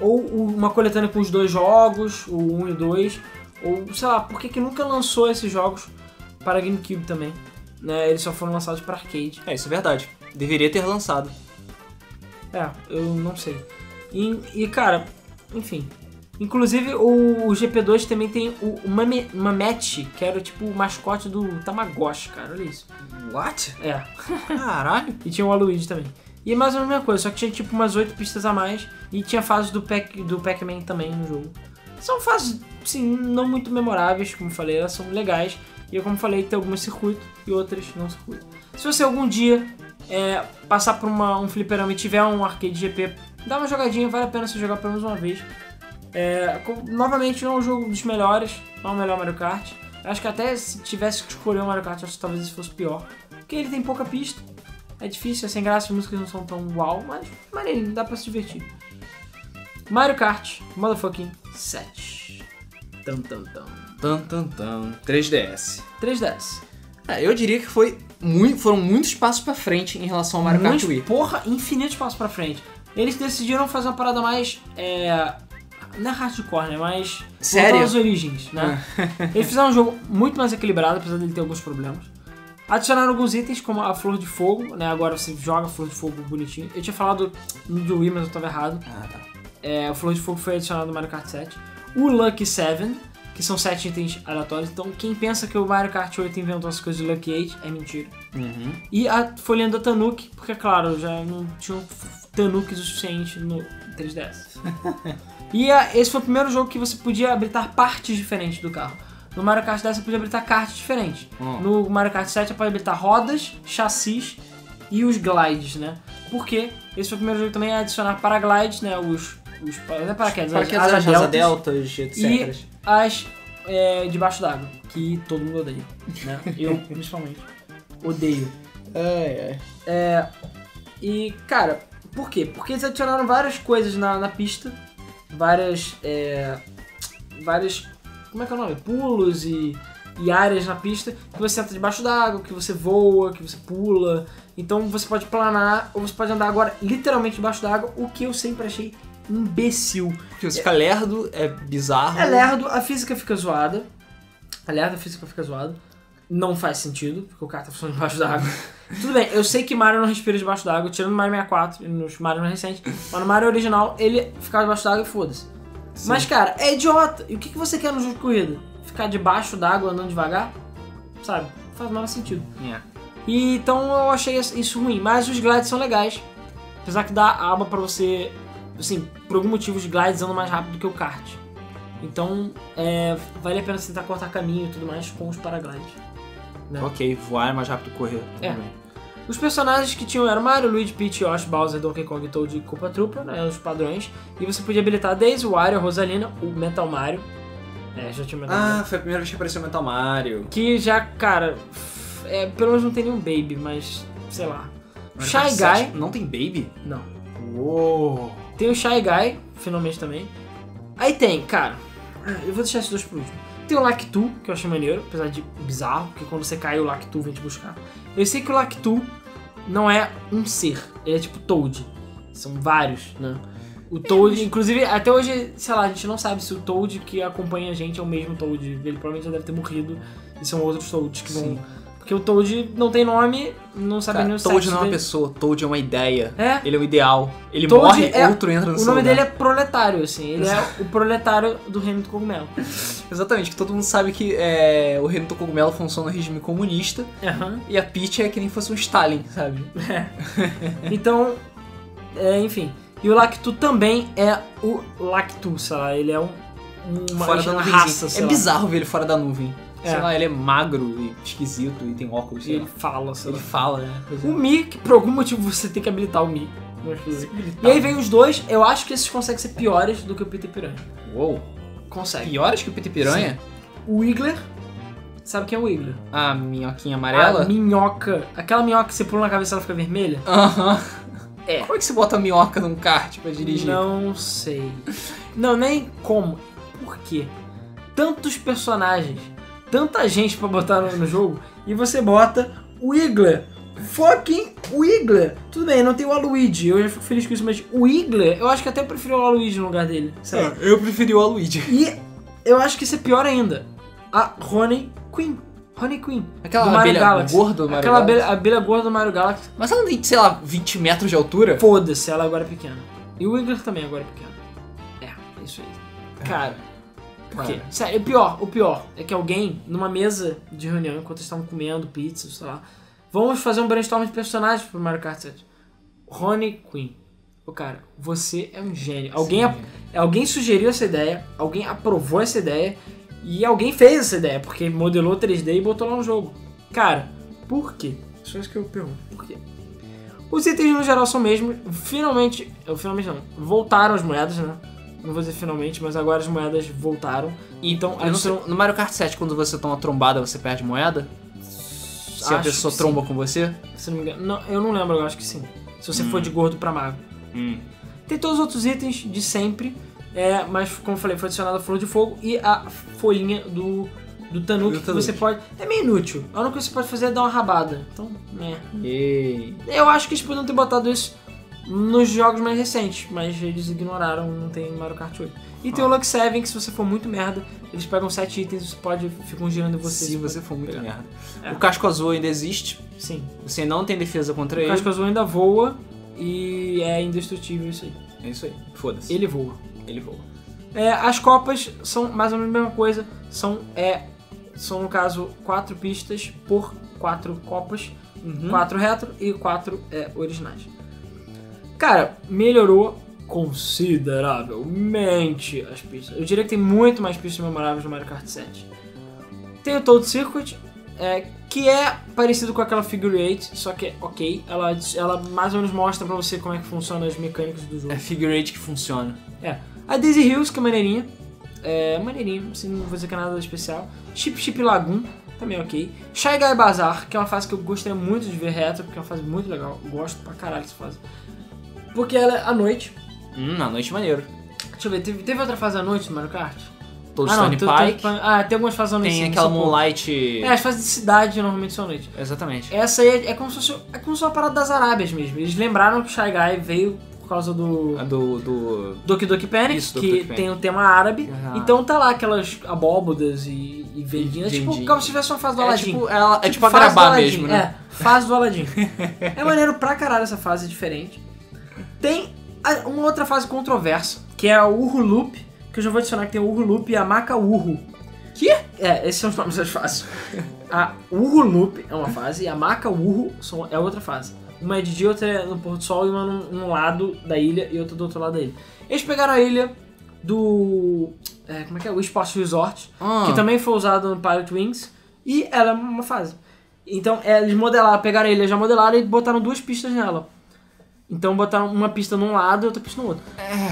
ou uma coletânea com os dois jogos, o 1 e o 2, ou sei lá, por que, que nunca lançou esses jogos para GameCube também. Né? Eles só foram lançados para arcade. É, isso é verdade. Deveria ter lançado. É, eu não sei. E, e, cara, enfim. Inclusive o, o GP2 também tem o, o Mame- Mamete, que era tipo o mascote do Tamagotchi, cara. Olha isso. What? É. Caralho. E tinha o Waluigi também. E é mais ou menos a mesma coisa, só que tinha tipo umas oito pistas a mais. E tinha fases do Pac- do Pac-Man também no jogo. São fases, sim, não muito memoráveis, como falei, elas são legais. E como falei, tem algumas circuito e outras não circuito. Se você algum dia é, passar por uma, um fliperama e tiver um arcade GP, dá uma jogadinha, vale a pena você jogar pelo menos uma vez. É, com- novamente, não é um jogo dos melhores, não é o melhor Mario Kart. Eu acho que até se tivesse que escolher o Mario Kart, acho que talvez fosse pior. Porque ele tem pouca pista. É difícil, é sem graça, as músicas não são tão uau, mas maneirinho, dá pra se divertir. Mario Kart, motherfucking 7. Tam, tam, tam. Tan, tan, tan. 3DS. 3DS. É, eu diria que foi muito, foram muitos passos pra frente em relação ao Mario Kart Wii. Porra, infinito espaço pra frente. Eles decidiram fazer uma parada mais. É, não é hardcore, né? Mais. Sério? às origens, né? Eles fizeram um jogo muito mais equilibrado, apesar dele ter alguns problemas. Adicionaram alguns itens, como a flor de fogo, né? Agora você joga a flor de fogo bonitinho. Eu tinha falado do Wii, mas eu tava errado. Ah, tá. É, a flor de fogo foi adicionado no Mario Kart 7. O Lucky 7, que são 7 itens aleatórios. Então, quem pensa que o Mario Kart 8 inventou as coisas de Lucky 8 é mentira. Uhum. E a folhinha da Tanuki, porque, claro, já não tinha Tanuki o suficiente no 3DS. e a- esse foi o primeiro jogo que você podia habilitar partes diferentes do carro. No Mario Kart 10 você podia habilitar cartas diferentes. Hum. No Mario Kart 7 você pode habilitar rodas, chassis e os glides, né? Porque esse foi o primeiro jogo também a adicionar paraglides, né? Os. Os não é paraquedas, Para as as deltas etc. e as é, debaixo d'água, que todo mundo odeia, né? Eu, principalmente, odeio. Ai, ai. E, cara, por quê? Porque eles adicionaram várias coisas na, na pista, várias, é, várias, como é que é o nome? Pulos e, e áreas na pista, que você entra debaixo d'água, que você voa, que você pula. Então você pode planar, ou você pode andar agora literalmente debaixo d'água, o que eu sempre achei imbecil. Porque você fica lerdo, é bizarro. É lerdo, a física fica zoada. É lerdo, a física fica zoada. Não faz sentido, porque o cara tá funcionando debaixo d'água. Tudo bem, eu sei que Mario não respira debaixo d'água, tirando no Mario 64 e nos Mario mais recentes. Mas no Mario original, ele ficava debaixo d'água e foda-se. Mas, cara, é idiota. E o que, que você quer no jogo de corrida? Ficar debaixo d'água andando devagar? Sabe? faz o menor sentido. É. E, então eu achei isso ruim. Mas os glides são legais. Apesar que dá aba pra você. Assim, por algum motivo os glides andam mais rápido que o kart. Então é, vale a pena você tentar cortar caminho e tudo mais com os paraglides. Né? Ok, voar é mais rápido que correr. É. também. Os personagens que tinham eram Mario, Luigi, Peach, Yoshi, Bowser, Donkey Kong, Toad e Koopa Troopa, né, os padrões. E você podia habilitar Daisy, o Wario, a Rosalina, o Metal Mario. É, já tinha o Metal Mario. Ah, foi a primeira vez que apareceu o Metal Mario. Que já, cara, é, pelo menos não tem nenhum Baby, mas sei lá. Mario Shy Guy, 7 Não tem Baby? não. Uou. Tem o Shy Guy, finalmente também. Aí tem, cara, eu vou deixar esses dois por último. Tem o Lactu, que eu achei maneiro, apesar de bizarro, porque quando você cai o Lactu vem te buscar. Eu sei que o Lactu não é um ser, ele é tipo Toad. São vários, né? O Toad, inclusive, até hoje, sei lá, a gente não sabe se o Toad que acompanha a gente é o mesmo Toad. Ele provavelmente já deve ter morrido e são outros Toads que vão. Porque o Toad não tem nome, não sabe Cara, nem o Toad não é uma dele. pessoa, Toad é uma ideia. É, Ele é o ideal. Ele Toad morre, é- outro entra no o nome lugar. dele é proletário, assim. Ele é o proletário do reino do cogumelo. Exatamente, que todo mundo sabe que é, o reino do cogumelo funciona no regime comunista Aham. e a Peach é que nem fosse um Stalin, sabe? Então, é, enfim. E o Lactu também é o Lactu, sei lá. Ele é um, uma, fora da raça, É lá. bizarro ver ele fora da nuvem. É. Sei lá, ele é magro e esquisito e tem óculos. E ele lá. fala, sei Ele lá. fala, né? Pois é. O Mi, que por algum motivo você tem que habilitar o Mi. E aí vem os dois, eu acho que esses conseguem ser piores do que o Peter Piranha. Uou. Consegue. Piores que o Peter Piranha? O Wiggler, sabe quem é o Wiggler? A minhoquinha A amarela? minhoca. Aquela minhoca que você pula na cabeça e ela fica vermelha? Aham. É. Como é que você bota a minhoca num kart pra dirigir? Não sei. Não, nem como. Por quê? Tantos personagens, tanta gente pra botar no, no jogo, e você bota o Wiggler. Fucking Wiggler. Tudo bem, não tem o Aluigi, eu já fico feliz com isso, mas o Wiggler, eu acho que até eu prefiro o Aluigi no lugar dele. lá. É, eu preferi o Aluigi. E eu acho que isso é pior ainda. A Honey Queen. Honey Queen. Aquela do Mario abelha Galaxy. gorda do Mario Aquela Galaxy. abelha, abelha gorda do Mario Galaxy. Mas ela não tem, sei lá, 20 metros de altura? Foda-se, ela agora é pequena. E o Wiggler também agora é pequeno. É, é isso aí. Cara, por quê? Cara. Sério, o pior, o pior é que alguém, numa mesa de reunião, enquanto eles estavam comendo pizza, sei lá, vamos fazer um brainstorm de personagens pro Mario Kart 7. Honey Queen. Ô cara, você é um gênio. Alguém, ap- alguém sugeriu essa ideia, alguém aprovou essa ideia e alguém fez essa ideia, porque modelou 3D e botou lá no jogo. Cara, por quê? É isso que eu pergunto. Por quê? Os itens no geral são mesmos. Finalmente, eu finalmente não, voltaram as moedas, né? Não vou dizer finalmente, mas agora as moedas voltaram. Então, sei, adicionam- no Mario Kart 7, quando você toma trombada, você perde moeda? Se a Acho pessoa que tromba com você? Se não me engano. Não, eu não lembro, eu acho que sim. Se você for de gordo pra magro. Hum. Tem todos os outros itens de sempre, é, mas como eu falei, foi adicionada a flor de fogo e a folhinha do, do Tanuki que você pode. É meio inútil. A única coisa que você pode fazer é dar uma rabada. Então, é. Ei. Eu acho que eles poderiam ter botado isso nos jogos mais recentes, mas eles ignoraram, não tem em Mario Kart 8. E tem o Luck 7, que se você for muito merda, eles pegam 7 itens e você pode ficam girando em você. Se você for muito pegar. merda. É. O casco azul ainda existe. Sim. Você não tem defesa contra O ele. Casco Azul ainda voa e é indestrutível isso aí. É isso aí. Foda-se. Ele voa. Ele voa. É, as copas são mais ou menos a mesma coisa. São, é, são no caso, quatro pistas por quatro copas. Uhum. Quatro retro e quatro é, originais. Cara, melhorou consideravelmente as pistas. Eu diria que tem muito mais pistas memoráveis no Mario Kart 7. Tem o Toad Circuit, é, que é parecido com aquela Figure 8, só que é ok. Ela, ela mais ou menos mostra pra você como é que funcionam as mecânicas do jogo. É figure eight que funciona. É. A Daisy Hills, que é maneirinha. É maneirinha, assim, não vou dizer que é nada especial. Chip Chip Lagoon, também ok. Shy Guy Bazaar, que é uma fase que eu gostaria muito de ver retro, porque é uma fase muito legal. Eu gosto pra caralho dessa fase. Porque ela é à noite. Hum, na noite maneiro. Deixa eu ver, teve, teve outra fase à noite no Mario Kart? Todo ah, não, Stone tem- Pike. ah, tem algumas fases à noite. Tem sim, aquela. Moonlight. É, as fases de cidade normalmente são à noite. Exatamente. Essa aí é, é como se fosse, é como se fosse uma parada das Arábias mesmo. Eles lembraram que o Shy Guy veio por causa do. A do. do... Doki Doki Panic, Isso, Doki que Doki Panic. tem o tema árabe. Aham. Então tá lá aquelas abóbodas e, e vendinhas, E tipo, como se tivesse uma fase do É Aladdin. tipo, ela, é tipo a fase do gravar Aladdin, mesmo, né? É, fase do Aladdin. é maneiro pra caralho essa fase diferente. Tem a- uma outra fase controversa, que é o Urro Loop, que eu já vou adicionar que tem o Urro Loop e a Maca Urro. Que? É, esses são os nomes das fases. A Urro Loop é uma fase e a Maca são- é outra fase. Uma é de dia, outra é no pôr do sol e uma num, lado da ilha e outra do outro lado da ilha. Eles pegaram a ilha do. é, como é que é? O Sports Resort, Ah. que também foi usado no Pilot Wings e ela é uma fase. Então é, eles modelaram, pegaram a ilha, já modelaram e botaram duas pistas nela. Então botaram uma pista num lado e outra pista no outro.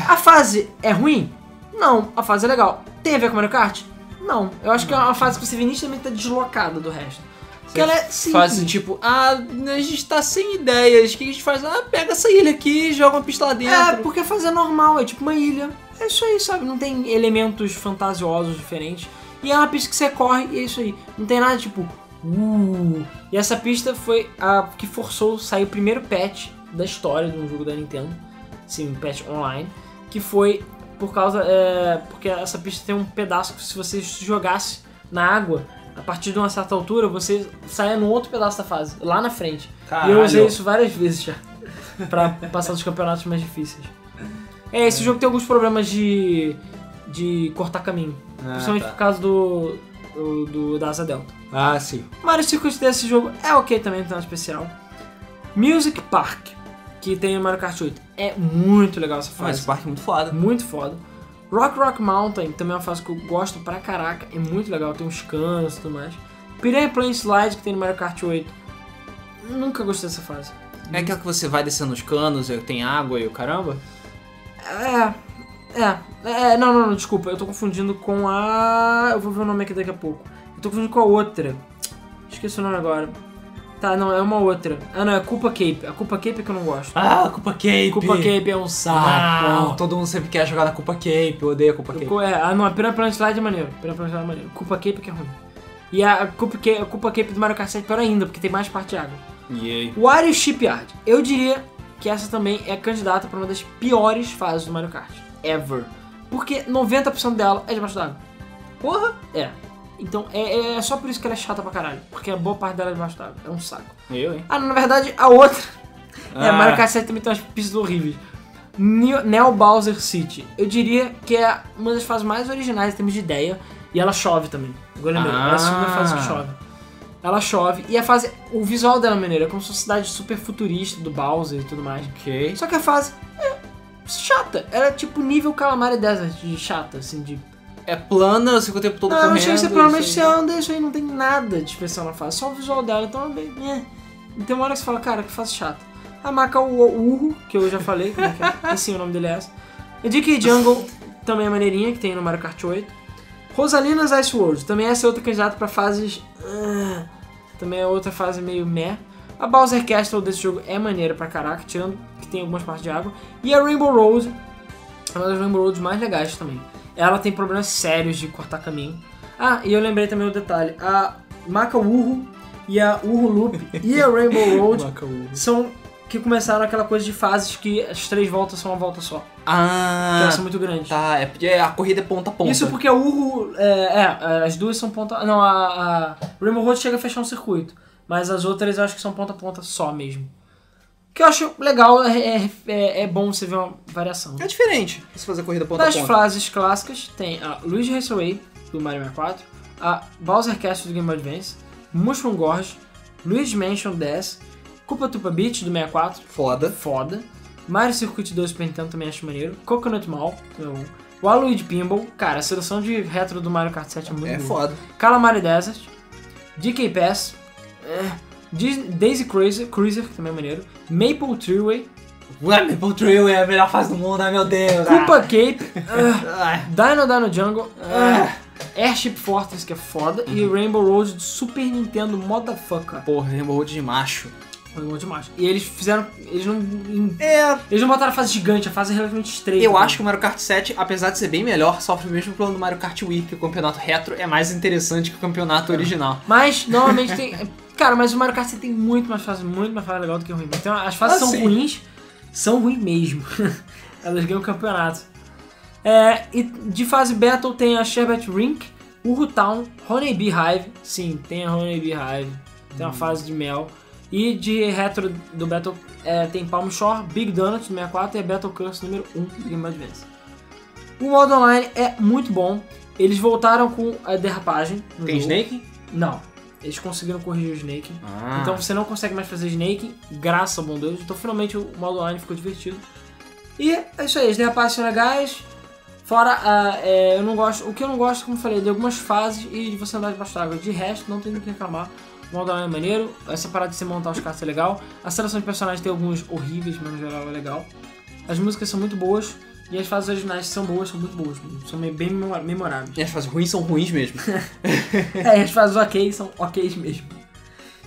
A fase é ruim? Não, a fase é legal. Tem a ver com Mario Kart? Não. Eu acho que é uma fase que você vê nitidamente tá deslocada do resto. Porque ela é simples. Fazem tipo, ah, a gente tá sem ideias. O que a gente faz? Ah, pega essa ilha aqui e joga uma pista lá dentro. É, porque a fase é normal, é tipo uma ilha. É isso aí, sabe? Não tem elementos fantasiosos diferentes. E é uma pista que você corre e é isso aí. Não tem nada tipo. Uh. E essa pista foi a que forçou sair o primeiro patch da história de um jogo da Nintendo. Sim, patch online. Que foi por causa. É, porque essa pista tem um pedaço que se você jogasse na água, a partir de uma certa altura, você saia num outro pedaço da fase, lá na frente. E eu usei isso várias vezes já. Pra passar dos campeonatos mais difíceis. É, esse jogo tem alguns problemas de. de cortar caminho. Ah, principalmente tá. por causa do. do, do da Asa Delta. Ah, sim. Mario Circuit desse jogo é ok também, não tem nada especial. Music Park, que tem Mario Kart 8. É muito legal essa Mas fase. esse parque é muito foda. Muito foda. Rock Rock Mountain também é uma fase que eu gosto pra caraca. É muito legal, tem uns canos e tudo mais. Piranha Plane Slide, que tem no Mario Kart 8. Nunca gostei dessa fase. É aquela que você vai descendo os canos, e tem água e o caramba? É. É, é, não, não, não, desculpa, eu tô confundindo com a. Eu vou ver o nome aqui daqui a pouco. Eu tô confundindo com a outra. Esqueci o nome agora. Tá, não, é uma outra. Ah, não, é Culpa Cape. A Culpa Cape é que eu não gosto. Ah, Culpa Cape. Culpa Cape é um saco. Não, todo mundo sempre quer jogar na Culpa Cape, eu odeio a Culpa Cape. É, ah, não, a Piranha Plant Slide é maneiro. Piranha Plant Slide é maneiro. Culpa Cape que é ruim. E a Culpa Cape, a Culpa Cape do Mario Kart 7 é pior ainda, porque tem mais parte de água. Yay. Wario Shipyard. Eu diria que essa também é candidata para uma das piores fases do Mario Kart. Ever. Porque 90% dela é debaixo d'água. Porra! É. Então é, é só por isso que ela é chata pra caralho. Porque a boa parte dela é debaixo d'água. É um saco. Eu, hein? Ah, na verdade, a outra. É, Ah. Mario Kart 7 também tem umas pistas horríveis. Neo, Neo Bowser City. Eu diria que é uma das fases mais originais em termos de ideia. E ela chove também. Agora lembrei. É a segunda Ah. fase que chove. Ela chove. E a fase. O visual dela é maneiro. É como se fosse cidade super futurista do Bowser e tudo mais. Ok. Só que a fase é chata. Ela é tipo nível Calamari Desert de chata, assim, de É plana, você fica o tempo todo não, correndo. não chega a ser provavelmente isso você aí. anda isso aí, não tem nada de especial na fase, só o visual dela, então é bem. É. Tem uma hora que você fala, cara, que fase chata. A Maca Urro, que eu já falei, como é que é? E sim, o nome dele é essa. A DK Jungle também é maneirinha, que tem no Mario Kart 8. Rosalina's Ice World, também essa é outra candidata pra fases. ah, também é outra fase meio meh. A Bowser Castle desse jogo é maneira pra caraca, tirando que tem algumas partes de água. E a Rainbow Road é uma das Rainbow Roads mais legais também. Ela tem problemas sérios de cortar caminho. Ah, e eu lembrei também o detalhe. A Maca Urro e a Urro Loop e a Rainbow Road são que começaram aquela coisa de fases que as três voltas são uma volta só. Que Ah, elas são muito grandes. tá. É porque a corrida é ponta a ponta. Isso porque a Urro. É, é, as duas são ponta. Não, a, a Rainbow Road chega a fechar um circuito. Mas as outras eu acho que são ponta a ponta só mesmo. Que eu acho legal, é, é, é- é bom você ver uma variação. É diferente se fazer corrida ponta Das a ponta. fases clássicas tem a Luigi Raceway do Mario 64, a Bowser Castle do Game Boy Advance, Mushroom Gorge, Luigi Mansion 10, Koopa Tupa Beach do 64, Foda. foda, Mario Circuit 2 Super Nintendo também acho maneiro, Coconut Mall, é um, Waluigi Pinball, cara, a seleção de retro do Mario Kart 7 é muito É boa. foda. Calamari Desert, DK Pass, é, Daisy Cruiser, Cruiser, que também é maneiro, Maple Treeway, Ué, Maple Trail é a melhor fase do mundo, ai meu Deus. Koopa Cape, Ah. Dino Dino Jungle, ah, Airship Fortress, que é foda, e Rainbow Road do Super Nintendo Motherfucker. Porra, Rainbow Road de macho. Foi bom demais. E eles fizeram. Eles não. É, Eles não botaram a fase gigante, a fase é relativamente estreita. eu acho que o Mario Kart 7, apesar de ser bem melhor, sofre o mesmo problema do Mario Kart Wii, que o campeonato retro é mais interessante que o campeonato original. Mas, normalmente tem. Cara, mas o Mario Kart 7 tem muito mais fase, muito mais fase legal do que ruim. Então as fases Ah, são sim. ruins, são ruins mesmo. Elas ganham o campeonato. É, e de fase Battle tem a Sherbet Rink, Uru Town, Honeybee Hive. Sim, tem a Honeybee Hive. Tem uma fase de mel. E de retro do Battle é, tem Palm Shore, Big Donut do 64 e a Battle Curse número 1 do Game Advance. O modo online é muito bom. Eles voltaram com a derrapagem. Tem jogo. Snake? Não. Eles conseguiram corrigir o Snake. Ah. Então você não consegue mais fazer Snake, graças ao bom Deus. Então finalmente o modo online ficou divertido. E é isso aí, as derrapagens são legais. Fora, ah, é, eu não gosto. O que eu não gosto, como eu falei, de algumas fases e de você andar debaixo d'água. De resto, não tem do que reclamar. O modo online é maneiro. Essa parada de você montar os carros é legal. A seleção de personagens tem alguns horríveis, mas no geral é legal. As músicas são muito boas. E as fases originais são boas, são muito boas. São bem memoráveis. E as fases ruins são ruins mesmo. É, as fases ok são ok mesmo.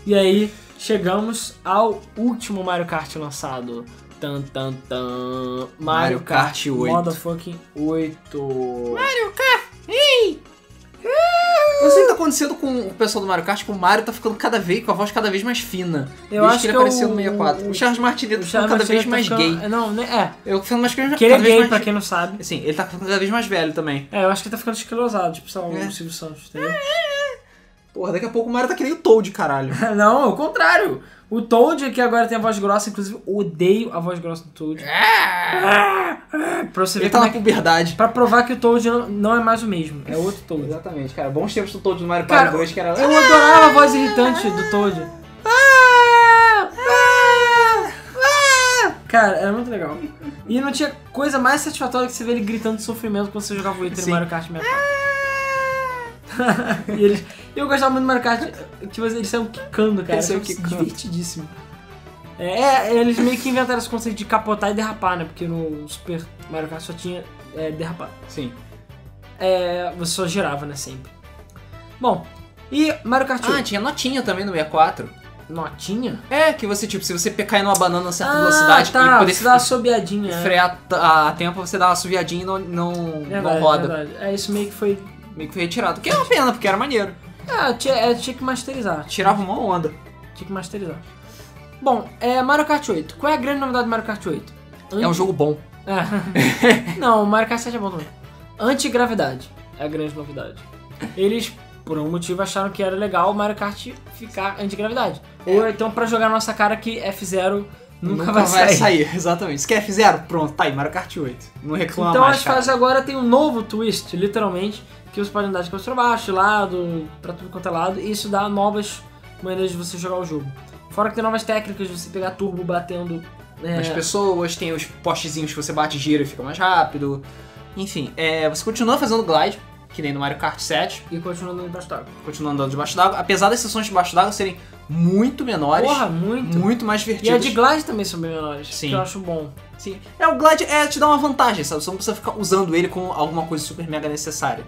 E aí, chegamos ao último Mario Kart lançado. Tan, tan, tan. Mario, Mario Kart 8. Motherfucking 8. Eu não sei o que tá acontecendo com o pessoal do Mario Kart, que o Mario tá ficando cada vez, com a voz cada vez mais fina. Eu desde acho que ele que apareceu o- no 64. O, Charles Martinet tá ficando cada vez Martinet mais tá gay. Não, né? Eu ficando mais É. Que ele é gay, mais... pra quem não sabe. Assim, ele tá ficando cada vez mais velho também. É, eu acho que ele tá ficando esclerosado, tipo, sei lá, É. o Silvio Santos, entendeu? Porra, daqui a pouco o Mario tá que nem o Toad, caralho. não, ao contrário. O Toad, que agora tem a voz grossa, inclusive, odeio a voz grossa do Toad. pra você ver Ele tá na é que... puberdade. Pra provar que o Toad não, não é mais o mesmo, é outro Toad. Exatamente, cara. Bons tempos do Toad do Mario Party 2, que era... Eu adorava a voz irritante do Toad. Cara, era muito legal. E não tinha coisa mais satisfatória que você ver ele gritando de sofrimento quando você jogava o Item Sim. no Mario Kart 64. e eles, eu gostava muito do Mario Kart, tipo, eles saíam quicando, cara. Eles isso quicando. Divertidíssimo. É, é, eles meio que inventaram esse conceito de capotar e derrapar, né? Porque no Super Mario Kart só tinha é, derrapar. Sim. É, você só girava, né? Sempre. Bom, e Mario Kart 8? Ah, tinha notinha também no 64. Notinha? É, que você, tipo, se você cair numa banana a certa ah, velocidade tá, e poder você dá uma assobiadinha. é. frear a, a tempo, você dá uma assoviadinha e não, não, Verdade, não roda. verdade. É, isso meio que foi... Meio que foi retirado. Que é uma pena, porque era maneiro. É, tinha, é, tinha que masterizar. Tirava uma onda. Tinha que masterizar. Bom, é Mario Kart 8. Qual é a grande novidade do Mario Kart 8? É um jogo bom. É. Não, o Mario Kart 7 é bom também. Antigravidade é a grande novidade. Eles, por um motivo, acharam que era legal o Mario Kart ficar antigravidade. Ou então pra jogar na nossa cara que F0 nunca, vai, sair. Exatamente. Se quer F0, pronto, tá aí, Mario Kart 8. Não reclama Então mais, as cara. fases agora tem um novo twist, literalmente, que você pode andar de cabeça pra baixo, de lado, pra tudo quanto é lado, e isso dá novas maneiras de você jogar o jogo. Fora que tem novas técnicas de você pegar turbo batendo. É, As pessoas, tem os postezinhos que você bate e gira e fica mais rápido. Enfim, é, você continua fazendo glide, que nem no Mario Kart 7, E continuando embaixo d'água. continua andando debaixo d'água, apesar das sessões debaixo d'água serem muito menores, Porra, muito. muito mais E a divertidas. de glide também são bem menores, Sim. que eu acho bom. Sim. É, o glide é, te dá uma vantagem, sabe? Você não precisa ficar usando ele com alguma coisa super mega necessária.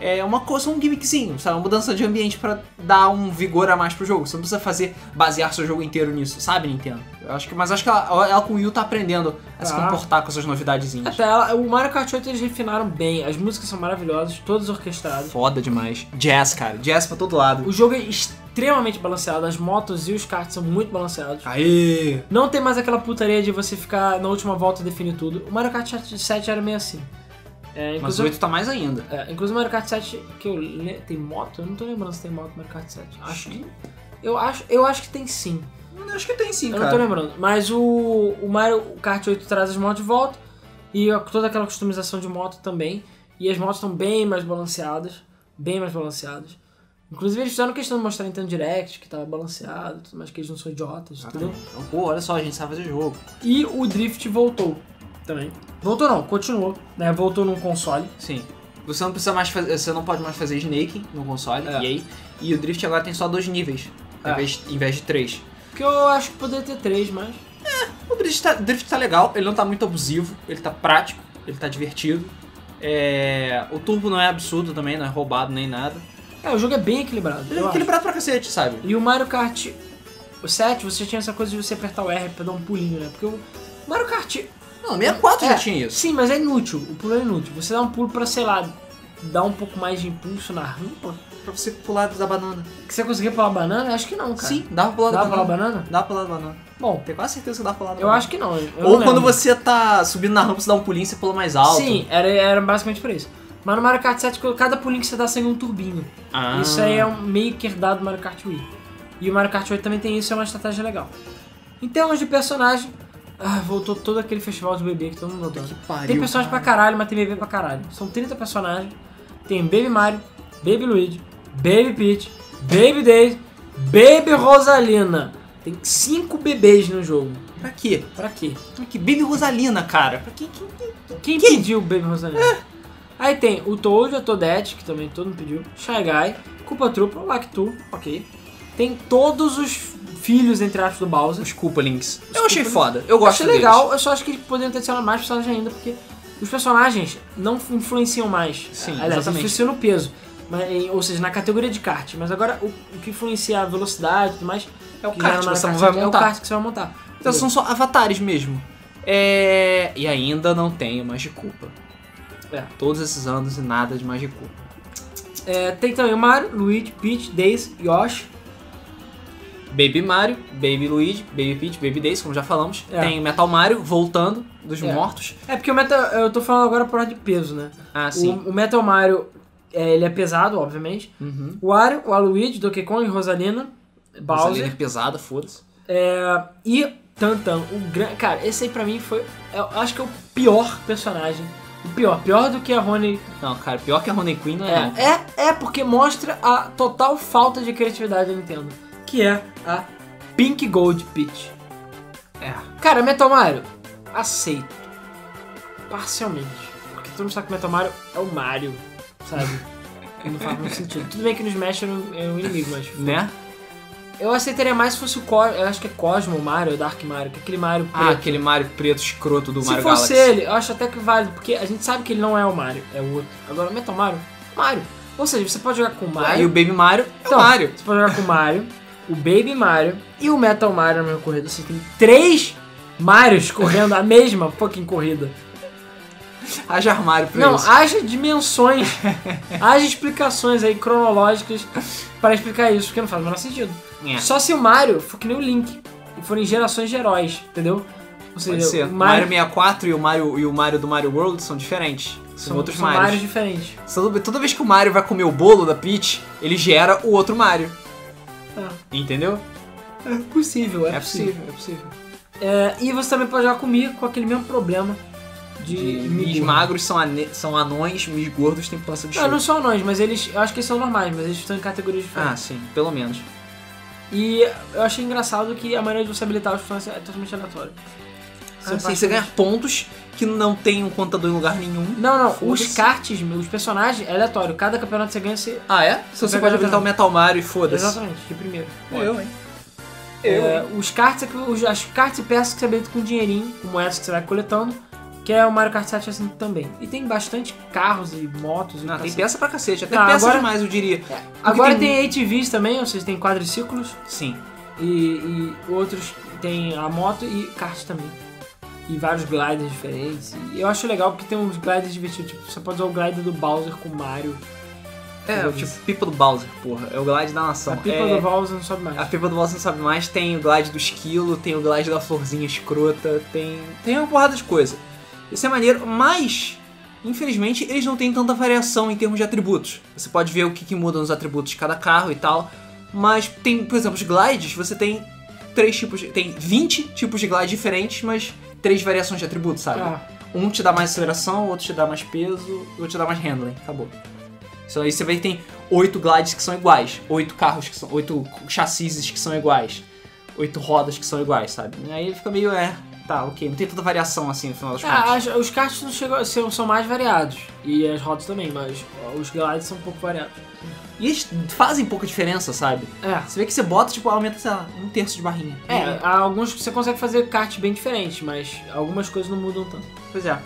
É uma coisa, um gimmickzinho, sabe? Uma mudança de ambiente pra dar um vigor a mais pro jogo. Você não precisa fazer, basear seu jogo inteiro nisso, sabe, Nintendo? Eu acho que, mas acho que ela, ela com o Wii tá aprendendo a se Tá. comportar com essas novidadezinhas. Até ela, o Mario Kart 8 eles refinaram bem, as músicas são maravilhosas, todas orquestradas. Foda demais. Jazz, cara. Jazz pra todo lado. O jogo é extremamente balanceado, as motos e os karts são muito balanceados. Aê! Não tem mais aquela putaria de você ficar na última volta e definir tudo. O Mario Kart 7 era meio assim. É, Mas o inclusive, 8 tá mais ainda. é, inclusive o Mario Kart 7 que eu le... tem moto? Eu não tô lembrando se tem moto no Mario Kart 7. Acho que eu acho, eu acho que tem sim. Hum, Acho que tem sim, Eu não tô lembrando. Mas o, o Mario Kart 8 traz as motos de volta e toda aquela customização de moto também. E as motos estão bem mais balanceadas. Bem mais balanceadas. Inclusive eles fizeram questão de mostrar em Nintendo Direct que tava balanceado, tudo mais que eles não são idiotas, entendeu? Então, pô, olha só, a gente sabe fazer jogo. E o Drift voltou também. Voltou não, continuou, né? Voltou num console. Sim. Você não precisa mais fazer. Você não pode mais fazer Snake no console, É. e aí. E o Drift agora tem só dois níveis. É. Em, vez, em vez de três. Que eu acho que poderia ter três, mas. O Drift tá, Drift tá legal, ele não tá muito abusivo, ele tá prático, ele tá divertido. É, o turbo não é absurdo também, não é roubado nem nada. É, o jogo é bem equilibrado. Ele é eu acho. equilibrado pra cacete, sabe? E o Mario Kart o 7, você tinha essa coisa de você apertar o R pra dar um pulinho, né? Porque o Mario Kart. Não, 64 É, já tinha isso. Sim, mas é inútil. O pulo é inútil. Você dá um pulo pra, sei lá, dar um pouco mais de impulso na rampa. Pra você pular da banana. Que você conseguia pular banana? Acho que não, cara. Sim, dá pra pular Dá da pra pular banana. banana? Dá pra pular da banana. Bom, Tenho quase certeza que dá pra pular da eu banana. acho que não. eu Ou não quando você tá subindo na rampa, você dá um pulinho e você pula mais alto. Sim, era, era basicamente por isso. Mas no Mario Kart 7, cada pulinho que você dá segue um turbinho. Ah. Isso aí é um meio que herdado do Mario Kart Wii. E o Mario Kart 8 também tem isso, é uma estratégia legal. Em termos de personagem, ah, voltou todo aquele festival de bebê que todo mundo adora. Que pariu. Tem personagem pra cara. caralho, mas tem bebê pra caralho. São 30 personagens. tem Baby Mario, Baby Luigi, Baby Peach, Baby Daisy, Baby Rosalina. Tem cinco bebês no jogo. Pra quê? Pra quê? Pra quê? Baby Rosalina, cara. Pra quê? Quem pediu Baby Rosalina? Aí tem o Toad, a Toadette, que também todo mundo pediu, Shy Guy, Koopa Troopa, Lactu, ok. Tem todos os filhos, entre aspas, do Bowser. Desculpa, Links. Eu achei Links. foda. Eu gosto Achei deles. legal, eu só acho que eles poderiam ter adicionado mais personagens ainda, porque os personagens não influenciam mais. Sim, Aliás, exatamente. influenciam no peso. Mas, ou seja, na categoria de kart. Mas agora, o, o que influencia a velocidade e tudo mais... É o que kart, não você era não kart, vai É o montar. kart que você vai montar. Então são só avatares mesmo. É... E ainda não tenho mais de culpa. É. Todos esses anos e nada de mais de culpa. É, tem também o Mario, Luigi, Peach, Daisy, Yoshi. Baby Mario, Baby Luigi, Baby Peach, Baby Daisy, como já falamos. É. Tem Metal Mario voltando dos É. mortos. É porque o Metal... Eu tô falando agora por ordem de peso, né? Ah, sim. O, o Metal Mario, é, ele é pesado, obviamente. Uhum. O Wario, o Aluigi, Donkey Kong, Rosalina, Rosalina Bowser. é pesada, foda-se. É, e Tantan, o grande. Cara, esse aí pra mim foi. Eu acho que é o pior personagem. O pior. Pior do que a Rony. Não, cara, pior que a Honey Queen não é. É, é, é porque mostra a total falta de criatividade da Nintendo. Que é a Pink Gold Peach. É. Cara, Metal Mario, aceito. Parcialmente. Porque todo mundo sabe que Metal Mario é o Mario, sabe? Não faz muito sentido. Tudo bem que no Smash é um, inimigo, mas. Né? Eu aceitaria mais se fosse o Cosmo. Eu acho que é Cosmo Mario, Dark Mario, que é aquele Mario preto. Ah, aquele Mario preto escroto do Se Mario fosse Galaxy. ele, eu acho até que válido, porque a gente sabe que ele não é o Mario, é o outro. Agora, Metal Mario, Mario. Ou seja, você pode jogar com o Ah, Mario. e o Baby Mario é Então, o Mario. Você pode jogar com o Mario, o Baby Mario e o Metal Mario na mesma corrida. Você tem três Marios correndo a mesma fucking corrida. Haja armário pra Não, isso. haja dimensões, haja explicações aí cronológicas para explicar isso, porque não faz o menor sentido. É. Só se o Mario for que nem o Link e forem gerações de heróis, entendeu? Ou seja, Pode ser. o Mario 64 e o Mario, e o Mario do Mario World são diferentes. São, outros são Marios. Marios diferentes. Toda vez que o Mario vai comer o bolo da Peach, ele gera o outro Mario. Ah. Entendeu? É possível, é, É possível. possível, é possível. É, e você também pode jogar comigo com aquele mesmo problema de, De. Mis magros são, ane- são anões, mis gordos têm pança de Não, não são anões, mas eles. Eu acho que eles são normais, mas eles estão em categorias Ah, diferentes. sim, pelo menos. E eu achei engraçado que a maneira de você habilitar os personagens é totalmente aleatória. Você, passa- você ganha pontos que não tem um contador em lugar nenhum. Não, não, Foda-se. os karts, os personagens é aleatório. Cada campeonato que você ganha, você. Ah, é? Se você Você pode habilitar o Metal Mario e foda-se. Exatamente, de primeiro. Eu, hein? É, os karts, é que- os, as karts e peças que você habilita com dinheirinho, com moedas que você vai coletando, que é o Mario Kart 7 assim também. E tem bastante carros e motos e Não, tem peça pra cacete. Até Não, peça agora- demais, eu diria. É, Agora tem- tem ATVs também, ou seja, tem quadriciclos Sim. e, e outros tem a moto e kart também. E vários gliders diferentes. E eu acho legal porque tem uns gliders divertidos. Tipo, você pode usar o glider do Bowser com o Mario. É, o tipo pipa do Bowser, porra. É o glide da nação. A pipa é... do Bowser não sobe mais. A pipa do Bowser não sabe mais, tem o glide do esquilo, tem o glide da florzinha escrota, tem. Tem uma porrada de coisa. Isso é maneiro, mas. Infelizmente, eles não têm tanta variação em termos de atributos. Você pode ver o que, que muda nos atributos de cada carro e tal. Mas tem, por exemplo, os glides, você tem três tipos. de- Tem 20 tipos de glide diferentes, mas três variações de atributos, sabe? Ah, Um te dá mais aceleração, outro te dá mais peso, e outro te dá mais handling. Acabou. Isso aí você vê que tem oito glides que são iguais, oito carros que são. oito chassis que são iguais, oito rodas que são iguais, sabe? Aí fica meio, é, tá, ok, não tem tanta variação assim no final das ah, contas. as- os karts não chegam, são, são mais variados. E as rodas também, mas os glides são um pouco variados. E eles fazem pouca diferença, sabe? É. Você vê que você bota, tipo, aumenta, sei lá, um terço de barrinha. É, há alguns que você consegue fazer kart bem diferentes, mas algumas coisas não mudam tanto. Pois é.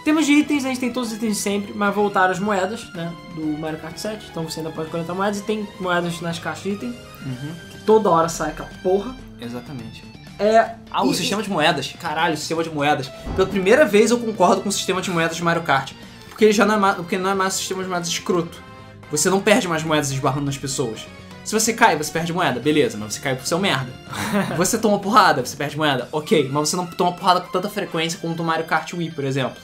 Em termos de itens, a gente tem todos os itens de sempre, mas voltaram as moedas, né? Do Mario Kart 7. Então você ainda pode coletar moedas e tem moedas nas caixas de item. Uhum, Que toda hora sai aquela porra. exatamente. É. Ah, o e- sistema de moedas. Caralho, o sistema de moedas. Pela primeira vez eu concordo com o sistema de moedas de Mario Kart. Porque ele já não é mais, porque não é mais um sistema de moedas escroto. Você não perde mais moedas esbarrando nas pessoas. Se você cai, você perde moeda, beleza, mas você cai por seu merda. você toma porrada, você perde moeda, ok, mas você não toma porrada com tanta frequência como o Mario Kart Wii, por exemplo.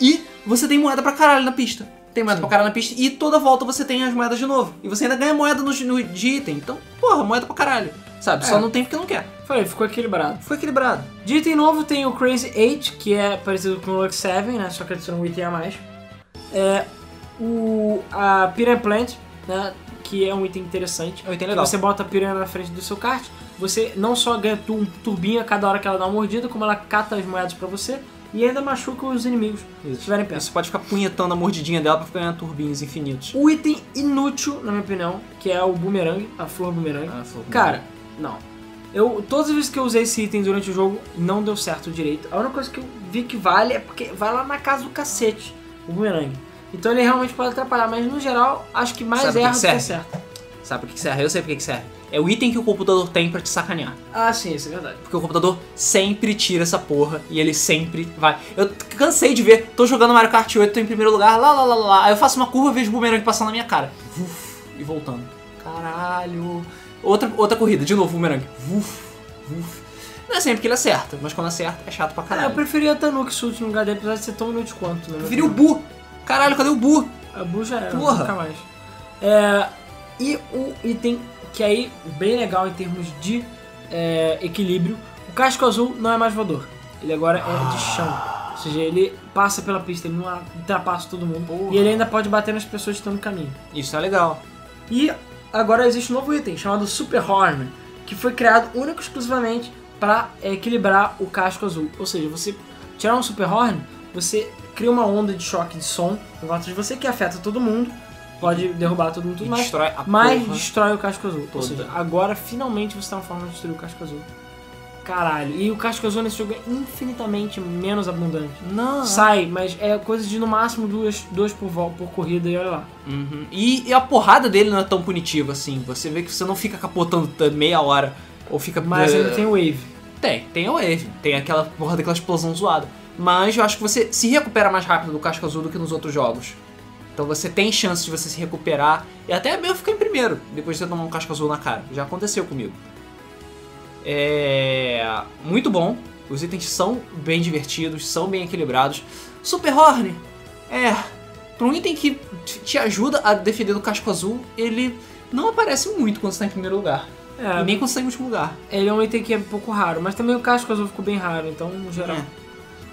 E você tem moeda pra caralho na pista. Tem moeda pra caralho na pista e toda volta você tem as moedas de novo. E você ainda ganha moeda no, no de item. Então, porra, moeda pra caralho. Sabe? Só É. não tem porque não quer. Falei, ficou equilibrado. Foi equilibrado. De item novo tem o Crazy 8, que é parecido com o Lux 7, né? Só que adiciona um item a mais. É, o, a Piranha Plant, né, que é um item interessante. É um item legal. Você bota a piranha na frente do seu kart, você não só ganha um turbinho a cada hora que ela dá uma mordida, como ela cata as moedas pra você e ainda machuca os inimigos se estiverem perto. Você pode ficar punhetando a mordidinha dela pra ficar ganhando turbinhos infinitos. O item inútil, na minha opinião, que é o boomerang, a flor boomerang. Ah, falou com Cara, não. Eu, todas as vezes que eu usei esse item durante o jogo, não deu certo direito. A única coisa que eu vi que vale é porque vai lá na casa do cacete, o boomerang. Então ele realmente pode atrapalhar, mas no geral, acho que mais Sabe erra que do que serve? acerta. Sabe por que serve? Eu sei por que serve. É o item que o computador tem pra te sacanear. Ah, sim, isso é verdade. Porque o computador sempre tira essa porra e ele sempre vai. Eu cansei de ver, tô jogando Mario Kart 8, tô em primeiro lugar, lá lá lá lá, lá. Aí eu faço uma curva, vejo o boomerang passando na minha cara. Vuf, e voltando. Caralho. Outra, outra corrida, de novo o boomerang. Vuf, vuf. Não é sempre que ele acerta, mas quando acerta é chato pra Ah, eu caralho. preferia a Tanuki Sult no lugar dele, apesar de ser tão inútil quanto. Né? Preferi o Bu. Caralho, cadê o Bu? A Bu já era, Porra. nunca mais. É, e o item que aí, bem legal em termos de é, equilíbrio, o casco azul não é mais voador. Ele agora é de chão. Ou seja, ele passa pela pista, ele não ultrapassa todo mundo. Porra. E ele ainda pode bater nas pessoas que estão no caminho. Isso é legal. E agora existe um novo item chamado Super Horn, que foi criado único e exclusivamente para equilibrar o casco azul. Ou seja, você tirar um Super Horn, você cria uma onda de choque de som em volta de você que afeta todo mundo, pode derrubar todo mundo E tudo mais, destrói mas porra. destrói o casco azul. Ou seja, agora finalmente você tem uma forma de destruir o casco azul. Caralho, e o casco azul nesse jogo é infinitamente menos abundante. Não. Sai, mas é coisa de no máximo duas, duas por, vol- por corrida e olha lá. Uhum. E, e a porrada dele não é tão punitiva assim. Você vê que você não fica capotando meia hora. Ou fica. Mas eh, ainda tem o Wave. Tem, tem a Wave. Tem aquela porra daquela explosão zoada. Mas eu acho que você se recupera mais rápido do casco azul do que nos outros jogos. Então você tem chance de você se recuperar e até mesmo ficar em primeiro depois de você tomar um casco azul na cara. Já aconteceu comigo. É. Muito bom. Os itens são bem divertidos, são bem equilibrados. Super Horn, é. Pra um item que te- ajuda a defender do casco azul, ele não aparece muito quando você tá em primeiro lugar. É, E nem quando você tá em último lugar. Ele é um item que é um pouco raro, mas também o casco azul ficou bem raro, então no geral.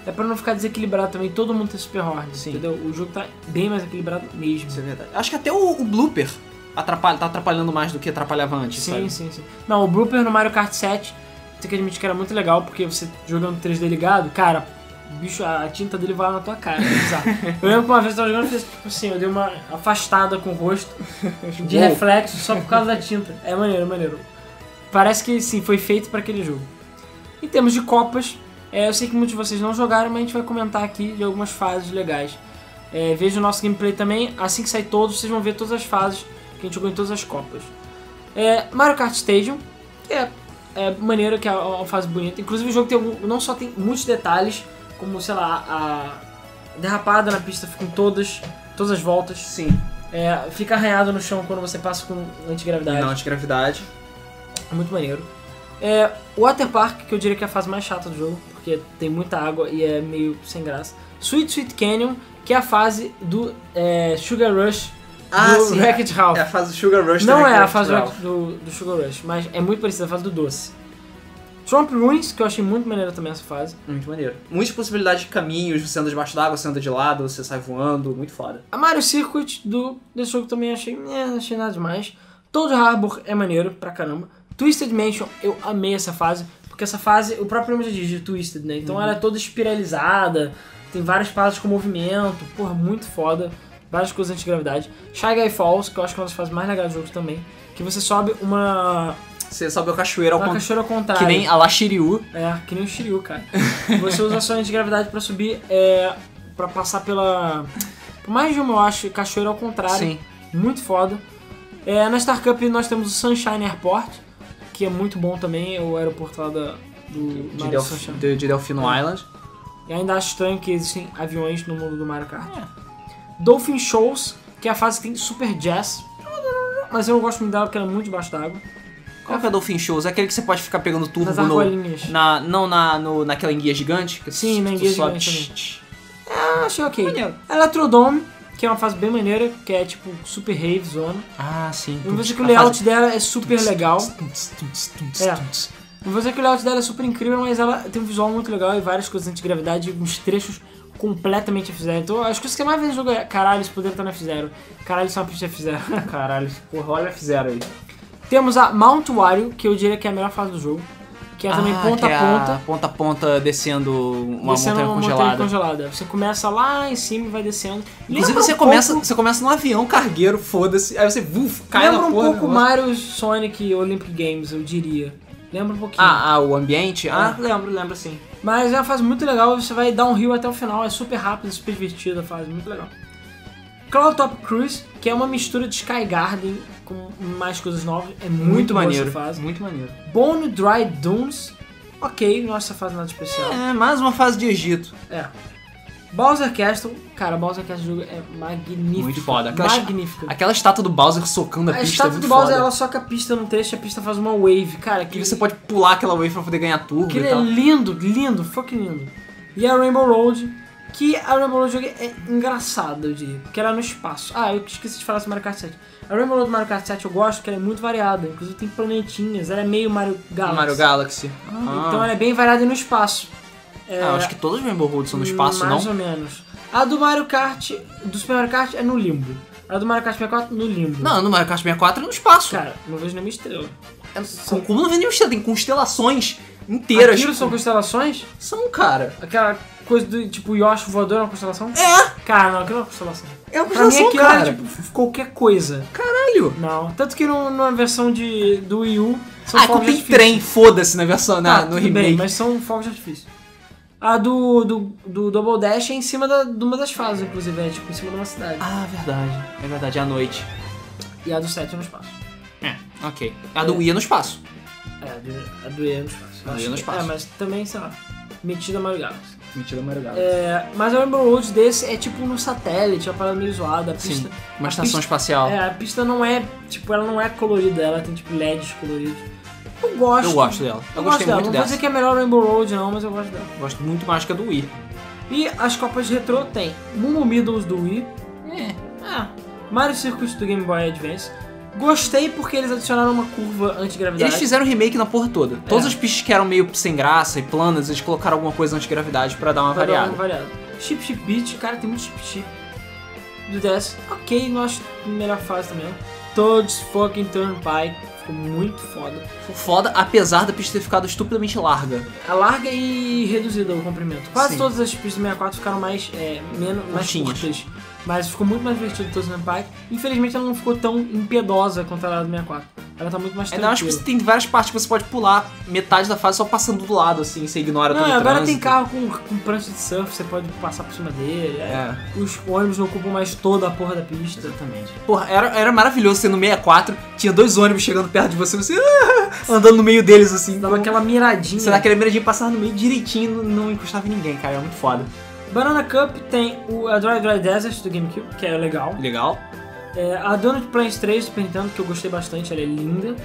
É, pra não ficar desequilibrado também, todo mundo tem Super Horn, Sim. entendeu? O jogo tá bem mais equilibrado mesmo. Isso é verdade. Acho que até o, o blooper atrapalha, tá atrapalhando mais do que atrapalhava antes, Sim, sabe? sim, sim. Não, o Blooper no Mario Kart 7, tem que admitir que era muito legal, porque você jogando 3D ligado, cara, bicho, a tinta dele vai lá na tua cara, é eu lembro que uma vez eu tava jogando e fiz, tipo assim, eu dei uma afastada com o rosto de Uou. reflexo só por causa da tinta. É maneiro, maneiro. Parece que sim, foi feito pra aquele jogo. Em termos de copas, é, eu sei que muitos de vocês não jogaram, mas a gente vai comentar aqui de algumas fases legais. É, veja o nosso gameplay também, assim que sair todos, vocês vão ver todas as fases que a gente jogou em todas as copas. É, Mario Kart Stadium, que é, é maneiro, que é uma fase bonita. Inclusive o jogo tem algum- não só tem muitos detalhes, como, sei lá, a derrapada na pista fica em todas, todas as voltas. Sim. É, fica arranhado no chão quando você passa com antigravidade. Não, antigravidade. É muito maneiro. É, Water Park, que eu diria que é a fase mais chata do jogo, porque tem muita água e é meio sem graça. Sweet Sweet Canyon, que é a fase do é, Sugar Rush do Wreck-It Ralph. É a fase do Sugar Rush Não é a fase do, do Sugar Rush, mas é muito parecida a fase do doce. Swamp Ruins, que eu achei muito maneiro também essa fase. Muito maneiro. Muitas possibilidades de caminhos, você anda debaixo d'água, você anda de lado, você sai voando, muito foda. A Mario Circuit do, desse jogo também achei, é, não achei nada demais. Toad Harbor é maneiro pra caramba. Twisted Mansion, eu amei essa fase, porque essa fase, o próprio nome já diz, de Twisted, né? Então ela é toda espiralizada, tem várias fases com movimento, porra, muito foda. Várias coisas anti-gravidade. Shy Guy Falls, que eu acho que é uma das fases mais legais do jogo também. Que você sobe uma, Você sobe a cachoeira ao uma ponto. cachoeira ao contrário. Que nem a La Shiryu. É, que nem o Shiryu, cara. Você usa sua antigravidade pra subir, é, pra passar pela... Por mais de uma, eu acho, cachoeira ao contrário. Sim. Muito foda. É, na Star Cup nós temos o Sunshine Airport, que é muito bom também, é o aeroporto lá da, do De, Delf... De, de Delfino É. Island. E ainda acho estranho que existem aviões no mundo do Mario Kart. É. Dolphin Shows, que é a fase que tem super jazz. Mas eu não gosto muito dela porque ela é muito debaixo d'água. Qual que é o Dolphin Shows? É aquele que você pode ficar pegando turbo Nas no, na, não na, no, naquela enguia gigante? Que Sim, na enguia sobe, gigante tch. Ah, achei ok. Maneiro. Electrodome, que é uma fase bem maneira, que é tipo super rave zona. Ah, sim. Eu vou dizer que o layout fase- dela é super legal. Tuts, tuts, tuts, É. Não vou dizer que o layout dela é super incrível, mas ela tem um visual muito legal e várias coisas anti-gravidade uns trechos completamente F0. Então coisas que eu mais vejo no jogo é caralho, isso poderia estar na F0. Caralho, isso é uma pista F0. Caralho, porra, olha fizeram aí. Temos a Mount Wario, que eu diria que é a melhor fase do jogo. Que é também Ah, ponta que é a ponta. a ponta a ponta descendo uma descendo montanha uma congelada. montanha congelada. Você começa lá em cima e vai descendo. Inclusive Lembra você um começa, pouco- você começa num avião cargueiro, foda-se, aí você vuf, cai lembra na um porra do pouco negócio. Mario Sonic Olympic Games, eu diria. Lembra um pouquinho. Ah, ah, o ambiente? Ah, É. lembro, lembro sim. Mas é uma fase muito legal, você vai dar um rio até o final, é super rápido, super divertida a fase, muito legal. Cloud Top Cruise, que é uma mistura de Sky Garden com mais coisas novas, é muito, Muito, maneiro. essa fase. Muito maneiro. Bone Dry Dunes, ok, essa fase nada especial. É, mais uma fase de Egito. É. Bowser Castle, cara, Bowser Castle jogo é magnífico. Muito foda. Aquela- Magnífica. Aquela estátua do Bowser socando a, A pista é estátua muito do Bowser, foda. ela soca a pista no trecho, a pista faz uma wave, cara. Que você pode pular aquela wave pra poder ganhar turbo Aquilo e é lindo, lindo, fucking lindo. E a Rainbow Road, que a Rainbow Road é engraçada, eu diria, porque ela é no espaço. Ah, eu esqueci de falar sobre Mario Kart 7. A Rainbow Road do Mario Kart 7 eu gosto porque ela é muito variada, inclusive tem planetinhas, ela é meio Mario Galaxy. Mario Galaxy. Então ela é bem variada e no espaço. É, Ah, acho que todos os Road são no espaço, mais não? ou menos. A do Mario Kart, do Super Mario Kart é no limbo. A do Mario Kart 64 no limbo. Não, no Mario Kart 64 é no espaço. Cara, não vejo nenhuma estrela. É- como- Como não vê nenhum estrela, tem constelações inteiras. Aquilo são constelações? São, cara. Aquela coisa do tipo Yoshi voador é uma constelação? É, Cara, não, aquilo é uma constelação. é uma Pra mim constelação, aquilo cara. era tipo qualquer coisa. Caralho. Não. Tanto que no, numa versão de, do Wii U são Ah, que tem trem, foda-se na versão, na, Tá, no remake. bem, mas são fogos de artifício. A do, do, do Double Dash é em cima da, de uma das fases, inclusive, é tipo em cima de uma cidade. Ah, verdade. É verdade, é à noite. E a do 7 é no espaço. É, ok. A do Wii é no espaço. É, a do, a do E é no espaço. A do E é no que- espaço. É, mas também, sei lá, metida Mario Galaxy. Mentira, Mario Galaxy. É, mas a Rainbow Road desse é tipo no satélite, é uma parada meio zoada. A Sim, pista, uma a estação pista- espacial. É, a pista não é, tipo, ela não é colorida, ela tem tipo LEDs coloridos. Eu gosto. Eu gosto dela. Eu, Eu, gostei gosto dela. Não vou dessa. dizer que é a melhor Rainbow Road não, mas eu gosto dela. Gosto muito mais que a do Wii. E as copas de retrô tem Momo Middles do Wii, É. ah, Mario Circuit do Game Boy Advance. Gostei porque eles adicionaram uma curva antigravidade. Eles fizeram remake na porra toda. Todas É. as pistas que eram meio sem graça e planas, eles colocaram alguma coisa antigravidade pra dar uma Pra dar variada. uma variada. Chip Chip Beat, cara, tem muito Chip Chip. Do DS, ok, não acho melhor fase também. Toads fucking Turnpike, ficou muito foda. Foda, apesar da pista ter ficado estupidamente larga. É larga e reduzida o comprimento. Quase Sim. todas as pistas do 64 ficaram mais, é, menos, mais Curtinhas. curtas. Mas ficou muito mais divertido do Toads Turnpike. Infelizmente ela não ficou tão impiedosa quanto a do 64. Ela tá muito mais Ainda acho que tranquila. você tem várias partes que você pode pular metade da fase só passando do lado, assim, você ignora Não, todo o agora trânsito. tem carro com, com prancha de surf, você pode passar por cima dele. é. É. Os ônibus não ocupam mais toda a porra da pista. Exatamente. Porra, era, era maravilhoso ser no 64, tinha dois ônibus chegando perto de você, você ah, andando no meio deles, assim. Dava aquela miradinha. Você dá aquele miradinho passar no meio direitinho, não, não encostava em ninguém, cara, é muito foda. Banana Cup tem o, a Dry Dry Desert do GameCube, que é legal. Legal. É, a Donut Plains 3 do Super Nintendo, que eu gostei bastante, ela é linda.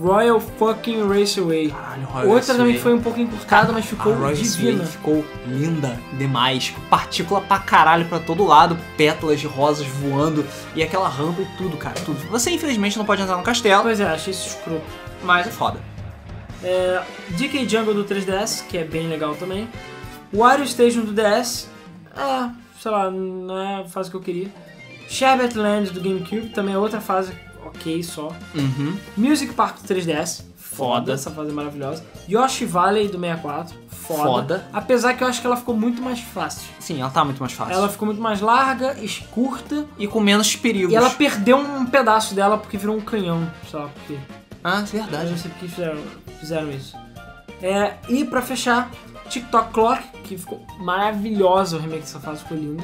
Royal fucking Raceway. Caralho, Royal Outra também Raceway. que foi um pouco encurtada, mas ficou a Royal divina. Raceway ficou linda demais. Partícula pra caralho pra todo lado, pétalas de rosas voando e aquela rampa e tudo, cara, tudo. Você infelizmente não pode entrar no castelo, Pois é, achei isso escroto. mas é foda. É, DK Jungle do 3DS, que é bem legal também. Wario Station do DS, é, sei lá, não é a fase que eu queria. Sherbet Land do GameCube, também é outra fase ok só. Uhum. Music Park do 3DS, Foda. essa fase é maravilhosa. Yoshi Valley do 64, foda. Foda. Apesar que eu acho que ela ficou muito mais fácil. Sim, ela tá muito mais fácil. Ela ficou muito mais larga, curta, E com menos perigos. e ela perdeu um pedaço dela porque virou um canhão, sei lá porque. Ah, Eu verdade. não sei porque fizeram, fizeram isso. É, e pra fechar, TikTok Clock, que ficou maravilhosa o remake dessa fase, ficou lindo.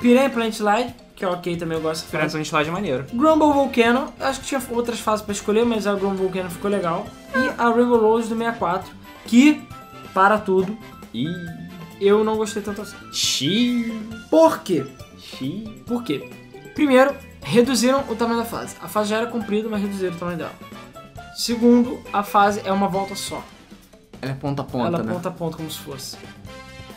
Piranha Plant Slide, que é ok também, eu gosto Parece fase. um slide maneiro. Grumble Volcano, acho que tinha outras fases pra escolher, mas a Grumble Volcano ficou legal. E a Rainbow Rose do 64, que, para tudo, Ih, eu não gostei tanto assim. xiii, Por quê? xiii. Por quê? Primeiro, reduziram o tamanho da fase. A fase já era comprida, mas reduziram o tamanho dela. Segundo, a fase é uma volta só. Ela é ponta a ponta, ela né? ponta a ponta como se fosse.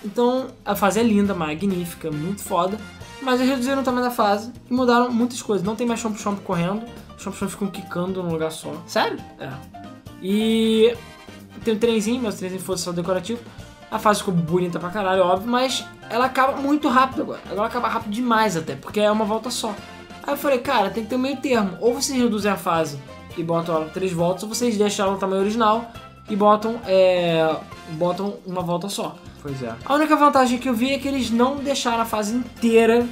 Então, a fase é linda, magnífica, muito foda. Mas eles reduziram o tamanho da fase e mudaram muitas coisas. Não tem mais Chomp Chomp correndo. Os Chomp Chomp ficam quicando num lugar só. Sério? É. E tem um trenzinho, mas o trenzinho fosse só decorativo. A fase ficou bonita pra caralho, óbvio, mas ela acaba muito rápido agora. Agora ela acaba rápido demais até, porque é uma volta só. Aí eu falei, cara, tem que ter um meio termo. Ou vocês reduzem a fase e botam ela três voltas, ou vocês deixam ela no tamanho original e botam, é, botam uma volta só. Pois é. A única vantagem que eu vi é que eles não deixaram a fase inteira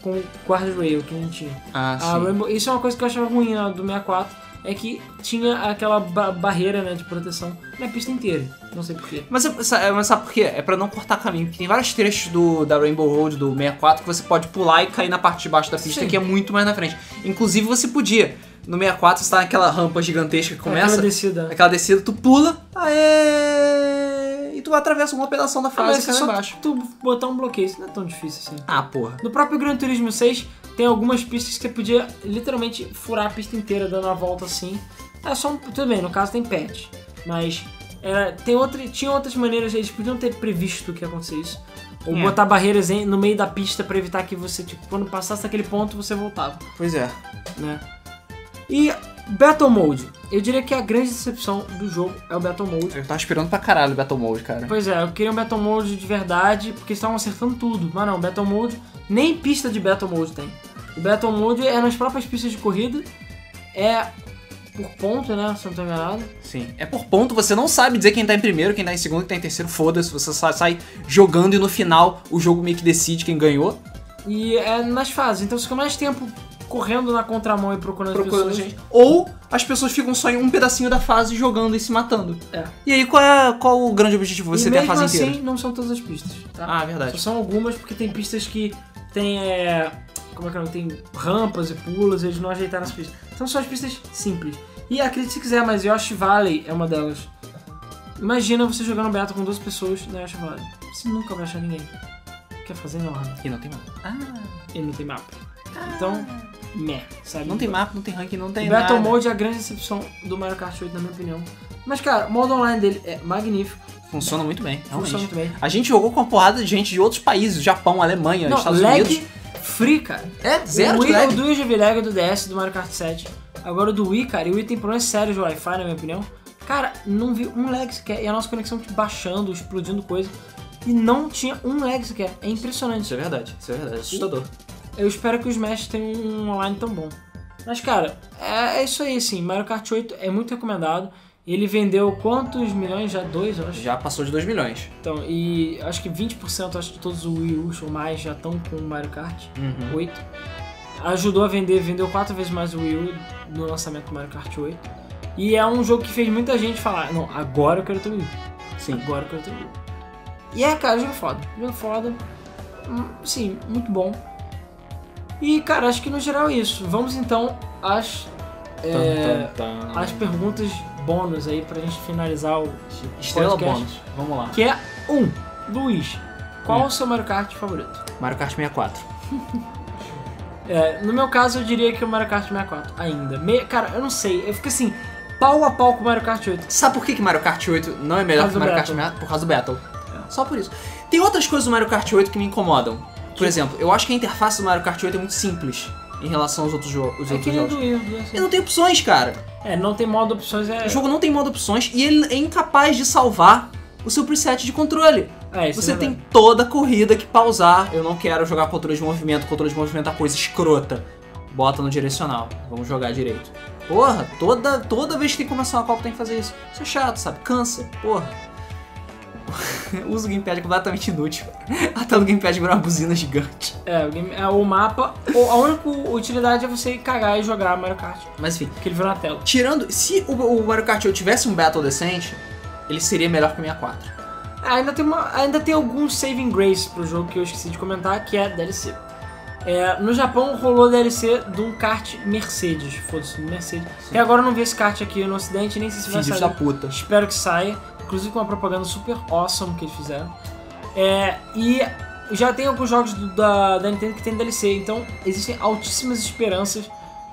com guardrail que nem tinha. Ah, A sim. Rainbow- isso é uma coisa que eu achava ruim na do 64, é que tinha aquela ba- barreira né, de proteção na pista inteira. Não sei porquê. Mas, é- sa- mas sabe por quê? É pra não cortar caminho. Porque tem vários trechos do, da Rainbow Road do 64 que você pode pular e cair na parte de baixo da pista, Sim. que é muito mais na frente. Inclusive, você podia. No 64, você tá naquela rampa gigantesca que começa. Aquela descida. Aquela descida, tu pula, aê, e tu atravessa uma pedação da Ah, fase mas e é só embaixo. tu botar um bloqueio, isso não é tão difícil assim. Ah, porra. No próprio Gran Turismo 6, tem algumas pistas que você podia literalmente furar a pista inteira dando a volta assim. É só um, Tudo bem, no caso tem patch. Mas era, tem outra, tinha outras maneiras, eles podiam ter previsto que ia acontecer isso. Ou É. botar barreiras em- no meio da pista pra evitar que você, tipo, quando passasse daquele ponto, você voltava, Pois é. né? E Battle Mode. Eu diria que a grande decepção do jogo é o Battle Mode. Eu tava esperando pra caralho o Battle Mode, cara. Pois é, eu queria um Battle Mode de verdade, porque eles estavam acertando tudo. Mas não, Battle Mode, nem pista de Battle Mode tem. O Battle Mode é nas próprias pistas de corrida, é por ponto, né? Se eu não tô enganado. Sim. É por ponto, você não sabe dizer quem tá em primeiro, quem tá em segundo, quem tá em terceiro, foda-se. Você sai jogando e no final o jogo meio que decide quem ganhou. E é nas fases, então você fica mais tempo correndo na contramão e procurando, as procurando pessoas. gente. Ou as pessoas ficam só em um pedacinho da fase jogando e se matando. É. E aí, qual é qual o grande objetivo? Você e ter a fase assim, inteira? não são todas as pistas, tá? Ah, Só verdade. são algumas porque tem pistas que tem é, como é que é? Tem rampas e pulos, eles não ajeitaram as pistas. Então são as pistas simples. E acredite se quiser, mas Yoshi Valley é uma delas. Imagina você jogando beta com duas pessoas na Yoshi Valley. Você nunca vai achar ninguém. Quer fazer enorme. E não tem mapa. Ah, E não tem mapa. Então, meh, sabe? não tem mapa, não tem ranking, não tem Battle nada. Mode é a grande decepção do Mario Kart 8, na minha opinião. Mas, cara, o modo online dele é magnífico. Funciona muito bem, realmente. Funciona muito bem. A gente jogou com uma porrada de gente de outros países, Japão, Alemanha, Não, Estados lag Unidos. free, cara. É, zero o de Wii, lag. O do Wii lag do DS, do Mario Kart 7. Agora o do Wii, cara, e o Wii tem problemas sérios de Wi-Fi, na minha opinião. Cara, não vi um lag sequer. E a nossa conexão tipo, baixando, explodindo coisa. E não tinha um lag sequer. É impressionante. Isso é verdade, isso é verdade, assustador. Eu espero que o Smash tenha um online tão bom. Mas, cara, é, é isso aí, assim. Mario Kart 8 é muito recomendado. Ele vendeu quantos milhões? Já dois, eu acho. Já passou de 2 milhões. Então, e acho que 20% acho que todos os Wii U ou mais já estão com o Mario Kart Uhum. 8. Ajudou a vender, vendeu quatro vezes mais o Wii U no lançamento do Mario Kart 8. E é um jogo que fez muita gente falar, não, agora eu quero ter o Wii. Sim. Agora eu quero ter o Wii. E é, cara, jogo foda. Jogo foda. Hum, Sim, muito bom. E, cara, acho que no geral é isso. Vamos então às, é, às perguntas bônus aí pra gente finalizar o Estrela podcast. bônus. Vamos lá. Que é um, Luiz. Qual Hum. o seu Mario Kart favorito? Mario Kart 64. É, no meu caso, eu diria que o Mario Kart 64 ainda. Me- cara, eu não sei. Eu fico assim, pau a pau com o Mario Kart 8. Sabe por que, que Mario Kart 8 não é melhor que Mario do Kart 64? Por causa do Battle. Só por isso. Tem outras coisas do Mario Kart 8 que me incomodam. Por Que- exemplo, eu acho que a interface do Mario Kart 8 é muito simples em relação aos outros, jo os É outros o jogos. do Wii, do assim. Ele não tem opções, cara. É, não tem modo opções, é... O jogo não tem modo opções e ele é incapaz de salvar o seu preset de controle. É, isso Você é tem toda a corrida que pausar. Eu não quero jogar controle de movimento. Controle de movimento é coisa escrota. Bota no direcional. Vamos jogar direito. Porra, toda, toda vez que tem que começar uma Copa tem que fazer isso. Isso é chato, sabe? Cansa. Porra. Usa o gamepad é completamente inútil. Até o gamepad virar uma buzina gigante. É, o, game- é, o mapa... a única utilidade é você cagar e jogar Mario Kart. Mas enfim, Porque ele virou na tela. tirando. Se o, o Mario Kart 8 tivesse um Battle decente, ele seria melhor que o 64. Ah, ainda tem, uma, ainda tem alguns saving grace pro jogo que eu esqueci de comentar, que é DLC. É, no Japão rolou DLC de um kart Mercedes, foda-se, Mercedes. E agora eu não vi esse kart aqui no ocidente, nem sei se vai Filhos sair. da puta. Espero que saia, inclusive com uma propaganda super awesome que eles fizeram. É, e já tem alguns jogos do- da, da Nintendo que tem DLC, então existem altíssimas esperanças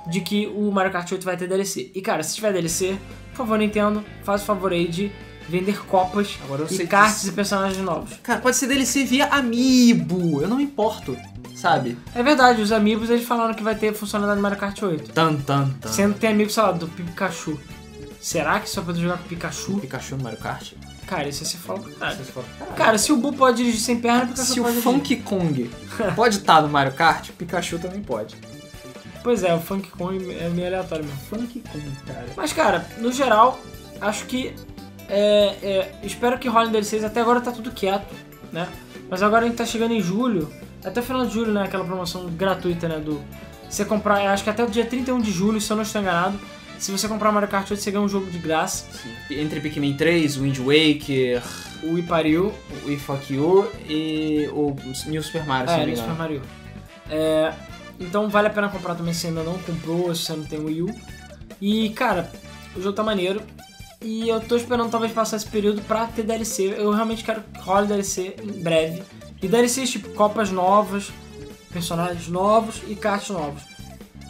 de que o Mario Kart 8 vai ter DLC. E cara, se tiver DLC, por favor, Nintendo, faz o favor aí de vender copas Agora eu sei e que karts isso- e personagens novos. Cara, pode ser DLC via Amiibo. Eu não me importo, sabe? É verdade, os amigos eles falaram que vai ter funcionalidade do Mario Kart 8. Tan, tan, tan. Sendo que tem amigo, sei lá, do Pikachu. Será que só pode jogar com Pikachu? Pikachu no Mario Kart? Cara, isso aí você fala pra caralho. Você fala, "Caralho." Cara, se o Boo pode dirigir sem perna, Pikachu Se o pode dirigir. Kong pode estar no Mario Kart, o Pikachu também pode. Pois é, o Funk Kong é meio aleatório mesmo. Funky Kong, cara. Mas, cara, no geral, acho que. É, é, espero que role DLCs. Até agora tá tudo quieto, né? Mas agora a gente tá chegando em julho. Até o final de julho, né? Aquela promoção gratuita, né? Do. Você comprar. Acho que até o dia 31 de julho, se eu não estou enganado. Se você comprar Mario Kart 8, você ganha um jogo de graça. Entre Pikmin 3, Wind Waker, O Ipariu. o Fuck You e o New Super Mario, se É, engano. Super Mario. É, então vale a pena comprar também se ainda não comprou, se você não tem Wii U. E, cara, o jogo tá maneiro. E eu tô esperando talvez passar esse período pra ter DLC. Eu realmente quero que role DLC em breve. E DLCs tipo copas novas, personagens novos e cards novos.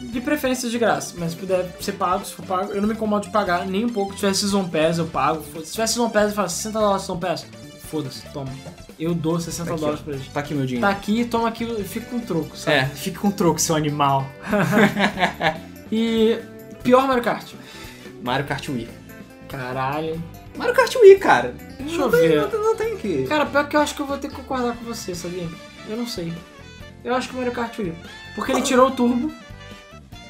De preferência de graça, mas se puder ser pago, se for pago, eu não me incomodo de pagar nem um pouco. Se tivesse Season Pass, eu pago. Se tivesse Season Pass, eu falo 60 dólares Season Pass. Foda-se, toma. Eu dou 60 Tá aqui, dólares ó. pra eles. Tá aqui meu dinheiro. Tá aqui, toma aqui e fica com troco, sabe? É, fica com troco, seu animal. E pior Mario Kart. Mario Kart Wii. Caralho. Mario Kart Wii, cara. Deixa não eu tem, ver. Não, não tem que... Cara, pior que eu acho que eu vou ter que concordar com você, sabia? Eu não sei. Eu acho que o Mario Kart Wii. Porque ele tirou o turbo.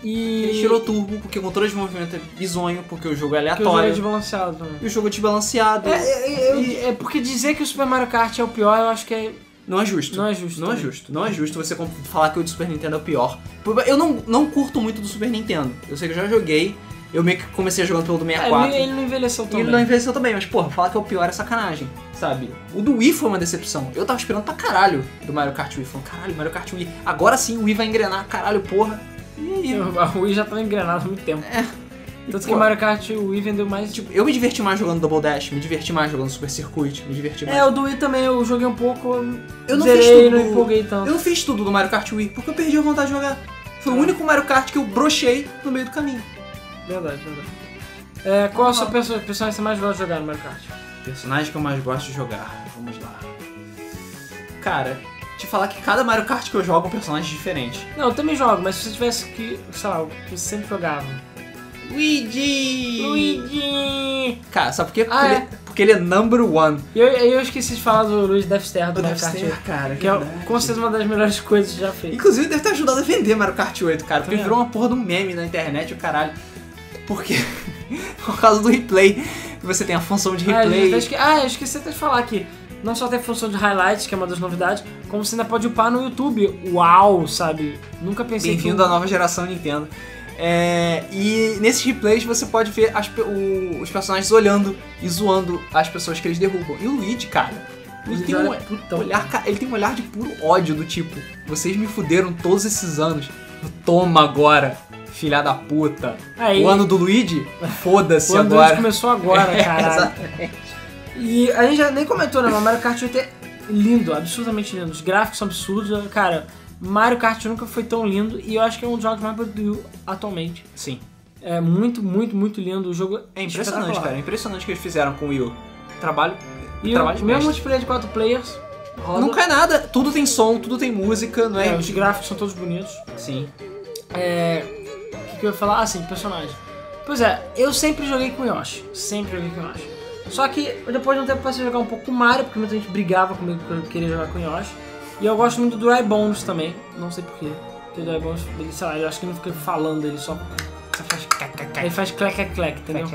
E. Ele tirou turbo, porque o controle de movimento é bizonho, porque o jogo é que o jogo é aleatório. desbalanceado também. E o jogo é desbalanceado. É, é, é, é porque dizer que o Super Mario Kart é o pior, eu acho que é. Não é justo. Não é justo Não é também. justo. Não é justo você falar que o do Super Nintendo é o pior. Eu não, não curto muito do Super Nintendo. Eu sei que eu já joguei. Eu meio que comecei jogando pelo do É, 64. ele, ele não envelheceu E tão ele não envelheceu também, mas porra, falar que é o pior é sacanagem, sabe? O do Wii foi uma decepção. Eu tava esperando pra caralho do Mario Kart Wii. Falando, caralho, Mario Kart Wii. Agora sim o Wii vai engrenar, caralho, porra. E, A Wii já tava engrenado há muito tempo. É. Tanto Pô. que Mario Kart o Wii vendeu mais. tipo, eu me diverti mais jogando Double Dash, me diverti mais jogando Super Circuit, me diverti mais. É, o do Wii também eu joguei um pouco. Eu não zerei, fiz tudo não empolguei tanto. Eu não fiz tudo do Mario Kart Wii, porque eu perdi a vontade de jogar. Foi o Ah. único Mario Kart que eu brochei no meio do caminho. Verdade, verdade. É, qual é o seu perso- personagem que você mais gosta de jogar no Mario Kart? Personagem que eu mais gosto de jogar. Vamos lá. Cara, te falar que cada Mario Kart que eu jogo é um personagem diferente. Não, eu também jogo, mas se você tivesse que, sei lá, que você sempre jogava. Luigi! Luigi! Cara, sabe por quê? Porque, Ah, ele, é? porque ele é number one. E eu, eu esqueci de falar do Luigi Death Star do O Mario Death Kart Star, 8, cara, que é verdade. com certeza uma das melhores coisas já feitas. Inclusive deve ter ajudado a vender Mario Kart 8, cara, porque Também virou uma porra de um meme na internet, o caralho. Porque, por causa do replay, você tem a função de Ah, replay. ah, eu esqueci até de falar que não só tem a função de highlights, que é uma das novidades, como você ainda pode upar no YouTube. Uau, sabe? Nunca pensei Bem-vindo que... à nova geração Nintendo. É, e nesses replays você pode ver as o- os personagens olhando e zoando as pessoas que eles derrubam. E o Luigi, cara, ele tem, um, putão. olhar, ele tem um olhar de puro ódio do tipo, vocês me fuderam todos esses anos, toma agora, filha da puta. Aí, O ano do Luigi, foda-se o ano do agora. Luigi começou agora, É, caralho. exatamente. E a gente já nem comentou, né? Mas Mario Kart 8 é lindo, absurdamente lindo. Os gráficos são absurdos. Cara, Mario Kart nunca foi tão lindo e eu acho que é um dos jogos mais U atualmente. Sim. É muito, muito, muito lindo. O jogo É impressionante, cara. É impressionante o que eles fizeram com o Wii U. Trabalho. E trabalho o de mesmo multiplayer de 4 players. Roda. Não cai nada, tudo tem som, tudo tem música, não é? É, os gráficos são todos bonitos. Sim. É. O que, que eu ia falar? Ah, sim, personagem. Pois é, eu sempre joguei com Yoshi. Sempre joguei com Yoshi. Só que depois de um tempo passei a jogar um pouco com Mario, porque muita gente brigava comigo porque eu queria jogar com Yoshi. E eu gosto muito do Dry Bones também. Não sei porquê. Porque o Dry Bones, ele, sei lá, eu acho que não fica falando, ele só. Você faz. Ele faz clec, clec, clec, entendeu?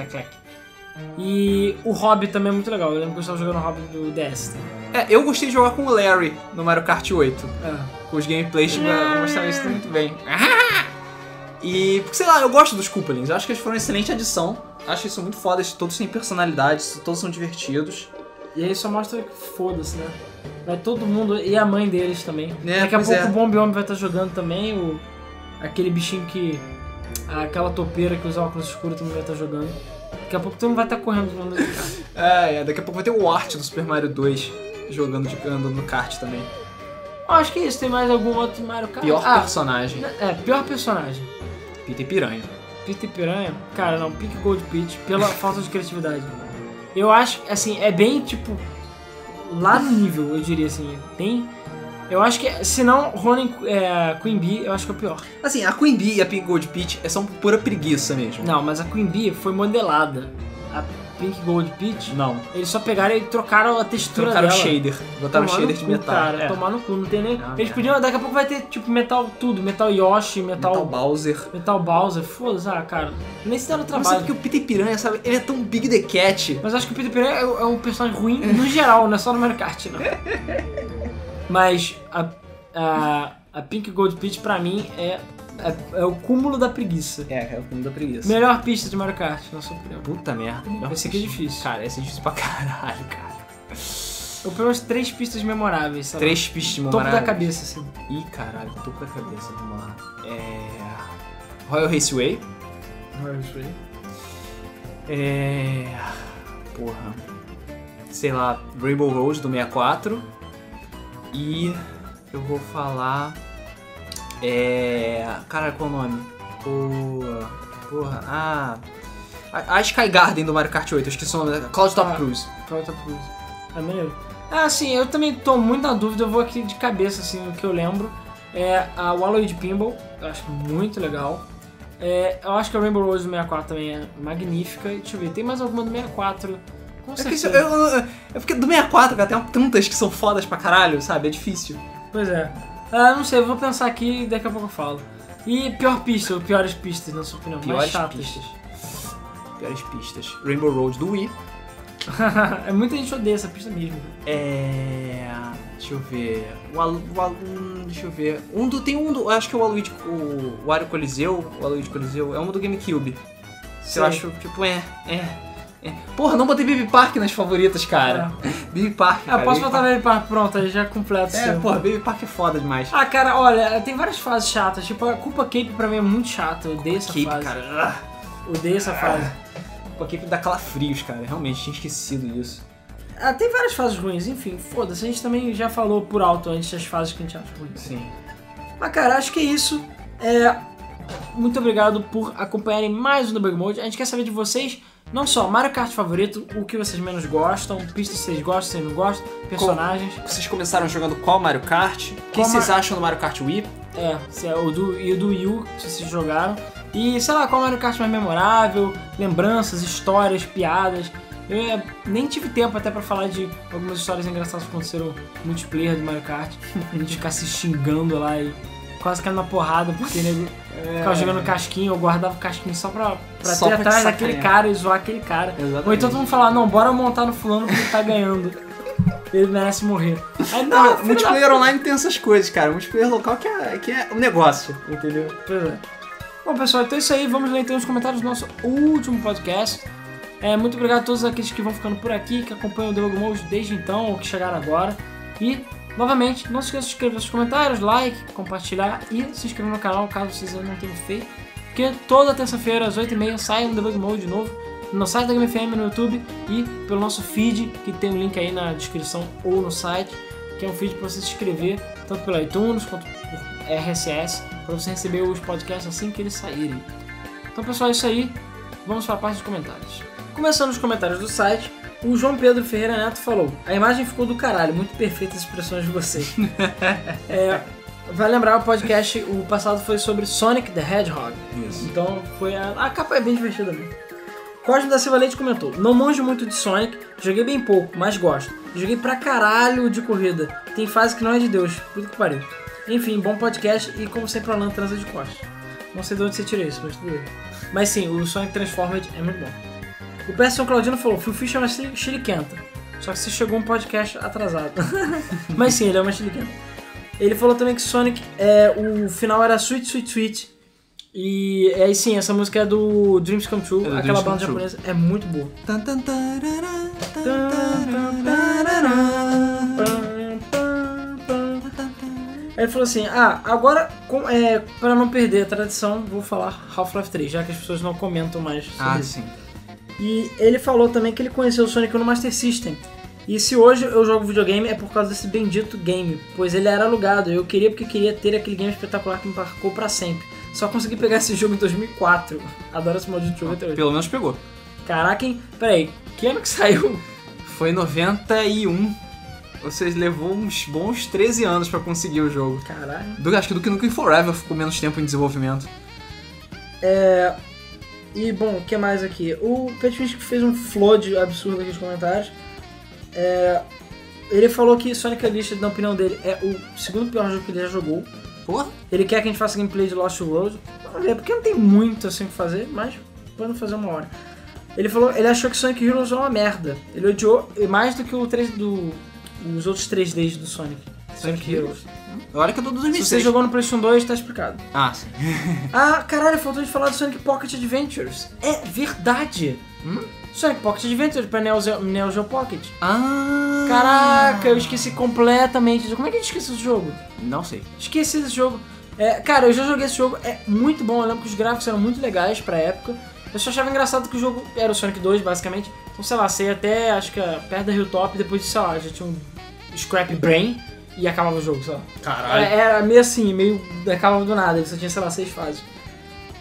E o Hobby também é muito legal. Eu lembro que eu estava jogando o Hobby do DS. Né? É, eu gostei de jogar com o Larry no Mario Kart 8. É. Com os gameplays tipo, mostraram isso muito bem. E, porque, sei lá, eu gosto dos Koopalings. Eu acho que eles foram uma excelente adição. Acho que eles são muito fodas, todos têm personalidades, todos são divertidos. E aí só mostra que foda-se, né? Vai todo mundo, e a mãe deles também. É, Daqui a pouco é. o Bomb Bomb vai estar jogando também, o, aquele bichinho que. Aquela topeira que usa óculos escuros também vai estar jogando. Daqui a pouco todo mundo vai estar correndo jogando esse cara. É, é, daqui a pouco vai ter o Art do Super Mario 2 jogando de, andando no kart também. Eu acho que é isso, tem mais algum outro Mario Kart? Pior ah, personagem, É, pior personagem. Peter Piranha. Peter Piranha? Cara, não, Pink Gold Peach, pela falta de criatividade. Eu acho, assim, é bem tipo. Lá no nível, eu diria assim. Bem. Eu acho que, se não, Ronin é, Queen Bee, eu acho que é o pior. Assim, a Queen Bee e a Pink Gold Peach são pura preguiça mesmo. Não, mas a Queen Bee foi modelada. A Pink Gold Peach, Não. eles só pegaram e trocaram a textura Trocaram o dela. shader. Botaram o Tomar shader de cu, metal. Cara, É. Tomar no cu, não tem nem. Não, eles é. podiam, daqui a pouco vai ter tipo metal tudo, metal Yoshi, metal. Metal Bowser. Metal Bowser, foda-se, ah, cara. Nem se deram Mas trabalho. sabe que o Peter Piranha, sabe? Ele é tão Big the Cat. Mas acho que o Peter Piranha é, é um personagem ruim no geral, não é só no Mario Kart, não. Mas a, a, a Pink Gold Peach, pra mim, é, é, é o cúmulo da preguiça. É, é o fundo da preguiça. Melhor pista de Mario Kart, na sua opinião. Puta merda. Esse aqui é difícil. Cara, esse é difícil pra caralho, cara. Eu pelo menos três pistas memoráveis, sabe? Três pistas Topo da memoráveis. cabeça, assim. Ih, caralho, topo da cabeça. Vamos lá. É... Royal Raceway. É... Porra. Sei lá, Rainbow Road do 64. E eu vou falar. É. Cara, qual o nome? O. Porra. Ah. A, a Sky Garden do Mario Kart 8, eu esqueci o nome da. Cloud Top Ah. Cruise. Toyota Cruise. É maneiro. Ah, sim, eu também tô muito na dúvida, eu vou aqui de cabeça, assim, o que eu lembro. É a Waluigi Pinball, eu acho muito legal. É, eu acho que a Rainbow Rose do 64 também é magnífica. E Deixa eu ver, tem mais alguma do 64? Com É, que isso- certeza. eu- eu- é porque do 64, cara, tem tantas que são fodas pra caralho, sabe? É difícil. Pois é. Ah, não sei, eu vou pensar aqui e daqui a pouco eu falo. E pior pista, ou piores pistas, na sua opinião? mais Piores chatas. pistas. Piores pistas. Rainbow Road do Wii. é muita gente odeia essa pista mesmo. É. Deixa eu ver. O Alu, o Alu- hum, deixa eu ver. Um do, tem um do. Acho que é o Waluigi. O Wario Coliseu. O Waluigi Coliseu. É um do GameCube. Sei. Eu acho, tipo, é. É. é. Porra, não botei Baby Park nas favoritas, cara. Baby Park. Ah, Cara, posso Baby botar Baby Park pronto, aí já completo Park. É, seu. porra, Baby Park é foda demais. Ah, cara, olha, tem várias fases chatas. Tipo, a Culpa Cape pra mim é muito chata. Eu odeio essa Cape, fase. cara. Ah. Odeio essa fase. Pô, Cape dá calafrios, cara. Realmente, tinha esquecido disso. Ah, tem várias fases ruins, enfim, foda-se. A gente também já falou por alto antes das fases que a gente acha ruins. Sim. Mas, cara, acho que é isso. É... Muito obrigado por acompanharem mais um Debug Mode. A gente quer saber de vocês, não só Mario Kart favorito, o que vocês menos gostam, pistas que vocês gostam, vocês não gostam, personagens. Vocês começaram jogando qual Mario Kart? O que Qual vocês Mar- acham do Mario Kart Wii? É, se é o do, e o do Wii U, se vocês jogaram. E sei lá, qual Mario Kart mais memorável, lembranças, histórias, piadas. Eu é, nem tive tempo até pra falar de algumas histórias engraçadas que aconteceram no multiplayer do Mario Kart. A gente ficar se xingando lá e quase caindo na porrada porque nego ficava jogando casquinho, eu guardava o casquinho só pra, pra Só ter pra atrás daquele cara e zoar aquele cara. Exatamente. Ou então todo mundo falar, não, bora montar no fulano porque ele tá ganhando. Ele merece morrer. Aí, não, Não, filho da multiplayer online tem essas coisas, cara. Multiplayer local que é, que é um negócio, entendeu? Pois é. Bom, pessoal, então é isso aí. Vamos ler então os comentários do nosso último podcast. É, muito obrigado a todos aqueles que vão ficando por aqui, que acompanham o Debug Mode desde então ou que chegaram agora. E, novamente, não se esqueça de inscrever nos comentários, like, compartilhar e se inscrever no canal caso vocês ainda não tenham feito. Porque toda terça-feira, às 8h30, sai um Debug Mode de novo no site da Game no YouTube e pelo nosso feed, que tem um link aí na descrição ou no site, que é um feed para você se inscrever tanto pelo iTunes quanto por RSS, para você receber os podcasts assim que eles saírem. Então, pessoal, é isso aí. Vamos para a parte dos comentários. Começando os comentários do site, o João Pedro Ferreira Neto falou: A imagem ficou do caralho, muito perfeita as expressões de vocês. É, vai lembrar o podcast, o passado foi sobre Sonic the Hedgehog. Isso. Então foi a, a capa é bem divertida mesmo. Cosme da Silva Leite comentou: Não manjo muito de Sonic, joguei bem pouco, mas gosto. Joguei pra caralho de corrida. Tem fase que não é de Deus, puta que pariu. Enfim, bom podcast e como sempre a lã transa de costas. Não sei de onde você tirou isso, mas tudo bem. Mas sim, o Sonic Transformed é muito bom. O PS São Claudino falou: Phil Fish é uma chili- chiliquenta. Só que você chegou um podcast atrasado. mas sim, ele é uma chiliquenta. Ele falou também que Sonic, é, o final era Sweet Sweet Sweet. E aí sim, essa música é do Dreams Come True, É aquela Dreams banda True. japonesa, é muito boa. Aí ele falou assim: Ah, agora, com, é, para não perder a tradição, vou falar Half-Life 3, já que as pessoas não comentam mais sobre Ah, isso. sim. E ele falou também que ele conheceu o Sonic no Master System. E se hoje eu jogo videogame é por causa desse bendito game, pois ele era alugado. Eu queria porque queria ter aquele game espetacular que me marcou pra sempre. Só consegui pegar esse jogo em 2004. Adoro esse maldito jogo até hoje. Pelo menos pegou. Caraca, hein? Peraí, que ano que saiu? Foi em 91. Você levou uns bons 13 anos pra conseguir o jogo. Caralho. Do, acho que do que Nukem Forever ficou menos tempo em desenvolvimento. E bom, o que mais aqui? O Petfish fez um flood absurdo aqui nos comentários. É, ele falou que Sonic Unleashed, na opinião dele, é o segundo pior jogo que ele já jogou. Porra. Ele quer que a gente faça gameplay de Lost World. Vamos ver, porque não tem muito assim o que fazer, mas vamos fazer uma hora. Ele falou, ele achou que Sonic Heroes é uma merda. Ele odiou mais do que o 3 do os outros 3Ds do Sonic. Sonic Heroes. Olha que eu tô do Se você 2006. jogou no PlayStation 2, tá explicado. Ah, sim. Ah, caralho, faltou de falar do Sonic Pocket Adventures. É verdade. Hum? Sonic Pocket Adventures pra Neo Geo, Neo Geo Pocket. Ah. Caraca, eu esqueci completamente. Como é que a gente esqueceu esse jogo? Não sei. Esqueci desse jogo. É, cara, eu já joguei esse jogo, é muito bom. Eu lembro que os gráficos eram muito legais pra época. Eu só achava engraçado que o jogo era o Sonic 2, basicamente. Então, sei lá, ia até, acho que perto da Hilltop, depois, sei lá, já tinha um Scrap Brain e acabava o jogo, sei lá. Caralho. É, Era meio assim, meio acabava do nada, ele só tinha, sei lá, seis fases.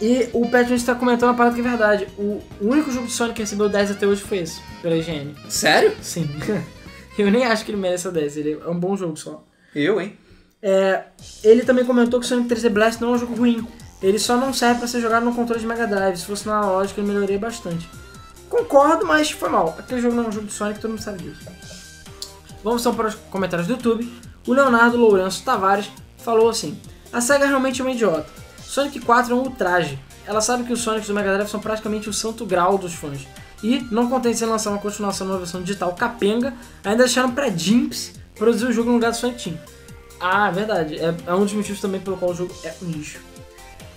E o Pat Jones tá comentando uma parada que é verdade. O único jogo de Sonic que recebeu 10 até hoje foi esse, pela IGN. Sério? Sim. Eu nem acho que ele merece a 10, ele é um bom jogo só. Eu, hein? É, ele também comentou que Sonic 3D Blast não é um jogo ruim. Ele só não serve pra ser jogado no controle de Mega Drive. Se fosse na lógica, ele melhoraria bastante. Concordo, mas foi mal. Aquele jogo não é um jogo de Sonic, todo mundo sabe disso. Vamos então para os comentários do YouTube. O Leonardo Lourenço Tavares falou assim: A SEGA realmente é uma idiota. Sonic 4 é um ultraje. Ela sabe que os Sonics do Mega Drive são praticamente o santo grau dos fãs. E, não contente em lançar uma continuação numa versão digital capenga, ainda deixaram pra Jimps produzir o jogo no lugar do Sonic Team. Ah, verdade. É, é um dos motivos também pelo qual o jogo é um lixo.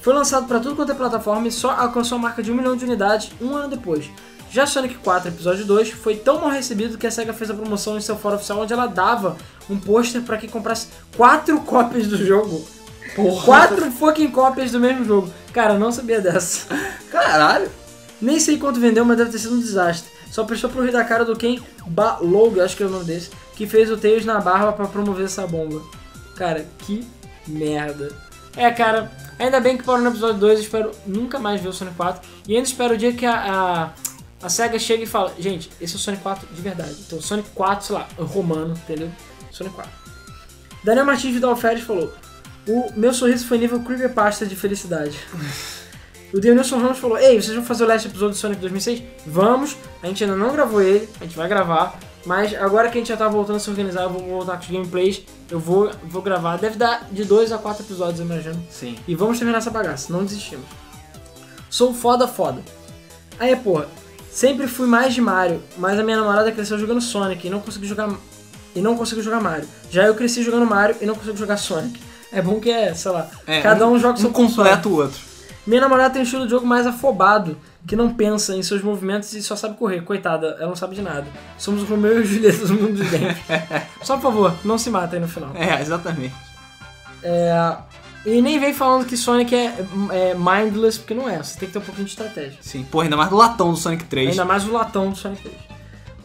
Foi lançado para tudo quanto é plataforma e só alcançou a marca de 1 milhão de unidades um ano depois. Já Sonic 4 Episódio 2 foi tão mal recebido que a SEGA fez a promoção em seu fórum oficial onde ela dava um pôster para quem comprasse quatro cópias do jogo. Porra. Quatro fucking cópias do mesmo jogo. Cara, eu não sabia dessa. Caralho. Nem sei quanto vendeu, mas deve ter sido um desastre. Só prestou pro rir da cara do Ken Balog, acho que é o nome desse, que fez o Tails na barba pra promover essa bomba. Cara, que merda. É, cara, ainda bem que parou no episódio 2, eu espero nunca mais ver o Sonic 4. E ainda espero o dia que a, a, a SEGA chega e fala, gente, esse é o Sonic 4 de verdade. Então, Sonic 4, sei lá, romano, entendeu? Sonic 4. Daniel Martins Vidal Férez falou, o meu sorriso foi nível creepypasta de felicidade. O Denilson Ramos falou: Ei, vocês vão fazer o last episódio do Sonic 2006? Vamos, a gente ainda não gravou ele, a gente vai gravar, mas agora que a gente já tá voltando a se organizar, eu vou voltar com os gameplays, eu vou, vou gravar. Deve dar de 2 a 4 episódios, eu imagino. Sim. E vamos terminar essa bagaça, não desistimos. Sou foda foda. Aí, porra, sempre fui mais de Mario, mas a minha namorada cresceu jogando Sonic e não conseguiu jogar e não conseguiu jogar Mario. Já eu cresci jogando Mario e não consigo jogar Sonic. É bom que é, sei lá, É, cada um, joga seu um console. completa o outro. Minha namorada tem um estilo de jogo mais afobado, que não pensa em seus movimentos e só sabe correr. Coitada, ela não sabe de nada. Somos o Romeu e o Julieta do mundo de dentro. só por favor, não se mata aí no final. É, exatamente. É, e nem vem falando que Sonic é, é mindless, porque não é. Você tem que ter um pouquinho de estratégia. Sim. Porra, ainda mais do latão do Sonic 3. Ainda mais o latão do Sonic 3.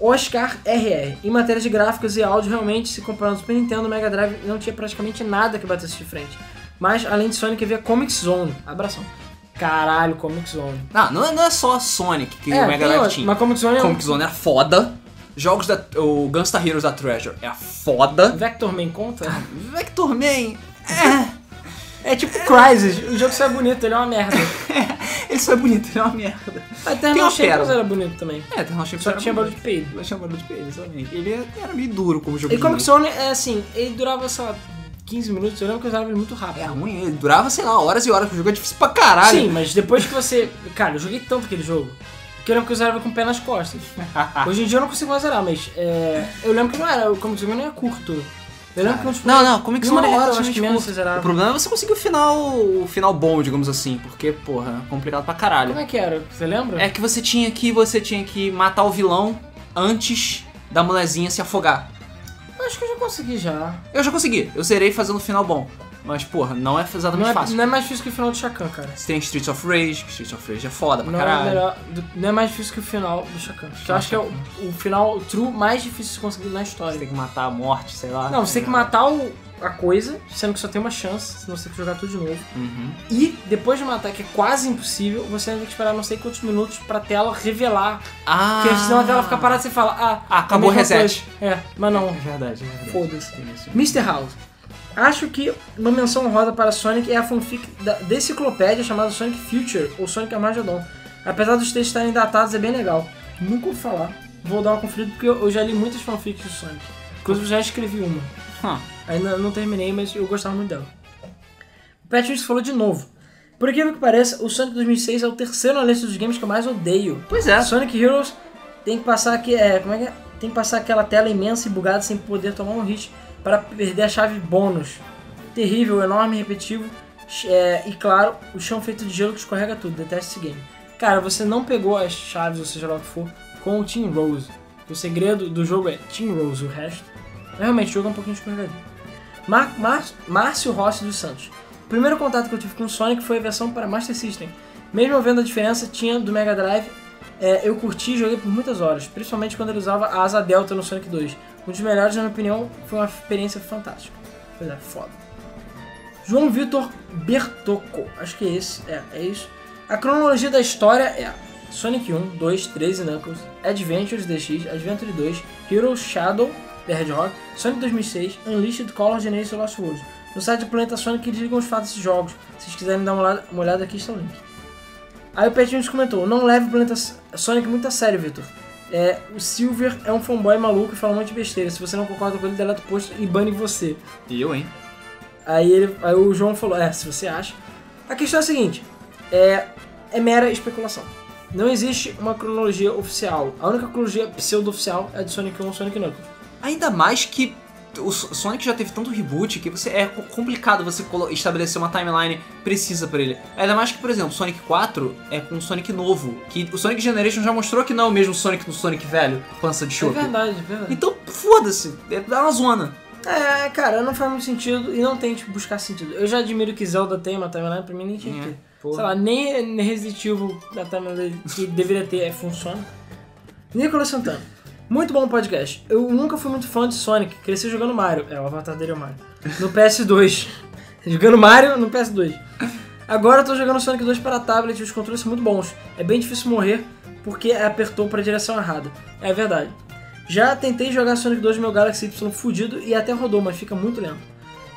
Oscar RR. Em matéria de gráficos e áudio, realmente, se comparando ao Super Nintendo, o Mega Drive não tinha praticamente nada que batesse de frente. Mas, além de Sonic, havia Comic Zone. Abração. Caralho, Comic Zone. Ah, não, é- não é só Sonic que É, o Mega Drive tinha. Mas Comic Zone é. Comic Zone era foda. Jogos da. O Gunstar Heroes da Treasure é foda. Vector Man conta? Vector Man. É tipo Crysis, o jogo só é bonito, ele é uma merda. Ele só é bonito, ele é uma merda. Tem Eternal pérola. era bonito também. É, Eternal Champions Só tinha barulho de peido. Ele tinha barulho de peido, exatamente. Ele era meio duro como jogo E Comic. Zone é assim, ele durava, sei lá, 15 minutos, eu lembro que eu usava ele muito rápido. É ruim, ele durava, sei lá, horas e horas, porque o jogo é difícil pra caralho. Sim, mas depois que você. Cara, eu joguei tanto aquele jogo. Que eu lembro que eu usava com o pé nas costas. Hoje em dia eu não consigo mais zerar, mas é, eu lembro que não era, o Comic Zone não era curto. Eu lembro que não, tipo, Não, não, Comic Uma Zone é hora, eu acho que menos. O problema é você conseguir o final, o final bom, digamos assim, porque, porra, é complicado pra caralho. Como é que era? Você lembra? É que você tinha que você tinha que matar o vilão antes da molezinha se afogar. Eu Acho que eu já consegui já. Eu já consegui, eu zerei fazendo o final bom. Mas, porra, não é Não exatamente é, fácil. não é mais difícil que o final do Shakan, cara. Você tem Streets of Rage, que Streets of Rage é foda pra Não é, caralho. melhor, do- não é mais difícil que o final do Shakan. Eu acho que é o, o final true mais difícil de conseguir na Você história. tem que matar a morte, sei lá. Não, você tem que matar o, a coisa, sendo que só tem uma chance, senão você tem que jogar tudo de novo. Uhum. E depois de matar, que é quase impossível, você ainda tem que esperar não sei quantos minutos pra tela revelar. Ah, Porque senão a tela fica parada e você fala, ah, Ah, acabou mesma o reset. coisa. É, mas não. É verdade, é verdade. Foda-se. Mr. House. Acho que uma menção honrosa para Sonic é a fanfic da, enciclopédia chamada Sonic Future ou Sonic Armageddon. Apesar dos textos estarem datados, é bem legal. Nunca ouvi falar. Vou dar uma conferida porque eu já li muitas fanfics do Sonic. Inclusive, eu já escrevi uma. Hum. Ainda não terminei, mas eu gostava muito dela. O Pat Wilson falou de novo. Por incrível que pareça, o Sonic 2006 é o terceiro na lista dos games que eu mais odeio. Pois é. Sonic Heroes tem que passar aqui, é, como é que é? Tem que passar aquela tela imensa e bugada sem poder tomar um hit para perder a chave bônus. Terrível, enorme, repetitivo. é, e claro, o chão feito de gelo que escorrega tudo. Detesto esse game. Cara, você não pegou as chaves, ou seja lá o que for, com o Team Rose. O segredo do jogo é Team Rose, o resto. Realmente, o jogo é um pouquinho escorregadio. Mar Mar Márcio Rossi dos Santos. O primeiro contato que eu tive com o Sonic foi a versão para Master System. Mesmo vendo a diferença, tinha do Mega Drive, é, eu curti e joguei por muitas horas, principalmente quando ele usava a asa Delta no Sonic 2. Um dos melhores, na minha opinião, foi uma experiência fantástica. Pois é, foda. João Vitor Bertocco, acho que é esse, é, é isso. A cronologia da história é Sonic 1, 2, 3 e Knuckles, Adventures DX, Adventure 2, Heroes Shadow, The Hedgehog, Sonic 2006, Unleashed Color Genesis Lost World. No site do Planeta Sonic eles ligam os fatos desses jogos. Se vocês quiserem dar uma olhada, uma olhada aqui está o link. Aí o Jones comentou, não leve o Planeta Sonic muito a sério, Victor. É, o Silver é um fanboy maluco e fala um monte de besteira. Se você não concorda com ele, deleta o post e bane você. E eu, hein? Aí, ele, aí o João falou, é, se você acha. A questão é a seguinte, é, é mera especulação. Não existe uma cronologia oficial. A única cronologia pseudo-oficial é a de Sonic 1 e Sonic Knuckles. Ainda mais que o Sonic já teve tanto reboot que você é complicado você estabelecer uma timeline precisa pra ele. Ainda mais que, por exemplo, Sonic 4 é com um Sonic novo, que o Sonic Generation já mostrou que não é o mesmo Sonic do Sonic velho, pança de É chope. verdade, é verdade. Então, foda-se, é dá uma zona. É, cara, não faz muito sentido e não tente buscar sentido. Eu já admiro que Zelda tem uma timeline, pra mim nem tinha que ter. Sei lá, nem nem Resident Evil da timeline que deveria ter é, funciona. Nicolas Santana. Muito bom podcast. Eu nunca fui muito fã de Sonic, cresci jogando Mario. É, o avatar dele é o Mario. No PS2. jogando Mario no PS2. Agora eu tô jogando Sonic 2 para tablet e os controles são muito bons. É bem difícil morrer porque apertou para direção errada. É verdade. Já tentei jogar Sonic 2 no meu Galaxy Y fudido e até rodou, mas fica muito lento.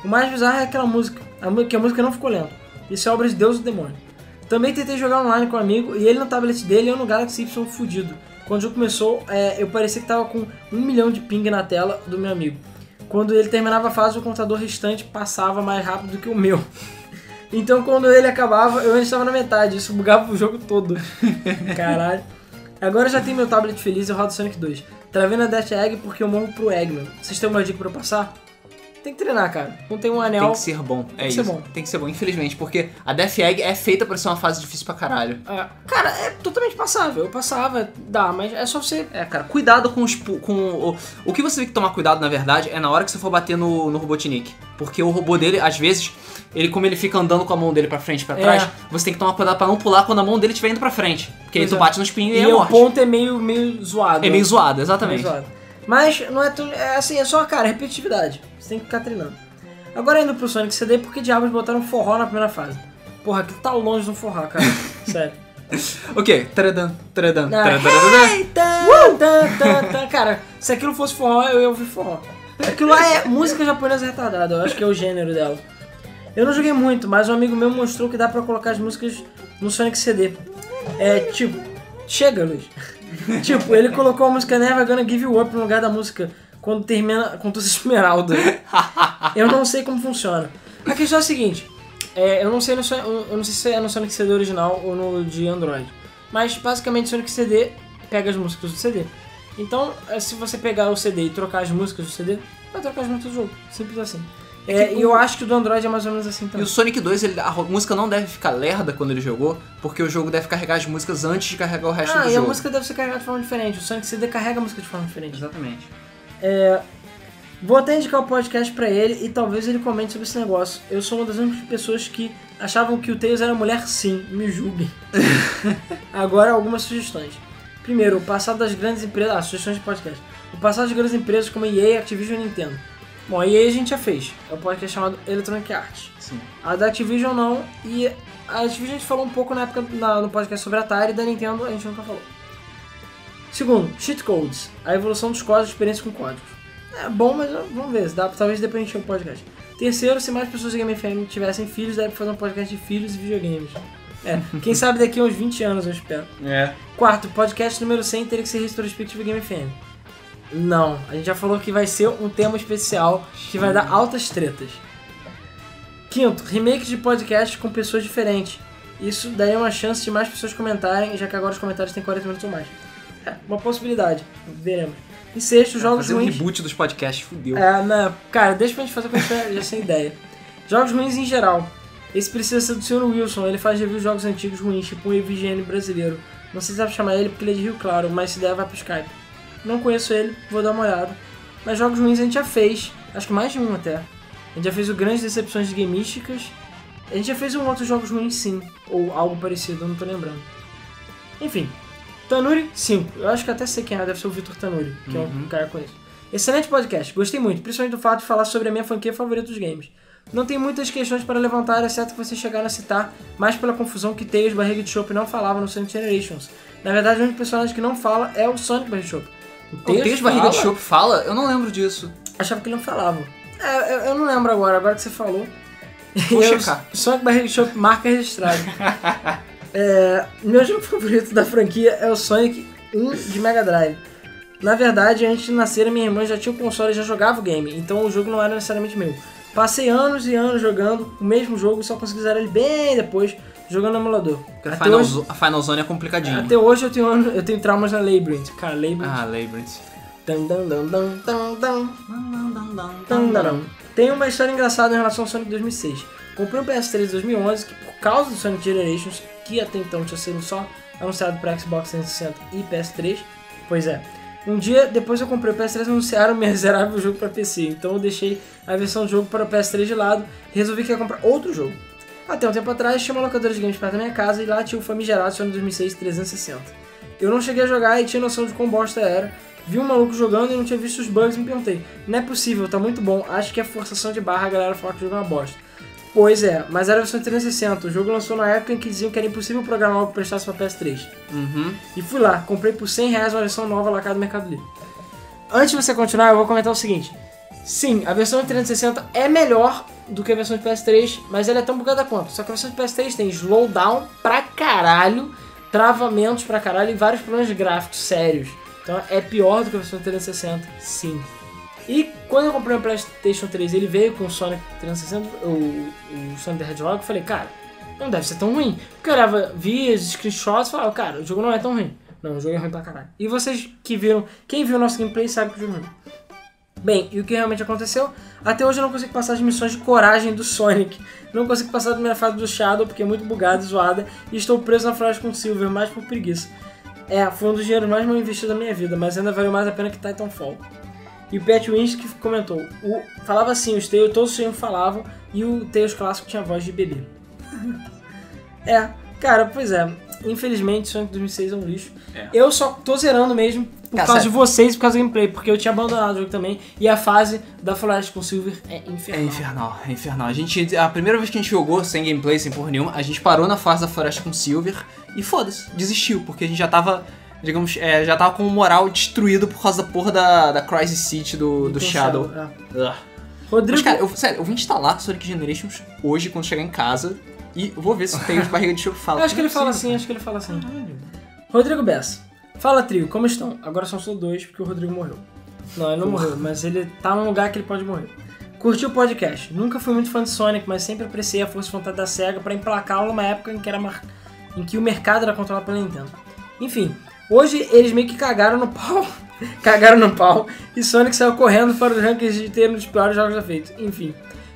O mais bizarro é aquela música, que a música não ficou lenta. Isso é obra de Deus e demônio. Também tentei jogar online com um amigo e ele no tablet dele e eu no Galaxy Y fudido. Quando o jogo começou, é, eu parecia que tava com um milhão de ping na tela do meu amigo. Quando ele terminava a fase, o computador restante passava mais rápido do que o meu. Então quando ele acabava, eu ainda estava na metade. Isso bugava o jogo todo. Caralho. Agora eu já tenho meu tablet feliz e eu rodo Sonic 2. Travei na Dash Egg porque eu morro pro Eggman. Vocês têm uma dica pra eu passar? Tem que treinar, cara. Não tem um anel. Tem que ser bom, é que isso. ser bom. Tem que ser bom, infelizmente, porque a Death Egg é feita pra ser uma fase difícil pra caralho. É, cara, é totalmente passável. Eu passava, dá, mas é só você. É, cara, cuidado com os. Com o, o que você tem que tomar cuidado, na verdade, é na hora que você for bater no, no Robotnik. Porque o robô dele, às vezes, ele, como ele fica andando com a mão dele pra frente e pra É. trás, você tem que tomar cuidado pra não pular quando a mão dele estiver indo pra frente. Porque aí Pois tu é. bate no espinho e, E é o morte. ponto é meio, meio zoado. É meio zoado, É meio exatamente. zoado. Mas não é tão. É assim, é só, cara, repetitividade. Você tem que ficar treinando. Agora indo pro Sonic CD, por que diabos botaram forró na primeira fase? Porra, que tá longe do forró, cara. Sério. Ok, tan, tan, tan. Cara, se aquilo fosse forró, eu ia ouvir forró. Aquilo lá é música japonesa retardada, eu acho que é o gênero dela. Eu não joguei muito, mas um amigo meu mostrou que dá pra colocar as músicas no Sonic CD. É tipo, chega, Luiz. tipo, ele colocou a música Never Gonna Give You Up no lugar da música quando termina com Tusa Esmeralda. Eu não sei como funciona. A questão é a seguinte: é, eu, não sei no, eu não sei se é no Sonic CD original ou no de Android. Mas basicamente Sonic CD pega as músicas do CD. Então, é, se você pegar o CD e trocar as músicas do CD, vai trocar as músicas do jogo. Simples assim. É, que e eu acho que o do Android é mais ou menos assim E também. o Sonic 2, ele- a música não deve ficar lerda quando ele jogou, porque o jogo deve carregar as músicas antes de carregar o resto Ah, do e a jogo. música deve ser carregada de forma diferente. O Sonic CD carrega a música de forma diferente. Exatamente. Vou até indicar o podcast pra ele e talvez ele comente sobre esse negócio. Eu sou uma das únicas pessoas que achavam que o Tails era mulher sim, me julguem. Agora algumas sugestões. Primeiro, o passado das grandes empresas. Ah, sugestões de podcast. O passado das grandes empresas como a EA, Activision e Nintendo. Bom, a EA a gente já fez. É o podcast chamado Electronic Arts. Sim. A da Activision não. E a Activision a gente falou um pouco na época na- no podcast sobre a Atari e da Nintendo a gente nunca falou. Segundo, cheat codes. A evolução dos códigos, experiência com códigos. É bom, mas vamos ver. Dá, talvez depois a gente chame o podcast. Terceiro, se mais pessoas de Game FM tivessem filhos, deve fazer um podcast de filhos e videogames. É, quem sabe daqui a uns 20 anos, eu espero. É. Quarto, podcast número 100 teria que ser retrospectivo Game FM. Não, a gente já falou que vai ser um tema especial que vai dar altas tretas. Quinto, remake de podcast com pessoas diferentes. Isso daria uma chance de mais pessoas comentarem, já que agora os comentários têm 40 minutos ou mais. É, uma possibilidade. Veremos. E sexto, jogos Fazer um ruins. reboot dos podcasts, fudeu. É, não, cara, deixa pra gente fazer com a gente já sem ideia. Jogos ruins em geral. Esse precisa ser do Sr. Wilson, ele faz review de jogos antigos ruins, tipo um EVGN brasileiro. Não sei se pra chamar ele porque ele é de Rio Claro, mas se der vai pro Skype. Não conheço ele, vou dar uma olhada. Mas jogos ruins a gente já fez, acho que mais de um até. A gente já fez o Grandes Decepções de Gamísticas. A gente já fez um outro jogos ruins sim, ou algo parecido, não tô lembrando. Enfim, Tanuri 5. Eu acho que até sei quem é, deve ser o Vitor Tanuri, que é um cara que eu conheço. Excelente podcast, gostei muito, principalmente do fato de falar sobre a minha franquia favorita dos games. Não tem muitas questões para levantar, exceto que vocês chegaram a citar, mais pela confusão que Tails Barriga de Chopp não falava no Sonic Generations. Na verdade, o único personagem que não fala é o Sonic Barriga de Chopp. O O Tails Barriga de Chopp fala? Eu não lembro disso. Achava que ele não falava. É, eu, eu não lembro agora, agora que você falou. Vou Eu- checar. Sonic Barriga de Chopp, marca registrada. É, meu jogo favorito da franquia é o Sonic 1 de Mega Drive. Na verdade, antes de nascer, minha irmã já tinha o console e já jogava o game, então o jogo não era necessariamente meu. Passei anos e anos jogando o mesmo jogo e só consegui zerar ele bem depois, jogando no emulador. A Até Final, hoje, a Final Zone é complicadinho. até hoje eu tenho, eu tenho traumas na Labyrinth. Cara, Labyrinth... Ah, Labyrinth. Tem uma história engraçada em relação ao Sonic 2006. Comprei um PS3 em 2011 que, por causa do Sonic Generations, que até então tinha sido só anunciado para Xbox 360 e PS3, pois é. Um dia depois eu comprei o PS3 e anunciaram o miserável jogo para PC, então eu deixei a versão do jogo para o PS3 de lado e resolvi que ia comprar outro jogo. Até um tempo atrás tinha uma locadora de games perto da minha casa e lá tinha o famigerado Sonic 2006 360. Eu não cheguei a jogar e tinha noção de quão bosta era. Vi um maluco jogando e não tinha visto os bugs e me perguntei: Não é possível, tá muito bom. Acho que é forçação de barra a galera falar que o jogo é uma bosta. Pois é, mas era a versão de 360. O jogo lançou na época em que diziam que era impossível programar algo que prestasse pra PS3. Uhum. E fui lá, comprei por 100 reais uma versão nova lacrada do Mercado Livre. Antes de você continuar, eu vou comentar o seguinte. Sim, a versão de 360 é melhor do que a versão de PS3, mas ela é tão bugada quanto. Só que a versão de PS3 tem slowdown pra caralho, travamentos pra caralho e vários problemas gráficos sérios. Então é pior do que a versão de 360, sim. E quando eu comprei o PlayStation 3, ele veio com o Sonic 360, o, o Sonic the Hedgehog, eu falei, cara, não deve ser tão ruim. Porque eu olhava, via os screenshots e falava, cara, o jogo não é tão ruim. Não, o jogo é ruim pra caralho. E vocês que viram, quem viu o nosso gameplay sabe que o jogo é ruim. Bem, e o que realmente aconteceu? Até hoje eu não consigo passar as missões de coragem do Sonic. Não consigo passar da primeira fase do Shadow porque é muito bugada e zoada. E estou preso na floresta com Silver, mais por preguiça. É, foi um dos dinheiros mais mal investidos da minha vida, mas ainda valeu mais a pena que Titanfall. E o Pat que comentou, o, falava assim, os Tails, todos os Tails falavam, e o Tails clássico tinha voz de bebê. é, cara, pois é. Infelizmente, Sonic 2006 é um lixo. É. Eu só tô zerando mesmo por Cara, causa de vocês, por causa do gameplay, porque eu tinha abandonado o jogo também. E a fase da Floresta com Silver é É infernal. infernal, é infernal. A gente, a primeira vez que a gente jogou sem gameplay, sem porra nenhuma, a gente parou na fase da floresta com Silver e foda-se, desistiu, porque a gente já tava, digamos, é, já tava com o moral destruído por causa da porra da, da Crisis City do, do Shadow. é. Rodrigo, Mas, cara, eu, sério, eu vou instalar Sonic Generations hoje quando chegar em casa e vou ver se tem os barriga de chope fala. eu acho que ele fala assim, acho que ele fala assim. Rodrigo Bessa. Fala, trio, como estão? Agora são só dois, porque o Rodrigo morreu. Não, ele não morreu, mas ele tá num lugar que ele pode morrer. Curti o podcast. Nunca fui muito fã de Sonic, mas sempre apreciei a força de vontade da SEGA pra emplacá-lo numa época em que, era mar... em que o mercado era controlado pela Nintendo. Enfim, hoje eles meio que cagaram no pau. cagaram no pau e Sonic saiu correndo para os rankings de ter um dos piores jogos já feitos. Enfim,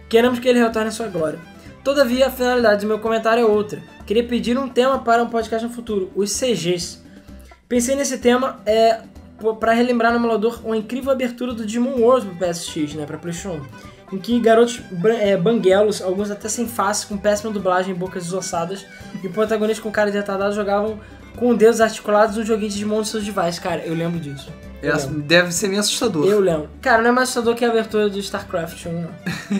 queremos que ele retorne à sua glória. Todavia, a finalidade do meu comentário é outra. Queria pedir um tema para um podcast no futuro, os CGs. Pensei nesse tema é, para relembrar no emulador uma incrível abertura do Digimon World pro PSX, né, pra PlayStation 1, em que garotos é, banguelos, alguns até sem face, com péssima dublagem bocas desossadas, e protagonistas com cara de jogavam com dedos articulados um joguinho de Digimon de seus devices. Cara, eu lembro disso. Eu É, lembro. deve ser meio assustador. Eu lembro. Cara, não é mais assustador que a abertura de StarCraft 1, não.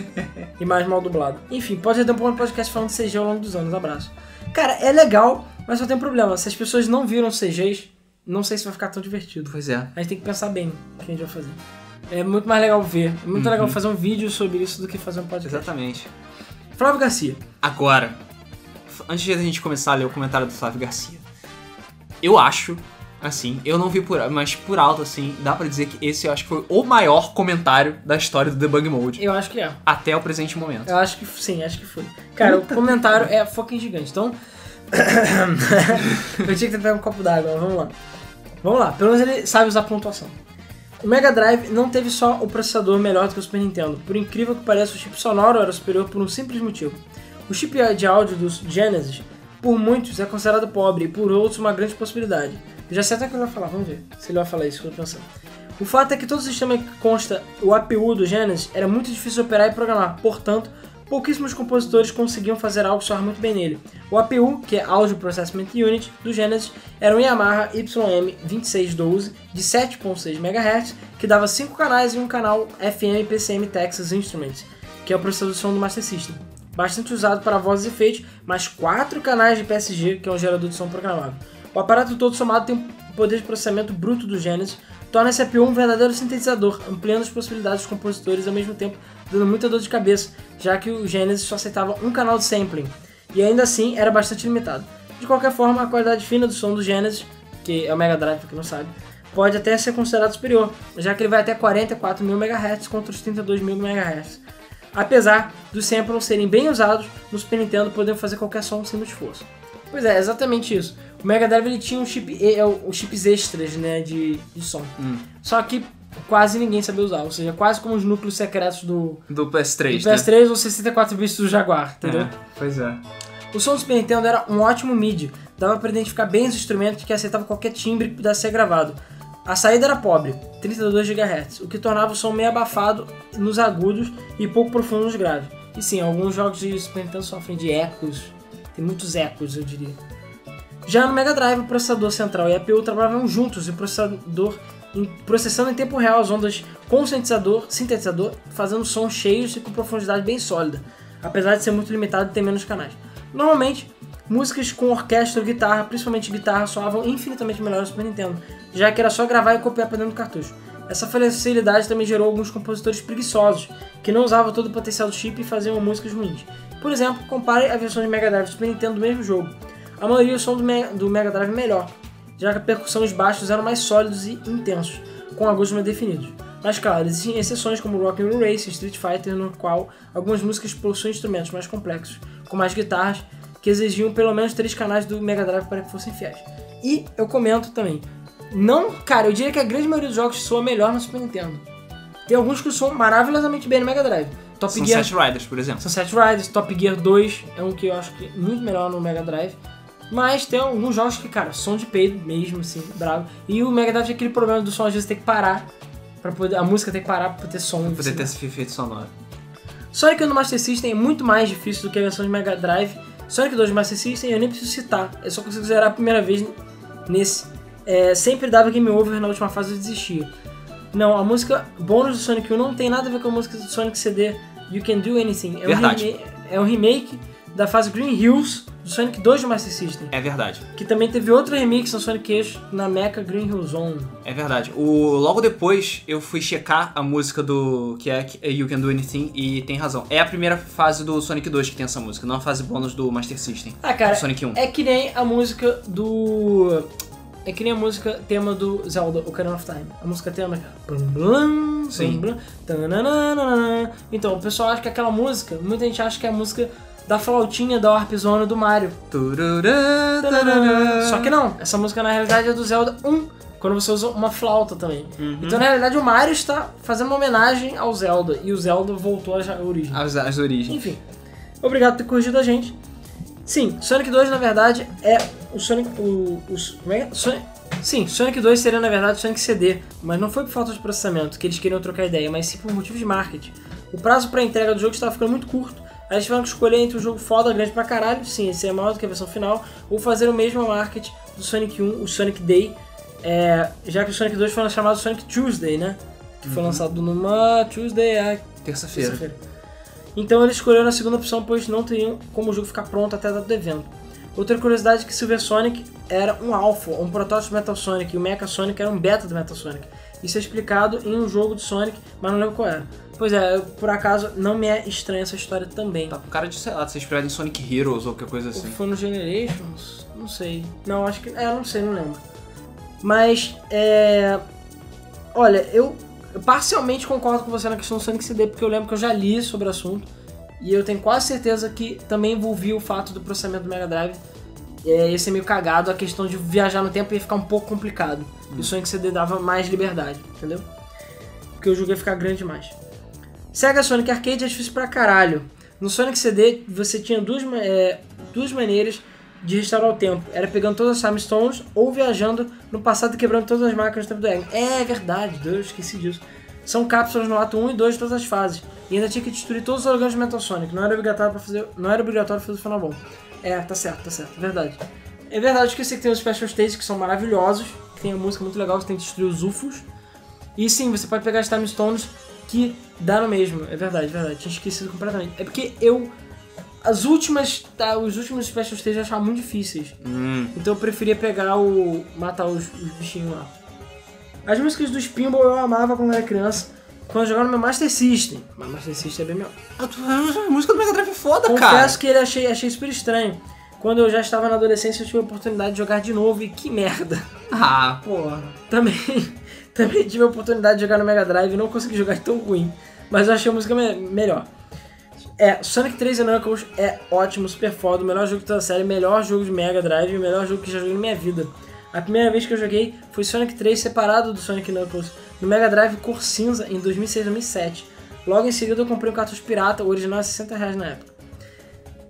e mais mal dublado. Enfim, pode ter um podcast falando de CG ao longo dos anos. Abraço. Cara, é legal, mas só tem um problema. Se as pessoas não viram CGs, não sei se vai ficar tão divertido. Pois é. A gente tem que pensar bem o que a gente vai fazer. É muito mais legal ver. É muito legal fazer um vídeo sobre isso do que fazer um podcast. Exatamente. Flávio Garcia. Agora, antes de a gente começar a ler o comentário do Flávio Garcia, eu acho, assim, eu não vi por mas por alto, assim, dá pra dizer que esse eu acho que foi o maior comentário da história do Debug Mode. Eu acho que é. Até o presente momento. Eu acho que sim, acho que foi. Cara, o comentário é fucking gigante. Então. eu tinha que ter pego um copo d'água, vamos lá. Vamos lá, pelo menos ele sabe usar pontuação. O Mega Drive não teve só o processador melhor do que o Super Nintendo. Por incrível que pareça, o chip sonoro era superior por um simples motivo. O chip de áudio do Genesis, por muitos, é considerado pobre e por outros uma grande possibilidade. Já sei até que ele vai falar, vamos ver se ele vai falar isso que eu tô pensando. O fato é que todo o sistema que consta o APU do Genesis era muito difícil de operar e programar, portanto, pouquíssimos compositores conseguiam fazer algo soar muito bem nele. O APU, que é Audio Processing Unit, do Genesis, era um Yamaha YM2612 de 7.6 MHz, que dava 5 canais e um canal FM PCM Texas Instruments, que é o processador de som do Master System. Bastante usado para vozes e efeitos, mais 4 canais de PSG, que é um gerador de som programável. O aparato todo somado tem um poder de processamento bruto do Genesis, torna esse APU um verdadeiro sintetizador, ampliando as possibilidades dos compositores ao mesmo tempo dando muita dor de cabeça, já que o Genesis só aceitava um canal de sampling, e ainda assim era bastante limitado. De qualquer forma, a qualidade fina do som do Genesis, que é o Mega Drive, pra quem não sabe, pode até ser considerado superior, já que ele vai até 44 mil MHz contra os 32 mil MHz. Apesar dos samples serem bem usados, no Super Nintendo podemos fazer qualquer som sem muito esforço. Pois é, exatamente isso. O Mega Drive ele tinha um chip, os chips extras né, de, de som. Hum. Só que quase ninguém sabia usar, ou seja, quase como os núcleos secretos do, Do PS3, do PS3 ou 64 bits do Jaguar, entendeu? né? É, pois é. O som do Super Nintendo era um ótimo MIDI, dava para identificar bem os instrumentos que aceitavam qualquer timbre que pudesse ser gravado. A saída era pobre, 32 GHz, o que tornava o som meio abafado nos agudos e pouco profundo nos graves. E sim, alguns jogos de Super Nintendo sofrem de ecos, tem muitos ecos, eu diria. Já no Mega Drive, o processador central e a APU trabalhavam juntos e o processador processando em tempo real as ondas com o sintetizador, sintetizador, fazendo sons cheios e com profundidade bem sólida, apesar de ser muito limitado e ter menos canais. Normalmente, músicas com orquestra ou guitarra, principalmente guitarra, soavam infinitamente melhor no Super Nintendo, já que era só gravar e copiar para dentro do cartucho. Essa facilidade também gerou alguns compositores preguiçosos, que não usavam todo o potencial do chip e faziam músicas ruins. Por exemplo, compare a versão de Mega Drive e Super Nintendo do mesmo jogo. A maioria o som do, Me- do Mega Drive melhor, já que a percussão e os baixos eram mais sólidos e intensos, com agudos mais definidos. Mas claro, existem exceções como Rock'n'Roll Race e Street Fighter, no qual algumas músicas possuem instrumentos mais complexos, com mais guitarras, que exigiam pelo menos três canais do Mega Drive para que fossem fiéis. E eu comento também, não, cara, eu diria que a grande maioria dos jogos soa melhor no Super Nintendo. Tem alguns que soam maravilhosamente bem no Mega Drive. Top Gear Sunset Riders, por exemplo. Sunset Riders, Top Gear 2 é um que eu acho que é muito melhor no Mega Drive. Mas tem alguns jogos que, cara, som de peido mesmo, assim, bravo. E o Mega Drive tem aquele problema do som, às vezes tem que parar. Pra poder, a música tem que parar pra ter som. Poder assim. ter esse efeito sonoro. Sonic no Master System é muito mais difícil do que a versão de Mega Drive. Sonic 2 do Master System eu nem preciso citar, eu só consigo zerar a primeira vez nesse. É, sempre dava game over na última fase e desistia. Não, a música bônus do Sonic 1 não tem nada a ver com a música do Sonic CD You Can Do Anything. É um, é um remake da fase Green Hills do Sonic 2 do Master System. É verdade. Que também teve outro remix no Sonic X na Mecha Green Hill Zone. É verdade. O, logo depois eu fui checar a música do. que é You Can Do Anything e tem razão. É a primeira fase do Sonic 2 que tem essa música, não a fase bônus do Master System. Ah, cara, do Sonic 1. É que nem a música do. É que nem a música tema do Zelda, Ocarina of Time. A música tema é. Blum, Sim. blum. Então, o pessoal acha que aquela música, muita gente acha que é a música da flautinha da Warp Zone do Mario. Só que não, essa música na realidade é do Zelda 1, quando você usa uma flauta também. Uhum. Então, na realidade, o Mario está fazendo uma homenagem ao Zelda, e o Zelda voltou à origem. As, as origens. Enfim, obrigado por ter corrigido a gente. Sim, Sonic 2 na verdade é o Sonic. O, o, como é? Sonic, sim, Sonic 2 seria na verdade Sonic CD, mas não foi por falta de processamento que eles queriam trocar ideia, mas sim por motivo de marketing. O prazo para entrega do jogo estava ficando muito curto, aí eles tiveram que escolher entre um jogo foda, grande pra caralho, sim, esse é maior do que a versão final, ou fazer o mesmo marketing do Sonic 1, o Sonic Day, é, já que o Sonic 2 foi chamado Sonic Tuesday, né? Que foi lançado numa Tuesday, ah, Terça-feira. Terça-feira. Então eles escolheram a segunda opção, pois não teriam como o jogo ficar pronto até a data do evento. Outra curiosidade é que Silver Sonic era um alpha, um protótipo do Metal Sonic, e o Mecha Sonic era um beta do Metal Sonic. Isso é explicado em um jogo de Sonic, mas não lembro qual era. Pois é, eu, por acaso não me é estranha essa história também. Tá com cara de, sei lá, de ser inspirado em Sonic Heroes ou qualquer coisa Ou assim. foi no Generations? Não sei. Não, acho que. É, não sei, não lembro. Mas, é. Olha, eu parcialmente concordo com você na questão do Sonic CD, porque eu lembro que eu já li sobre o assunto. E eu tenho quase certeza que também envolvia o fato do processamento do Mega Drive é, ia ser meio cagado, a questão de viajar no tempo ia ficar um pouco complicado. E o Sonic CD dava mais liberdade, entendeu? Porque o jogo ia ficar grande demais. Sega Sonic Arcade é difícil pra caralho. No Sonic CD você tinha duas, é, duas maneiras de restaurar o tempo. Era pegando todas as Time Stones ou viajando no passado quebrando todas as máquinas do tempo do Egg. É verdade, Deus, esqueci disso. São cápsulas no ato 1 e 2 de todas as fases. E ainda tinha que destruir todos os hologramas de Metal Sonic. Não era obrigatório para fazer. Não era obrigatório fazer o final bom. É, tá certo, tá certo, é verdade. É verdade, eu esqueci que tem os Special Stages que são maravilhosos, que tem a música muito legal, você tem que destruir os UFOs. E sim, você pode pegar as Time Stones que dá no mesmo. É verdade, é verdade. Tinha esquecido completamente. É porque eu. As últimas. Tá, os últimos Special Stages eu achava muito difíceis. Hum. Então eu preferia pegar o. matar os, os bichinhos lá. As músicas do Spinball eu amava quando era criança. Quando eu jogava no meu Master System. Mas Master System é bem melhor. A a música do Mega Drive é foda, Confesso cara. que ele achei, achei super estranho. Quando eu já estava na adolescência, eu tive a oportunidade de jogar de novo e que merda. Ah, porra. Também, também tive a oportunidade de jogar no Mega Drive e não consegui jogar tão ruim. Mas eu achei a música me- melhor. É, Sonic 3 e Knuckles é ótimo, super foda, o melhor jogo de toda a série, melhor jogo de Mega Drive, o melhor jogo que já joguei na minha vida. A primeira vez que eu joguei foi Sonic 3 separado do Sonic Knuckles no Mega Drive cor cinza em 2006 2007. Logo em seguida eu comprei um cartucho pirata, o original é 60 reais na época.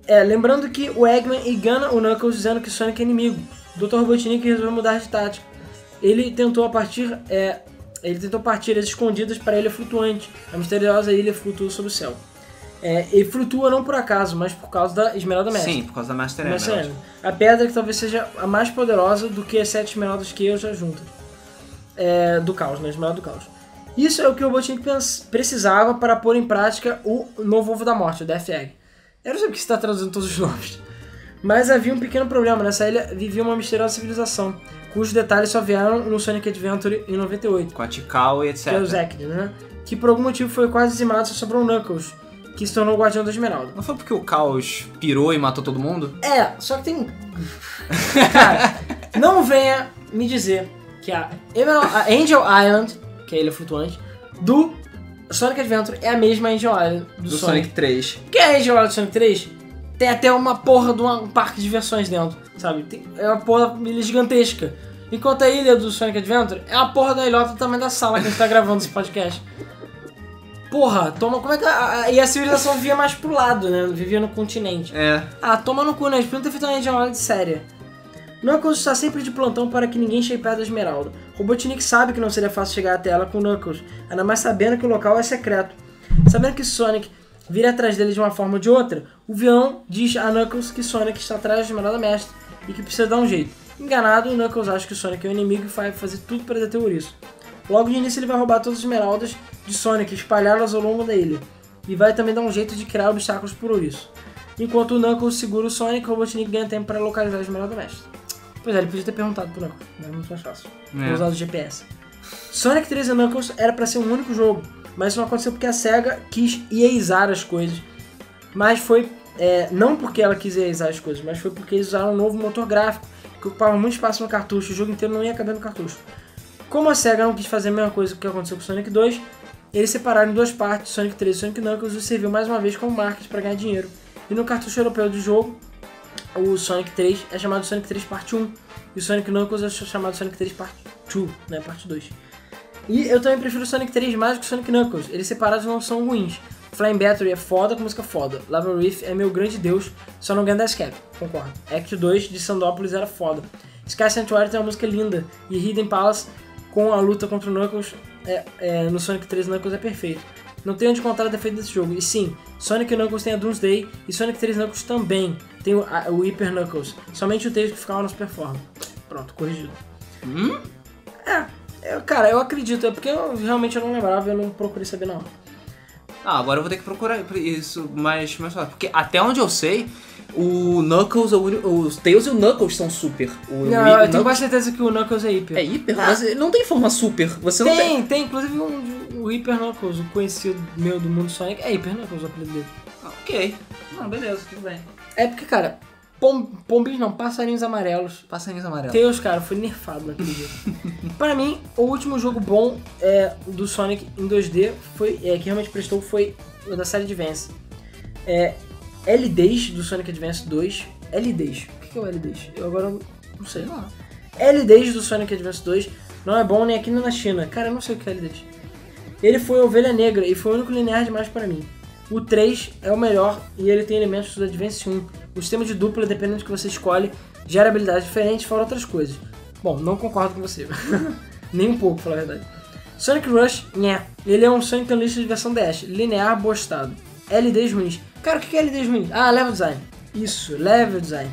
É, lembrando que o Eggman engana o Knuckles dizendo que Sonic é inimigo. O Dr. Robotnik resolveu mudar de tática. Ele tentou a partir, é, ele tentou partir as escondidas para a ilha flutuante. A misteriosa ilha flutua sobre o céu. É, e flutua não por acaso, mas por causa da Esmeralda Mestre. Sim, por causa da Master Master Emerald. Emerald. A pedra que talvez seja a mais poderosa do que as sete esmeraldas que eu já juntas. É, do caos, né? Esmeralda do caos. Isso é o que o Robotnik precisava para pôr em prática o novo ovo da morte, o Death Egg. Eu não sei porque você está traduzindo todos os nomes. Mas havia um pequeno problema. Nessa ilha vivia uma misteriosa civilização, cujos detalhes só vieram no Sonic Adventure em 98 Com a Tikal e etc. que é o Zack, né? Que por algum motivo foi quase dizimado, só sobrou o Knuckles, que se tornou o Guardião da Esmeralda. Não foi porque o Caos pirou e matou todo mundo? É, só que tem. Cara, não venha me dizer que a, Emerald- a Angel Island, que é a ilha flutuante, do Sonic Adventure é a mesma Angel Island do, Do Sonic. Sonic 3. Porque a Angel Island do Sonic 3 tem até uma porra de um parque de diversões dentro, sabe? Tem- é uma porra ilha gigantesca. Enquanto a ilha do Sonic Adventure é uma porra da ilhota do tamanho da sala que a gente tá gravando esse podcast. Porra, toma. Como é que. A, a- e a civilização vivia mais pro lado, né? Vivia no continente. É. Ah, toma no cu, né? Eles podiam ter feito uma Island séria. Knuckles está sempre de plantão para que ninguém chegue perto da Esmeralda. Robotnik sabe que não seria fácil chegar até ela com Knuckles, ainda mais sabendo que o local é secreto. Sabendo que Sonic vira atrás dele de uma forma ou de outra, o vilão diz a Knuckles que Sonic está atrás da Esmeralda Mestre e que precisa dar um jeito. Enganado, o Knuckles acha que o Sonic é o inimigo e vai fazer tudo para deter o ouriço. Logo de início ele vai roubar todas as esmeraldas de Sonic e espalhá-las ao longo da ilha. E vai também dar um jeito de criar obstáculos por ouriço. Enquanto o Knuckles segura o Sonic, o Robotnik ganha tempo para localizar a Esmeralda Mestre. Pois é, ele podia ter perguntado pro Knuckles, mas é muito mais fácil. É. Usar o GPS. Sonic 3 e Knuckles era para ser um único jogo, mas isso não aconteceu porque a SEGA quis EAizar as coisas. Mas foi, é, não porque ela quis EAizar as coisas, mas foi porque eles usaram um novo motor gráfico, que ocupava muito espaço no cartucho, o jogo inteiro não ia caber no cartucho. Como a SEGA não quis fazer a mesma coisa que aconteceu com Sonic 2, eles separaram em duas partes, Sonic 3 e Sonic Knuckles, e serviu mais uma vez como marketing para ganhar dinheiro. E no cartucho europeu do jogo, o Sonic 3 é chamado Sonic 3 Parte 1, e o Sonic Knuckles é chamado Sonic 3 Parte 2, né, Parte 2. E eu também prefiro Sonic 3 mais do que o Sonic Knuckles, eles separados não são ruins. Flying Battery é foda com música foda. Lava Reef é meu grande deus, só não ganha da Escape, concordo. Act 2 de Sandópolis era foda. Sky Sanctuary tem uma música linda, e Hidden Palace com a luta contra o Knuckles é, é, no Sonic 3 Knuckles é perfeito. Não tem onde contar o defeito desse jogo. E sim, Sonic Knuckles tem a Doomsday e Sonic 3 Knuckles também tem o, a- o Hyper Knuckles. Somente o 3 que ficava no Super Form. Pronto, corrigido. Hum? É, eu- cara, eu acredito. É porque eu realmente eu não lembrava, eu não procurei saber não. Ah, agora eu vou ter que procurar isso mais, mais fácil. Porque até onde eu sei, O Knuckles, o, os Tails e o Knuckles são super. O, Não, o eu tenho Knuckles quase certeza que o Knuckles é hiper. é hiper, mas ele não tem forma super. Você não tem. tem, tem, inclusive um, o Hyper Knuckles, o conhecido meu do mundo Sonic, é Hyper Knuckles o apelido dele. Ah, ok. Não, beleza, tudo bem. É porque, cara, pom, pombinhos não, passarinhos amarelos. Passarinhos amarelos. Tails, cara, foi nerfado naquele jogo. Pra mim, o último jogo bom é, do Sonic em 2D foi, é, que realmente prestou foi o da série Advance. É, LDs do Sonic Advance 2. LDs. O que é o LDs? Eu agora não sei. Lá. LDs do Sonic Advance 2 não é bom nem aqui nem na China. Cara, eu não sei o que é LDs. Ele foi ovelha negra e foi o único linear demais para mim. O 3 é o melhor e ele tem elementos do Advance 1. O sistema de dupla, dependendo do que você escolhe, gera habilidades diferentes fora outras coisas. Bom, não concordo com você. Nem um pouco, falar a verdade. Sonic Rush, nhé. Ele é um Sonic Unleashed de versão DS. Linear bostado. LDs ruins. Cara, o que é LDs ruins? Ah, level design. Isso, level design.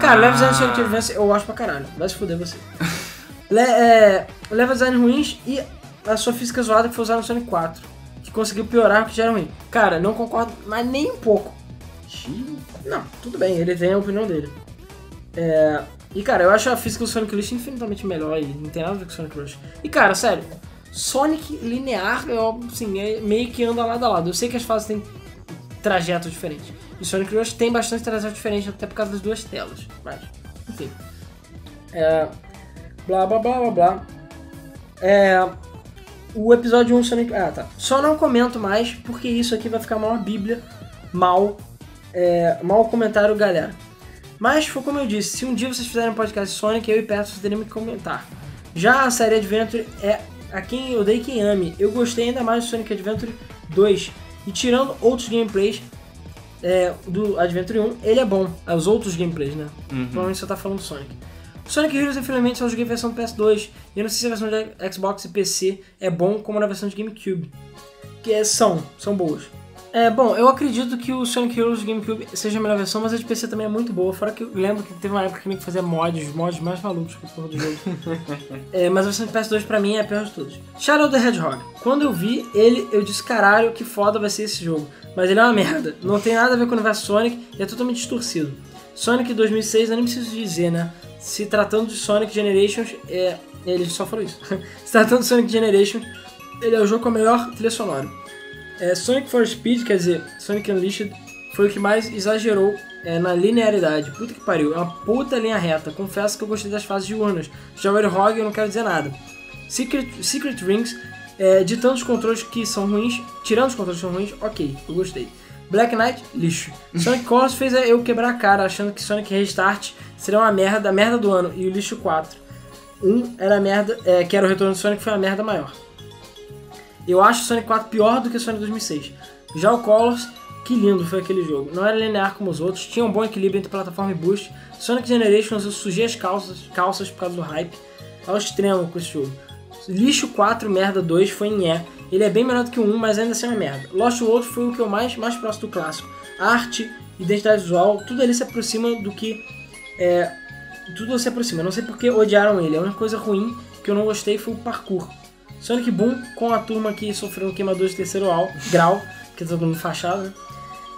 Cara, level design do Sonic Advance eu acho pra caralho. Vai se fuder você. Le é, level design ruins e a sua física zoada que foi usada no Sonic 4. Que conseguiu piorar o que já era ruim. Cara, não concordo, mas nem um pouco. Não, tudo bem, ele tem a opinião dele. É, e cara, eu acho a física do Sonic Rush infinitamente melhor e não tem nada a ver com o Sonic Rush. E cara, sério, Sonic linear, eu, assim, é meio que anda lado a lado. Eu sei que as fases têm trajetos diferentes. E Sonic Rush tem bastante trajeto diferente, até por causa das duas telas. Mas, enfim. É, blá blá blá blá blá. É, o episódio 1 Sonic. Ah, tá. Só não comento mais, porque isso aqui vai ficar uma bíblia mal. É, mal comentário, galera. Mas foi como eu disse, se um dia vocês fizerem um podcast Sonic, eu e Perto vocês teriam que comentar. Já a série Adventure é a quem eu dei quem ame. Eu gostei ainda mais do Sonic Adventure 2. E tirando outros gameplays é, do Adventure 1, ele é bom. Os outros gameplays, né? Provavelmente você tá falando do Sonic. Sonic Heroes, infelizmente, só joguei a versão do PS2. E eu não sei se a versão de Xbox e PC é bom como na versão de GameCube. Que é, são, são boas. É, bom, eu acredito que o Sonic Heroes GameCube seja a melhor versão, mas a de PC também é muito boa. Fora que eu lembro que teve uma época que eu fazia mods, mods mais malucos que porra do jogo. é, mas a versão de PS2 pra mim é a pior de todas. Shadow the Hedgehog. Quando eu vi ele, eu disse, caralho, que foda vai ser esse jogo. Mas ele é uma merda. Não tem nada a ver com o universo Sonic e é totalmente distorcido. Sonic 2006, eu nem preciso dizer, né? Se tratando de Sonic Generations, é... ele só falou isso. Se tratando de Sonic Generations, ele é o jogo com a melhor trilha sonora. É, Sonic for Speed, quer dizer, Sonic Unleashed, foi o que mais exagerou é, na linearidade. Puta que pariu, é uma puta linha reta. Confesso que eu gostei das fases de urnas. Já o Rogue eu não quero dizer nada. Secret, Secret Rings, é, de tantos controles que são ruins, tirando os controles que são ruins, ok, eu gostei. Black Knight, lixo. Sonic Colors fez eu quebrar a cara, achando que Sonic Restart seria uma merda, a merda do ano, e o lixo 4. Um era a merda, é, que era o retorno do Sonic, foi uma merda maior. Eu acho Sonic 4 pior do que Sonic 2006. Já o Colors, que lindo foi aquele jogo. Não era linear como os outros, tinha um bom equilíbrio entre plataforma e boost. Sonic Generations eu sujei as calças, calças por causa do hype. Ao extremo com esse jogo. Lixo 4, merda 2 foi E. Ele é bem melhor do que o 1, mas ainda assim é uma merda. Lost World foi o que eu mais, mais próximo do clássico. Arte, identidade visual, tudo ali se aproxima do que. É, tudo se aproxima. Não sei porque odiaram ele. A única coisa ruim que eu não gostei foi o parkour. Sonic Boom com a turma que sofreu queimadores de terceiro grau, que tá todo mundo fachado, né?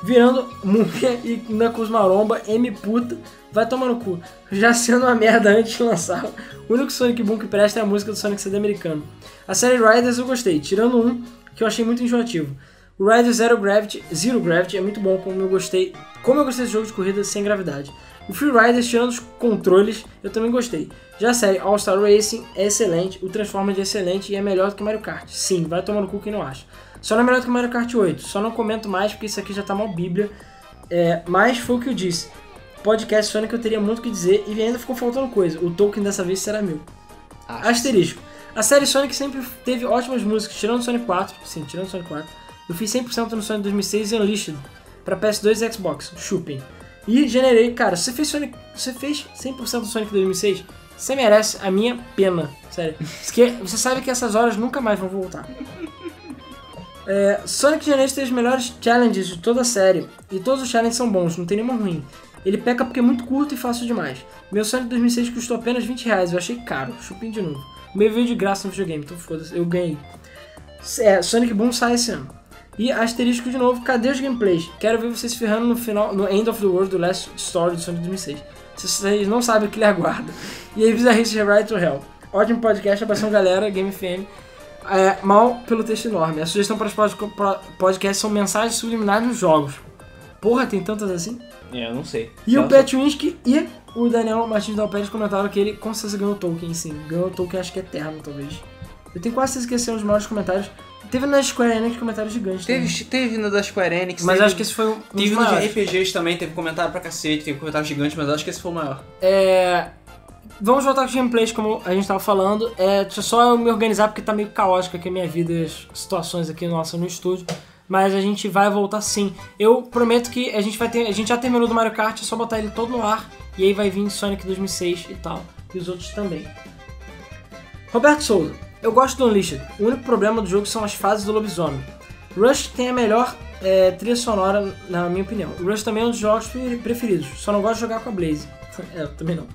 Virando múmia e Knuckles Maromba, M puta, vai tomar no cu. Já sendo uma merda antes de lançar. O único Sonic Boom que presta é a música do Sonic CD americano. A série Riders eu gostei, tirando um que eu achei muito enjoativo. O Riders Zero Gravity, Zero Gravity é muito bom, como eu gostei. Como eu gostei desse jogo de corrida sem gravidade. O Free Riders, tirando os controles, eu também gostei. Já a série All Star Racing é excelente, o Transformers é excelente e é melhor do que Mario Kart. Sim, vai tomar no cu quem não acha. Só não é melhor do que Mario Kart 8, só não comento mais porque isso aqui já tá mal bíblia. É, mas foi o que eu disse. Podcast Sonic eu teria muito o que dizer e ainda ficou faltando coisa. O Tolkien dessa vez será meu. Acho Asterisco. A série Sonic sempre teve ótimas músicas, tirando o Sonic 4. Sim, tirando o Sonic 4. Eu fiz 100% no Sonic 2006 e Unleashed pra PS2 e Xbox. Chupem. E generei, cara, você fez Sonic, você fez 100% do Sonic 2006, você merece a minha pena, sério. Porque você sabe que essas horas nunca mais vão voltar. É, Sonic Generations tem os melhores challenges de toda a série, e todos os challenges são bons, não tem nenhuma ruim. Ele peca porque é muito curto e fácil demais. Meu Sonic 2006 custou apenas 20 reais, eu achei caro, chupim de novo. Meu veio de graça no videogame, então foda-se, eu ganhei. É, Sonic Boom sai esse ano. E asterisco de novo, cadê os gameplays? Quero ver vocês ferrando no final, no End of the World do Last Story do Sonic 2006. Se vocês não sabem o que lhe aguarda. E aí, Bizarrice Right to Hell. Ótimo podcast, abração galera, Game FM. É, mal pelo texto enorme. A sugestão para os podcasts são mensagens subliminares nos jogos. Porra, tem tantas assim? É, eu não sei. E o Pat Winsky e o Daniel Martins Dalpérez comentaram que ele com certeza ganhou o Tolkien, sim. Ganhou o Tolkien, acho que é eterno, talvez. Eu tenho quase certeza que esse é um dos maiores comentários. Teve na Square Enix comentários gigantes também. Teve, teve no da Square Enix. Mas teve, acho que esse foi um Teve no de maiores. RPGs também, teve comentário pra cacete, teve comentário gigante, mas acho que esse foi o maior. É, Vamos voltar com os gameplays, como a gente tava falando. É deixa só eu me organizar porque tá meio caótico aqui a minha vida e as situações aqui nossa no estúdio. Mas a gente vai voltar sim. Eu prometo que a gente vai ter. A gente já terminou do Mario Kart, é só botar ele todo no ar. E aí vai vir Sonic 2006 e tal. E os outros também. Roberto Souza. Eu gosto do Unleashed. O único problema do jogo são as fases do lobisomem. Rush tem a melhor é, trilha sonora, na minha opinião. Rush também é um dos jogos pre- preferidos. Só não gosto de jogar com a Blaze. é, eu também não.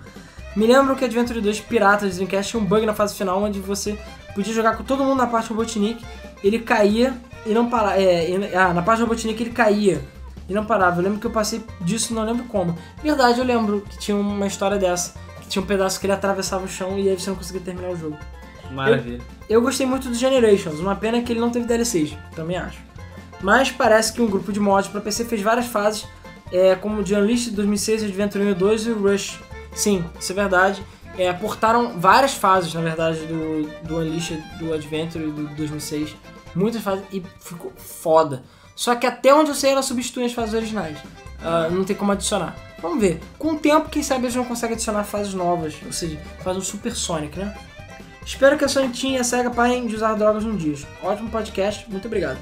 Me lembro que Adventure 2 Piratas Dreamcast tinha um bug na fase final onde você podia jogar com todo mundo na parte Robotnik, ele caía e não parava. É, ah, na parte Robotnik ele caía e não parava. Eu lembro que eu passei disso, não lembro como. Verdade, eu lembro que tinha uma história dessa, que tinha um pedaço que ele atravessava o chão e aí você não conseguia terminar o jogo. Maravilha. Eu gostei muito do Generations, uma pena que ele não teve DLCs, também acho. Mas parece que um grupo de mods para PC fez várias fases, é, como o de Unleashed 2006, Adventure 1 e 2 e o Rush. Sim, isso é verdade. É, portaram várias fases, na verdade, do, do Unleashed, do Adventure do 2006. Muitas fases e ficou foda. Só que até onde eu sei, ela substitui as fases originais. Ah, não tem como adicionar. Vamos ver. Com o tempo, quem sabe eles não conseguem adicionar fases novas. Ou seja, faz um Super Sonic, né? Espero que a Sonic Team e a SEGA parem de usar drogas um dia. Ótimo podcast, muito obrigado.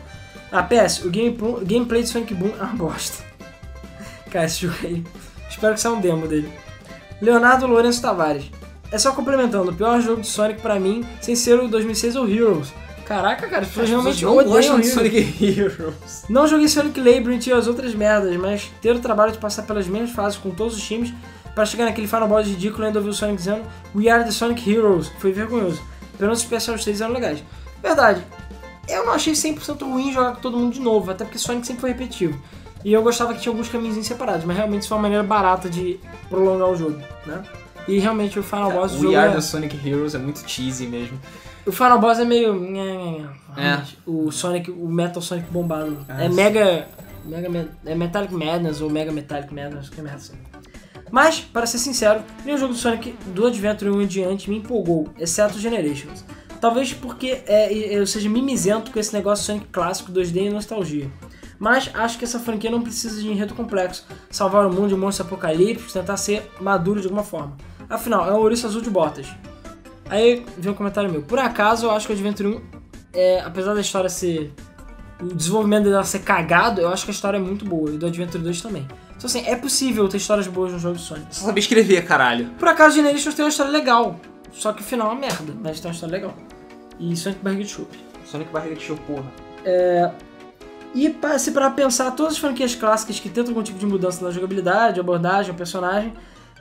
Ah, PS, o game, gameplay de Sonic Boom é uma bosta. Cara, esse jogo aí. Espero que saia um demo dele. Leonardo Lourenço Tavares. É só complementando, o pior jogo de Sonic pra mim, sem ser o 2006 ou Heroes. Caraca, cara, as pessoas realmente não odeiam de. Sonic Heroes. Não joguei Sonic Labyrinth e as outras merdas, mas ter o trabalho de passar pelas mesmas fases com todos os times para chegar naquele Final Boss ridículo ainda ouvir o Sonic dizendo We are the Sonic Heroes foi vergonhoso. Pelo menos os Special Stages eram legais. Verdade, eu não achei 100% ruim jogar com todo mundo de novo, até porque Sonic sempre foi repetitivo. E eu gostava que tinha alguns caminhos separados, mas realmente isso foi uma maneira barata de prolongar o jogo, né? E realmente o Final Boss do We Are é- the Sonic Heroes é muito cheesy mesmo. o Final Boss é meio. É. O Sonic, o Metal Sonic bombado. É, é. Mega. Mega Me- é Metallic Madness ou Mega Metallic Madness, que é merda assim. Mas, para ser sincero, nenhum jogo do Sonic do Adventure 1 em diante me empolgou, exceto Generations. Talvez porque é, eu seja mimizento com esse negócio Sonic clássico 2D e nostalgia. Mas acho que essa franquia não precisa de enredo complexo, salvar o mundo de monstros apocalípticos, tentar ser maduro de alguma forma. Afinal, é um ouriço azul de botas. Aí vem um comentário meu. Por acaso, eu acho que o Adventure 1, é, apesar da história ser. O desenvolvimento dela ser cagado, eu acho que a história é muito boa. E do Adventure 2 também. Então, assim, é possível ter histórias boas no jogo de Sonic. Só sabia escrever, caralho. Por acaso, Generations tem uma história legal. Só que o final é uma merda, mas tem uma história legal. E Sonic Barriga de Chope. Sonic barriga de show, porra. E pa- se para pensar, todas as franquias clássicas que tentam algum tipo de mudança na jogabilidade, abordagem, personagem,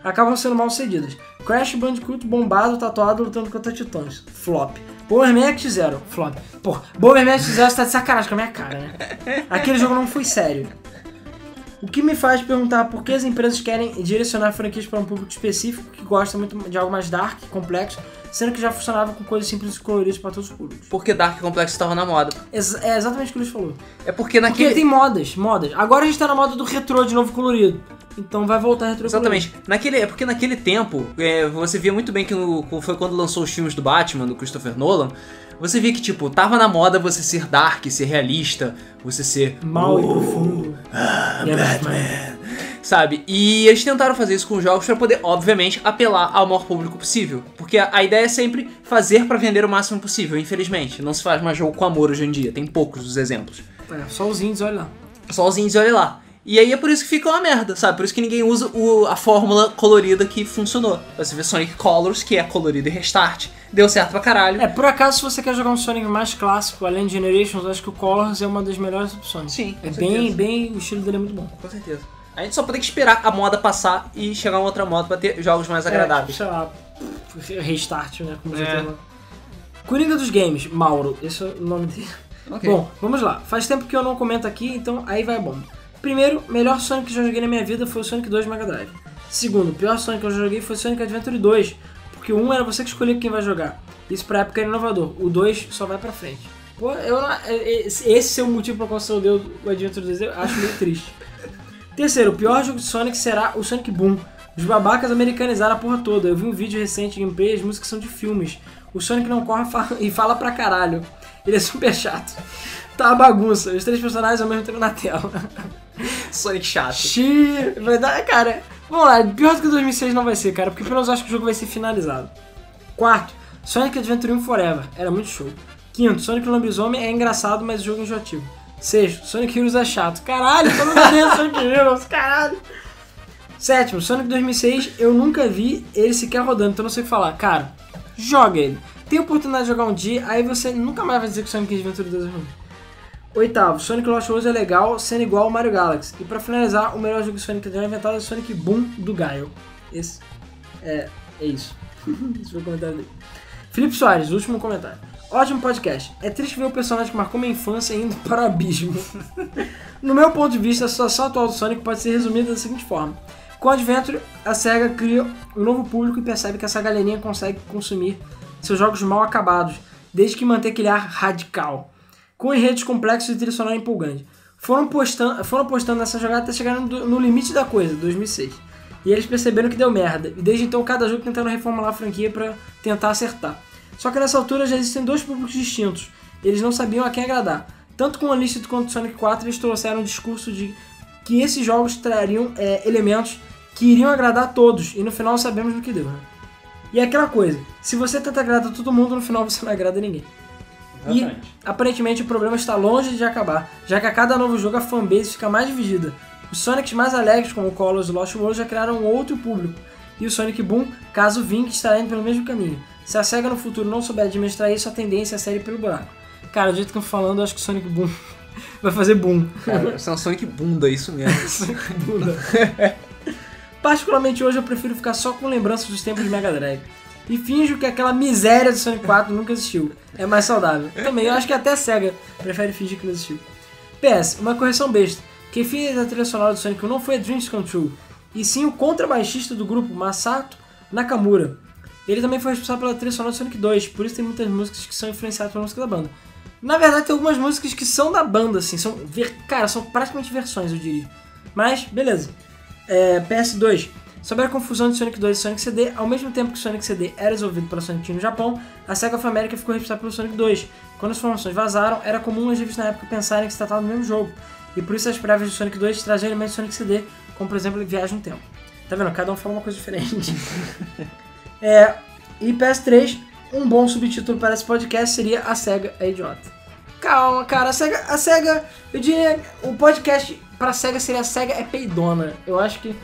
acabam sendo mal sucedidas. Crash Bandicoot bombado, tatuado, lutando contra titãs. Flop. Bomberman X-Zero. Flop. Pô, Bomberman X-Zero você tá de sacanagem com a minha cara, né? Aquele jogo não foi sério. O que me faz perguntar por que as empresas querem direcionar franquias para um público específico que gosta muito de algo mais dark, complexo, sendo que já funcionava com coisas simples e coloridas para todos os públicos. Porque Dark Complexo estava na moda. Ex- é exatamente o que o Luiz falou. É porque Porque naquele. tem modas, modas. Agora a gente tá na moda do retrô de novo colorido. Então vai voltar retrô Exatamente. Naquele, é porque naquele tempo, é, você via muito bem que no- foi quando lançou os filmes do Batman, do Christopher Nolan. Você via que, tipo, tava na moda você ser dark, ser realista, você ser. Mal e "Oh, profundo. E é Batman. Sabe? E eles tentaram fazer isso com os jogos pra poder, obviamente, apelar ao maior público possível. Porque a, a ideia é sempre fazer pra vender o máximo possível, infelizmente. Não se faz mais jogo com amor hoje em dia, tem poucos os exemplos. É, só os índios, olha lá. Só os índios, olha lá. E aí é por isso que fica uma merda, sabe? Por isso que ninguém usa o- a fórmula colorida que funcionou. Você vê Sonic Colors, que é colorido e restart. Deu certo pra caralho. É, por acaso, se você quer jogar um Sonic mais clássico, além de Generations, eu acho que o Colors é uma das melhores opções. Sim, com É certeza. bem, bem. O estilo dele é muito bom. Com certeza. A gente só tem que esperar a moda passar e chegar uma outra moda pra ter jogos mais agradáveis. É, sei lá. Restart, né? Como É. tem. Coringa dos Games, Mauro. Esse é o nome dele. Ok. Bom, vamos lá. Faz tempo que eu não comento aqui, então aí vai bom. Primeiro, melhor Sonic que eu joguei na minha vida foi o Sonic 2 Mega Drive. Segundo, pior Sonic que eu joguei foi o Sonic Adventure 2, porque o 1 era você que escolhia quem vai jogar. Isso pra época era inovador. O 2 só vai pra frente. Pô, eu esse é o motivo pra qual você odeia o Adventure 2, eu acho meio triste. Terceiro, o pior jogo de Sonic será o Sonic Boom. Os babacas americanizaram a porra toda. Eu vi um vídeo recente de gameplay, as músicas são de filmes. O Sonic não corre e fala pra caralho. Ele é super chato. Tá uma bagunça. Os três personagens ao mesmo tempo na tela. Sonic chato. Xiii, vai dar, cara. Vamos lá, pior do que 2006 não vai ser, cara, porque pelo menos eu acho que o jogo vai ser finalizado. Quarto, Sonic Adventure 1 Forever, era muito show. Quinto, Sonic Lobisomem é engraçado, mas o jogo é enjoativo. Sexto, Sonic Heroes é chato. Caralho, todo mundo odeia Sonic Heroes, caralho. Sétimo, Sonic 2006, eu nunca vi ele sequer rodando, então não sei o que falar. Cara, joga ele. Tem oportunidade de jogar um dia, aí você nunca mais vai dizer que Sonic Adventure 2 é ruim. Oitavo, Sonic Lost Worlds é legal, sendo igual ao Mario Galaxy. E pra finalizar, o melhor jogo de Sonic já inventado é o Sonic Boom do Gaio. Esse é, é isso. Esse foi o comentário dele. Felipe Soares, último comentário. Ótimo podcast. É triste ver o personagem que marcou minha infância indo para o abismo. no meu ponto de vista, a situação atual do Sonic pode ser resumida da seguinte forma. Com o Adventure, a SEGA cria um novo público e percebe que essa galerinha consegue consumir seus jogos mal acabados, desde que manter aquele ar radical com enredos complexos e sonora empolgante. Foram postando, foram postando nessa jogada até chegar no, limite da coisa, 2006. E eles perceberam que deu merda. E desde então cada jogo tentando reformular a franquia para tentar acertar. Só que nessa altura já existem dois públicos distintos. Eles não sabiam a quem agradar. Tanto com Unleashed quanto Sonic 4 eles trouxeram um discurso de que esses jogos trariam é, elementos que iriam agradar a todos. E no final sabemos no que deu. Né? E é aquela coisa, se você tenta agradar todo mundo, no final você não agrada ninguém. E aparentemente o problema está longe de acabar, já que a cada novo jogo a fanbase fica mais dividida. Os Sonics mais alegres, como o Colors e Lost World, já criaram um outro público. E o Sonic Boom, caso vingue, estará indo pelo mesmo caminho. Se a SEGA no futuro não souber administrar isso, a tendência é sair pelo buraco. Cara, do jeito que eu tô falando, eu acho que o Sonic Boom vai fazer boom. Cara, é um Sonic bunda, isso mesmo. Sonic Bunda. Particularmente hoje eu prefiro ficar só com lembranças dos tempos de Mega Drive. E finjo que aquela miséria do Sonic 4 nunca existiu. É mais saudável. Também, eu acho que até a SEGA prefere fingir que não existiu. PS, uma correção besta. Quem fez a trilha sonora do Sonic 1 não foi a Dreams Come True, e sim o contrabaixista do grupo, Masato Nakamura. Ele também foi responsável pela trilha sonora do Sonic 2, por isso tem muitas músicas que são influenciadas pela música da banda. Na verdade, tem algumas músicas que são da banda, assim, são, cara, são praticamente versões, eu diria. Mas, beleza. É, PS2. Sobre a confusão de Sonic 2 e Sonic CD, ao mesmo tempo que Sonic CD era desenvolvido pela Sonic Team no Japão, a Sega of America ficou responsável pelo Sonic 2. Quando as informações vazaram, era comum as revistas na época pensarem que se tratava do mesmo jogo, e por isso as prévias do Sonic 2 traziam elementos de Sonic CD, como por exemplo Viagem no Tempo. Tá vendo? Cada um fala uma coisa diferente. é, e PS3, um bom subtítulo para esse podcast seria A SEGA é Idiota. Calma, cara, a SEGA, a SEGA, eu diria, o podcast pra SEGA seria a SEGA é peidona. Eu acho que.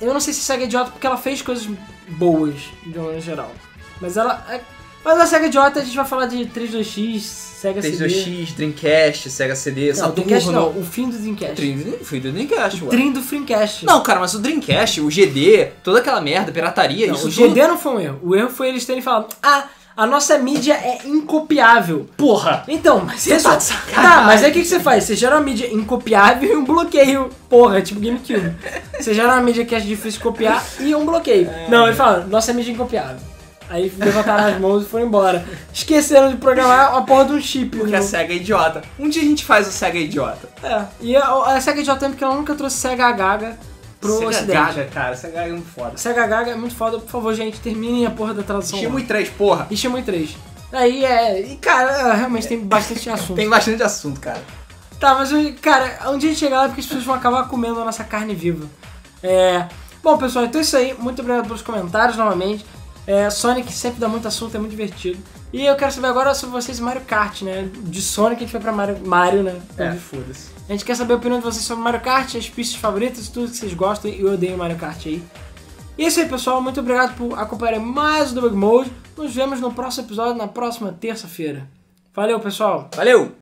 Eu não sei se SEGA é idiota porque ela fez coisas boas, de uma maneira geral. Mas ela. é- Mas a SEGA idiota a gente vai falar de 32X, SEGA CD. 32X, Dreamcast, Sega CD, Não, Saturno. Não, o fim do Dreamcast. Dream- Foi do Dreamcast, ué. Trim do Dreamcast. Não, cara, mas o Dreamcast, o GD, toda aquela merda, pirataria, Não, isso o tudo... GD não foi um erro. O erro foi eles terem falado, ah, a nossa mídia é incopiável. Porra! Então, mas Você isso... tá. Tá, mas aí o que, que você faz? Você gera uma mídia incopiável e um bloqueio. Porra, tipo GameCube. Você gera uma mídia que é difícil copiar e um bloqueio. É. Não, ele fala, nossa mídia é incopiável. Aí levantaram as mãos e foram embora. Esqueceram de programar a porra de um chip. Porque a SEGA é idiota. Um dia a gente faz o SEGA idiota. É, e a, a SEGA de tempo que ela nunca trouxe Sega Gaga pro SEGA ocidente. Gaga, cara, SEGA é muito foda. Sega Gaga é muito foda, por favor, gente, terminem a porra da tradução. Shimui 3, porra. E Shenmue 3. Aí é. E cara, realmente tem bastante assunto. Tem bastante assunto, cara. Tá, mas cara, um dia a gente chegar lá é porque as pessoas vão acabar comendo a nossa carne viva. É. Bom, pessoal, então é isso aí. Muito obrigado pelos comentários novamente. É, Sonic sempre dá muito assunto, é muito divertido. E eu quero saber agora sobre vocês Mario Kart, né? De Sonic a gente vai pra Mario, Mario né? É, foda-se. A gente quer saber a opinião de vocês sobre Mario Kart, as pistas favoritas, tudo que vocês gostam e odeiam Mario Kart aí. E é isso aí, pessoal. Muito obrigado por acompanhar mais o Debug Mode. Nos vemos no próximo episódio, na próxima terça-feira. Valeu, pessoal! Valeu!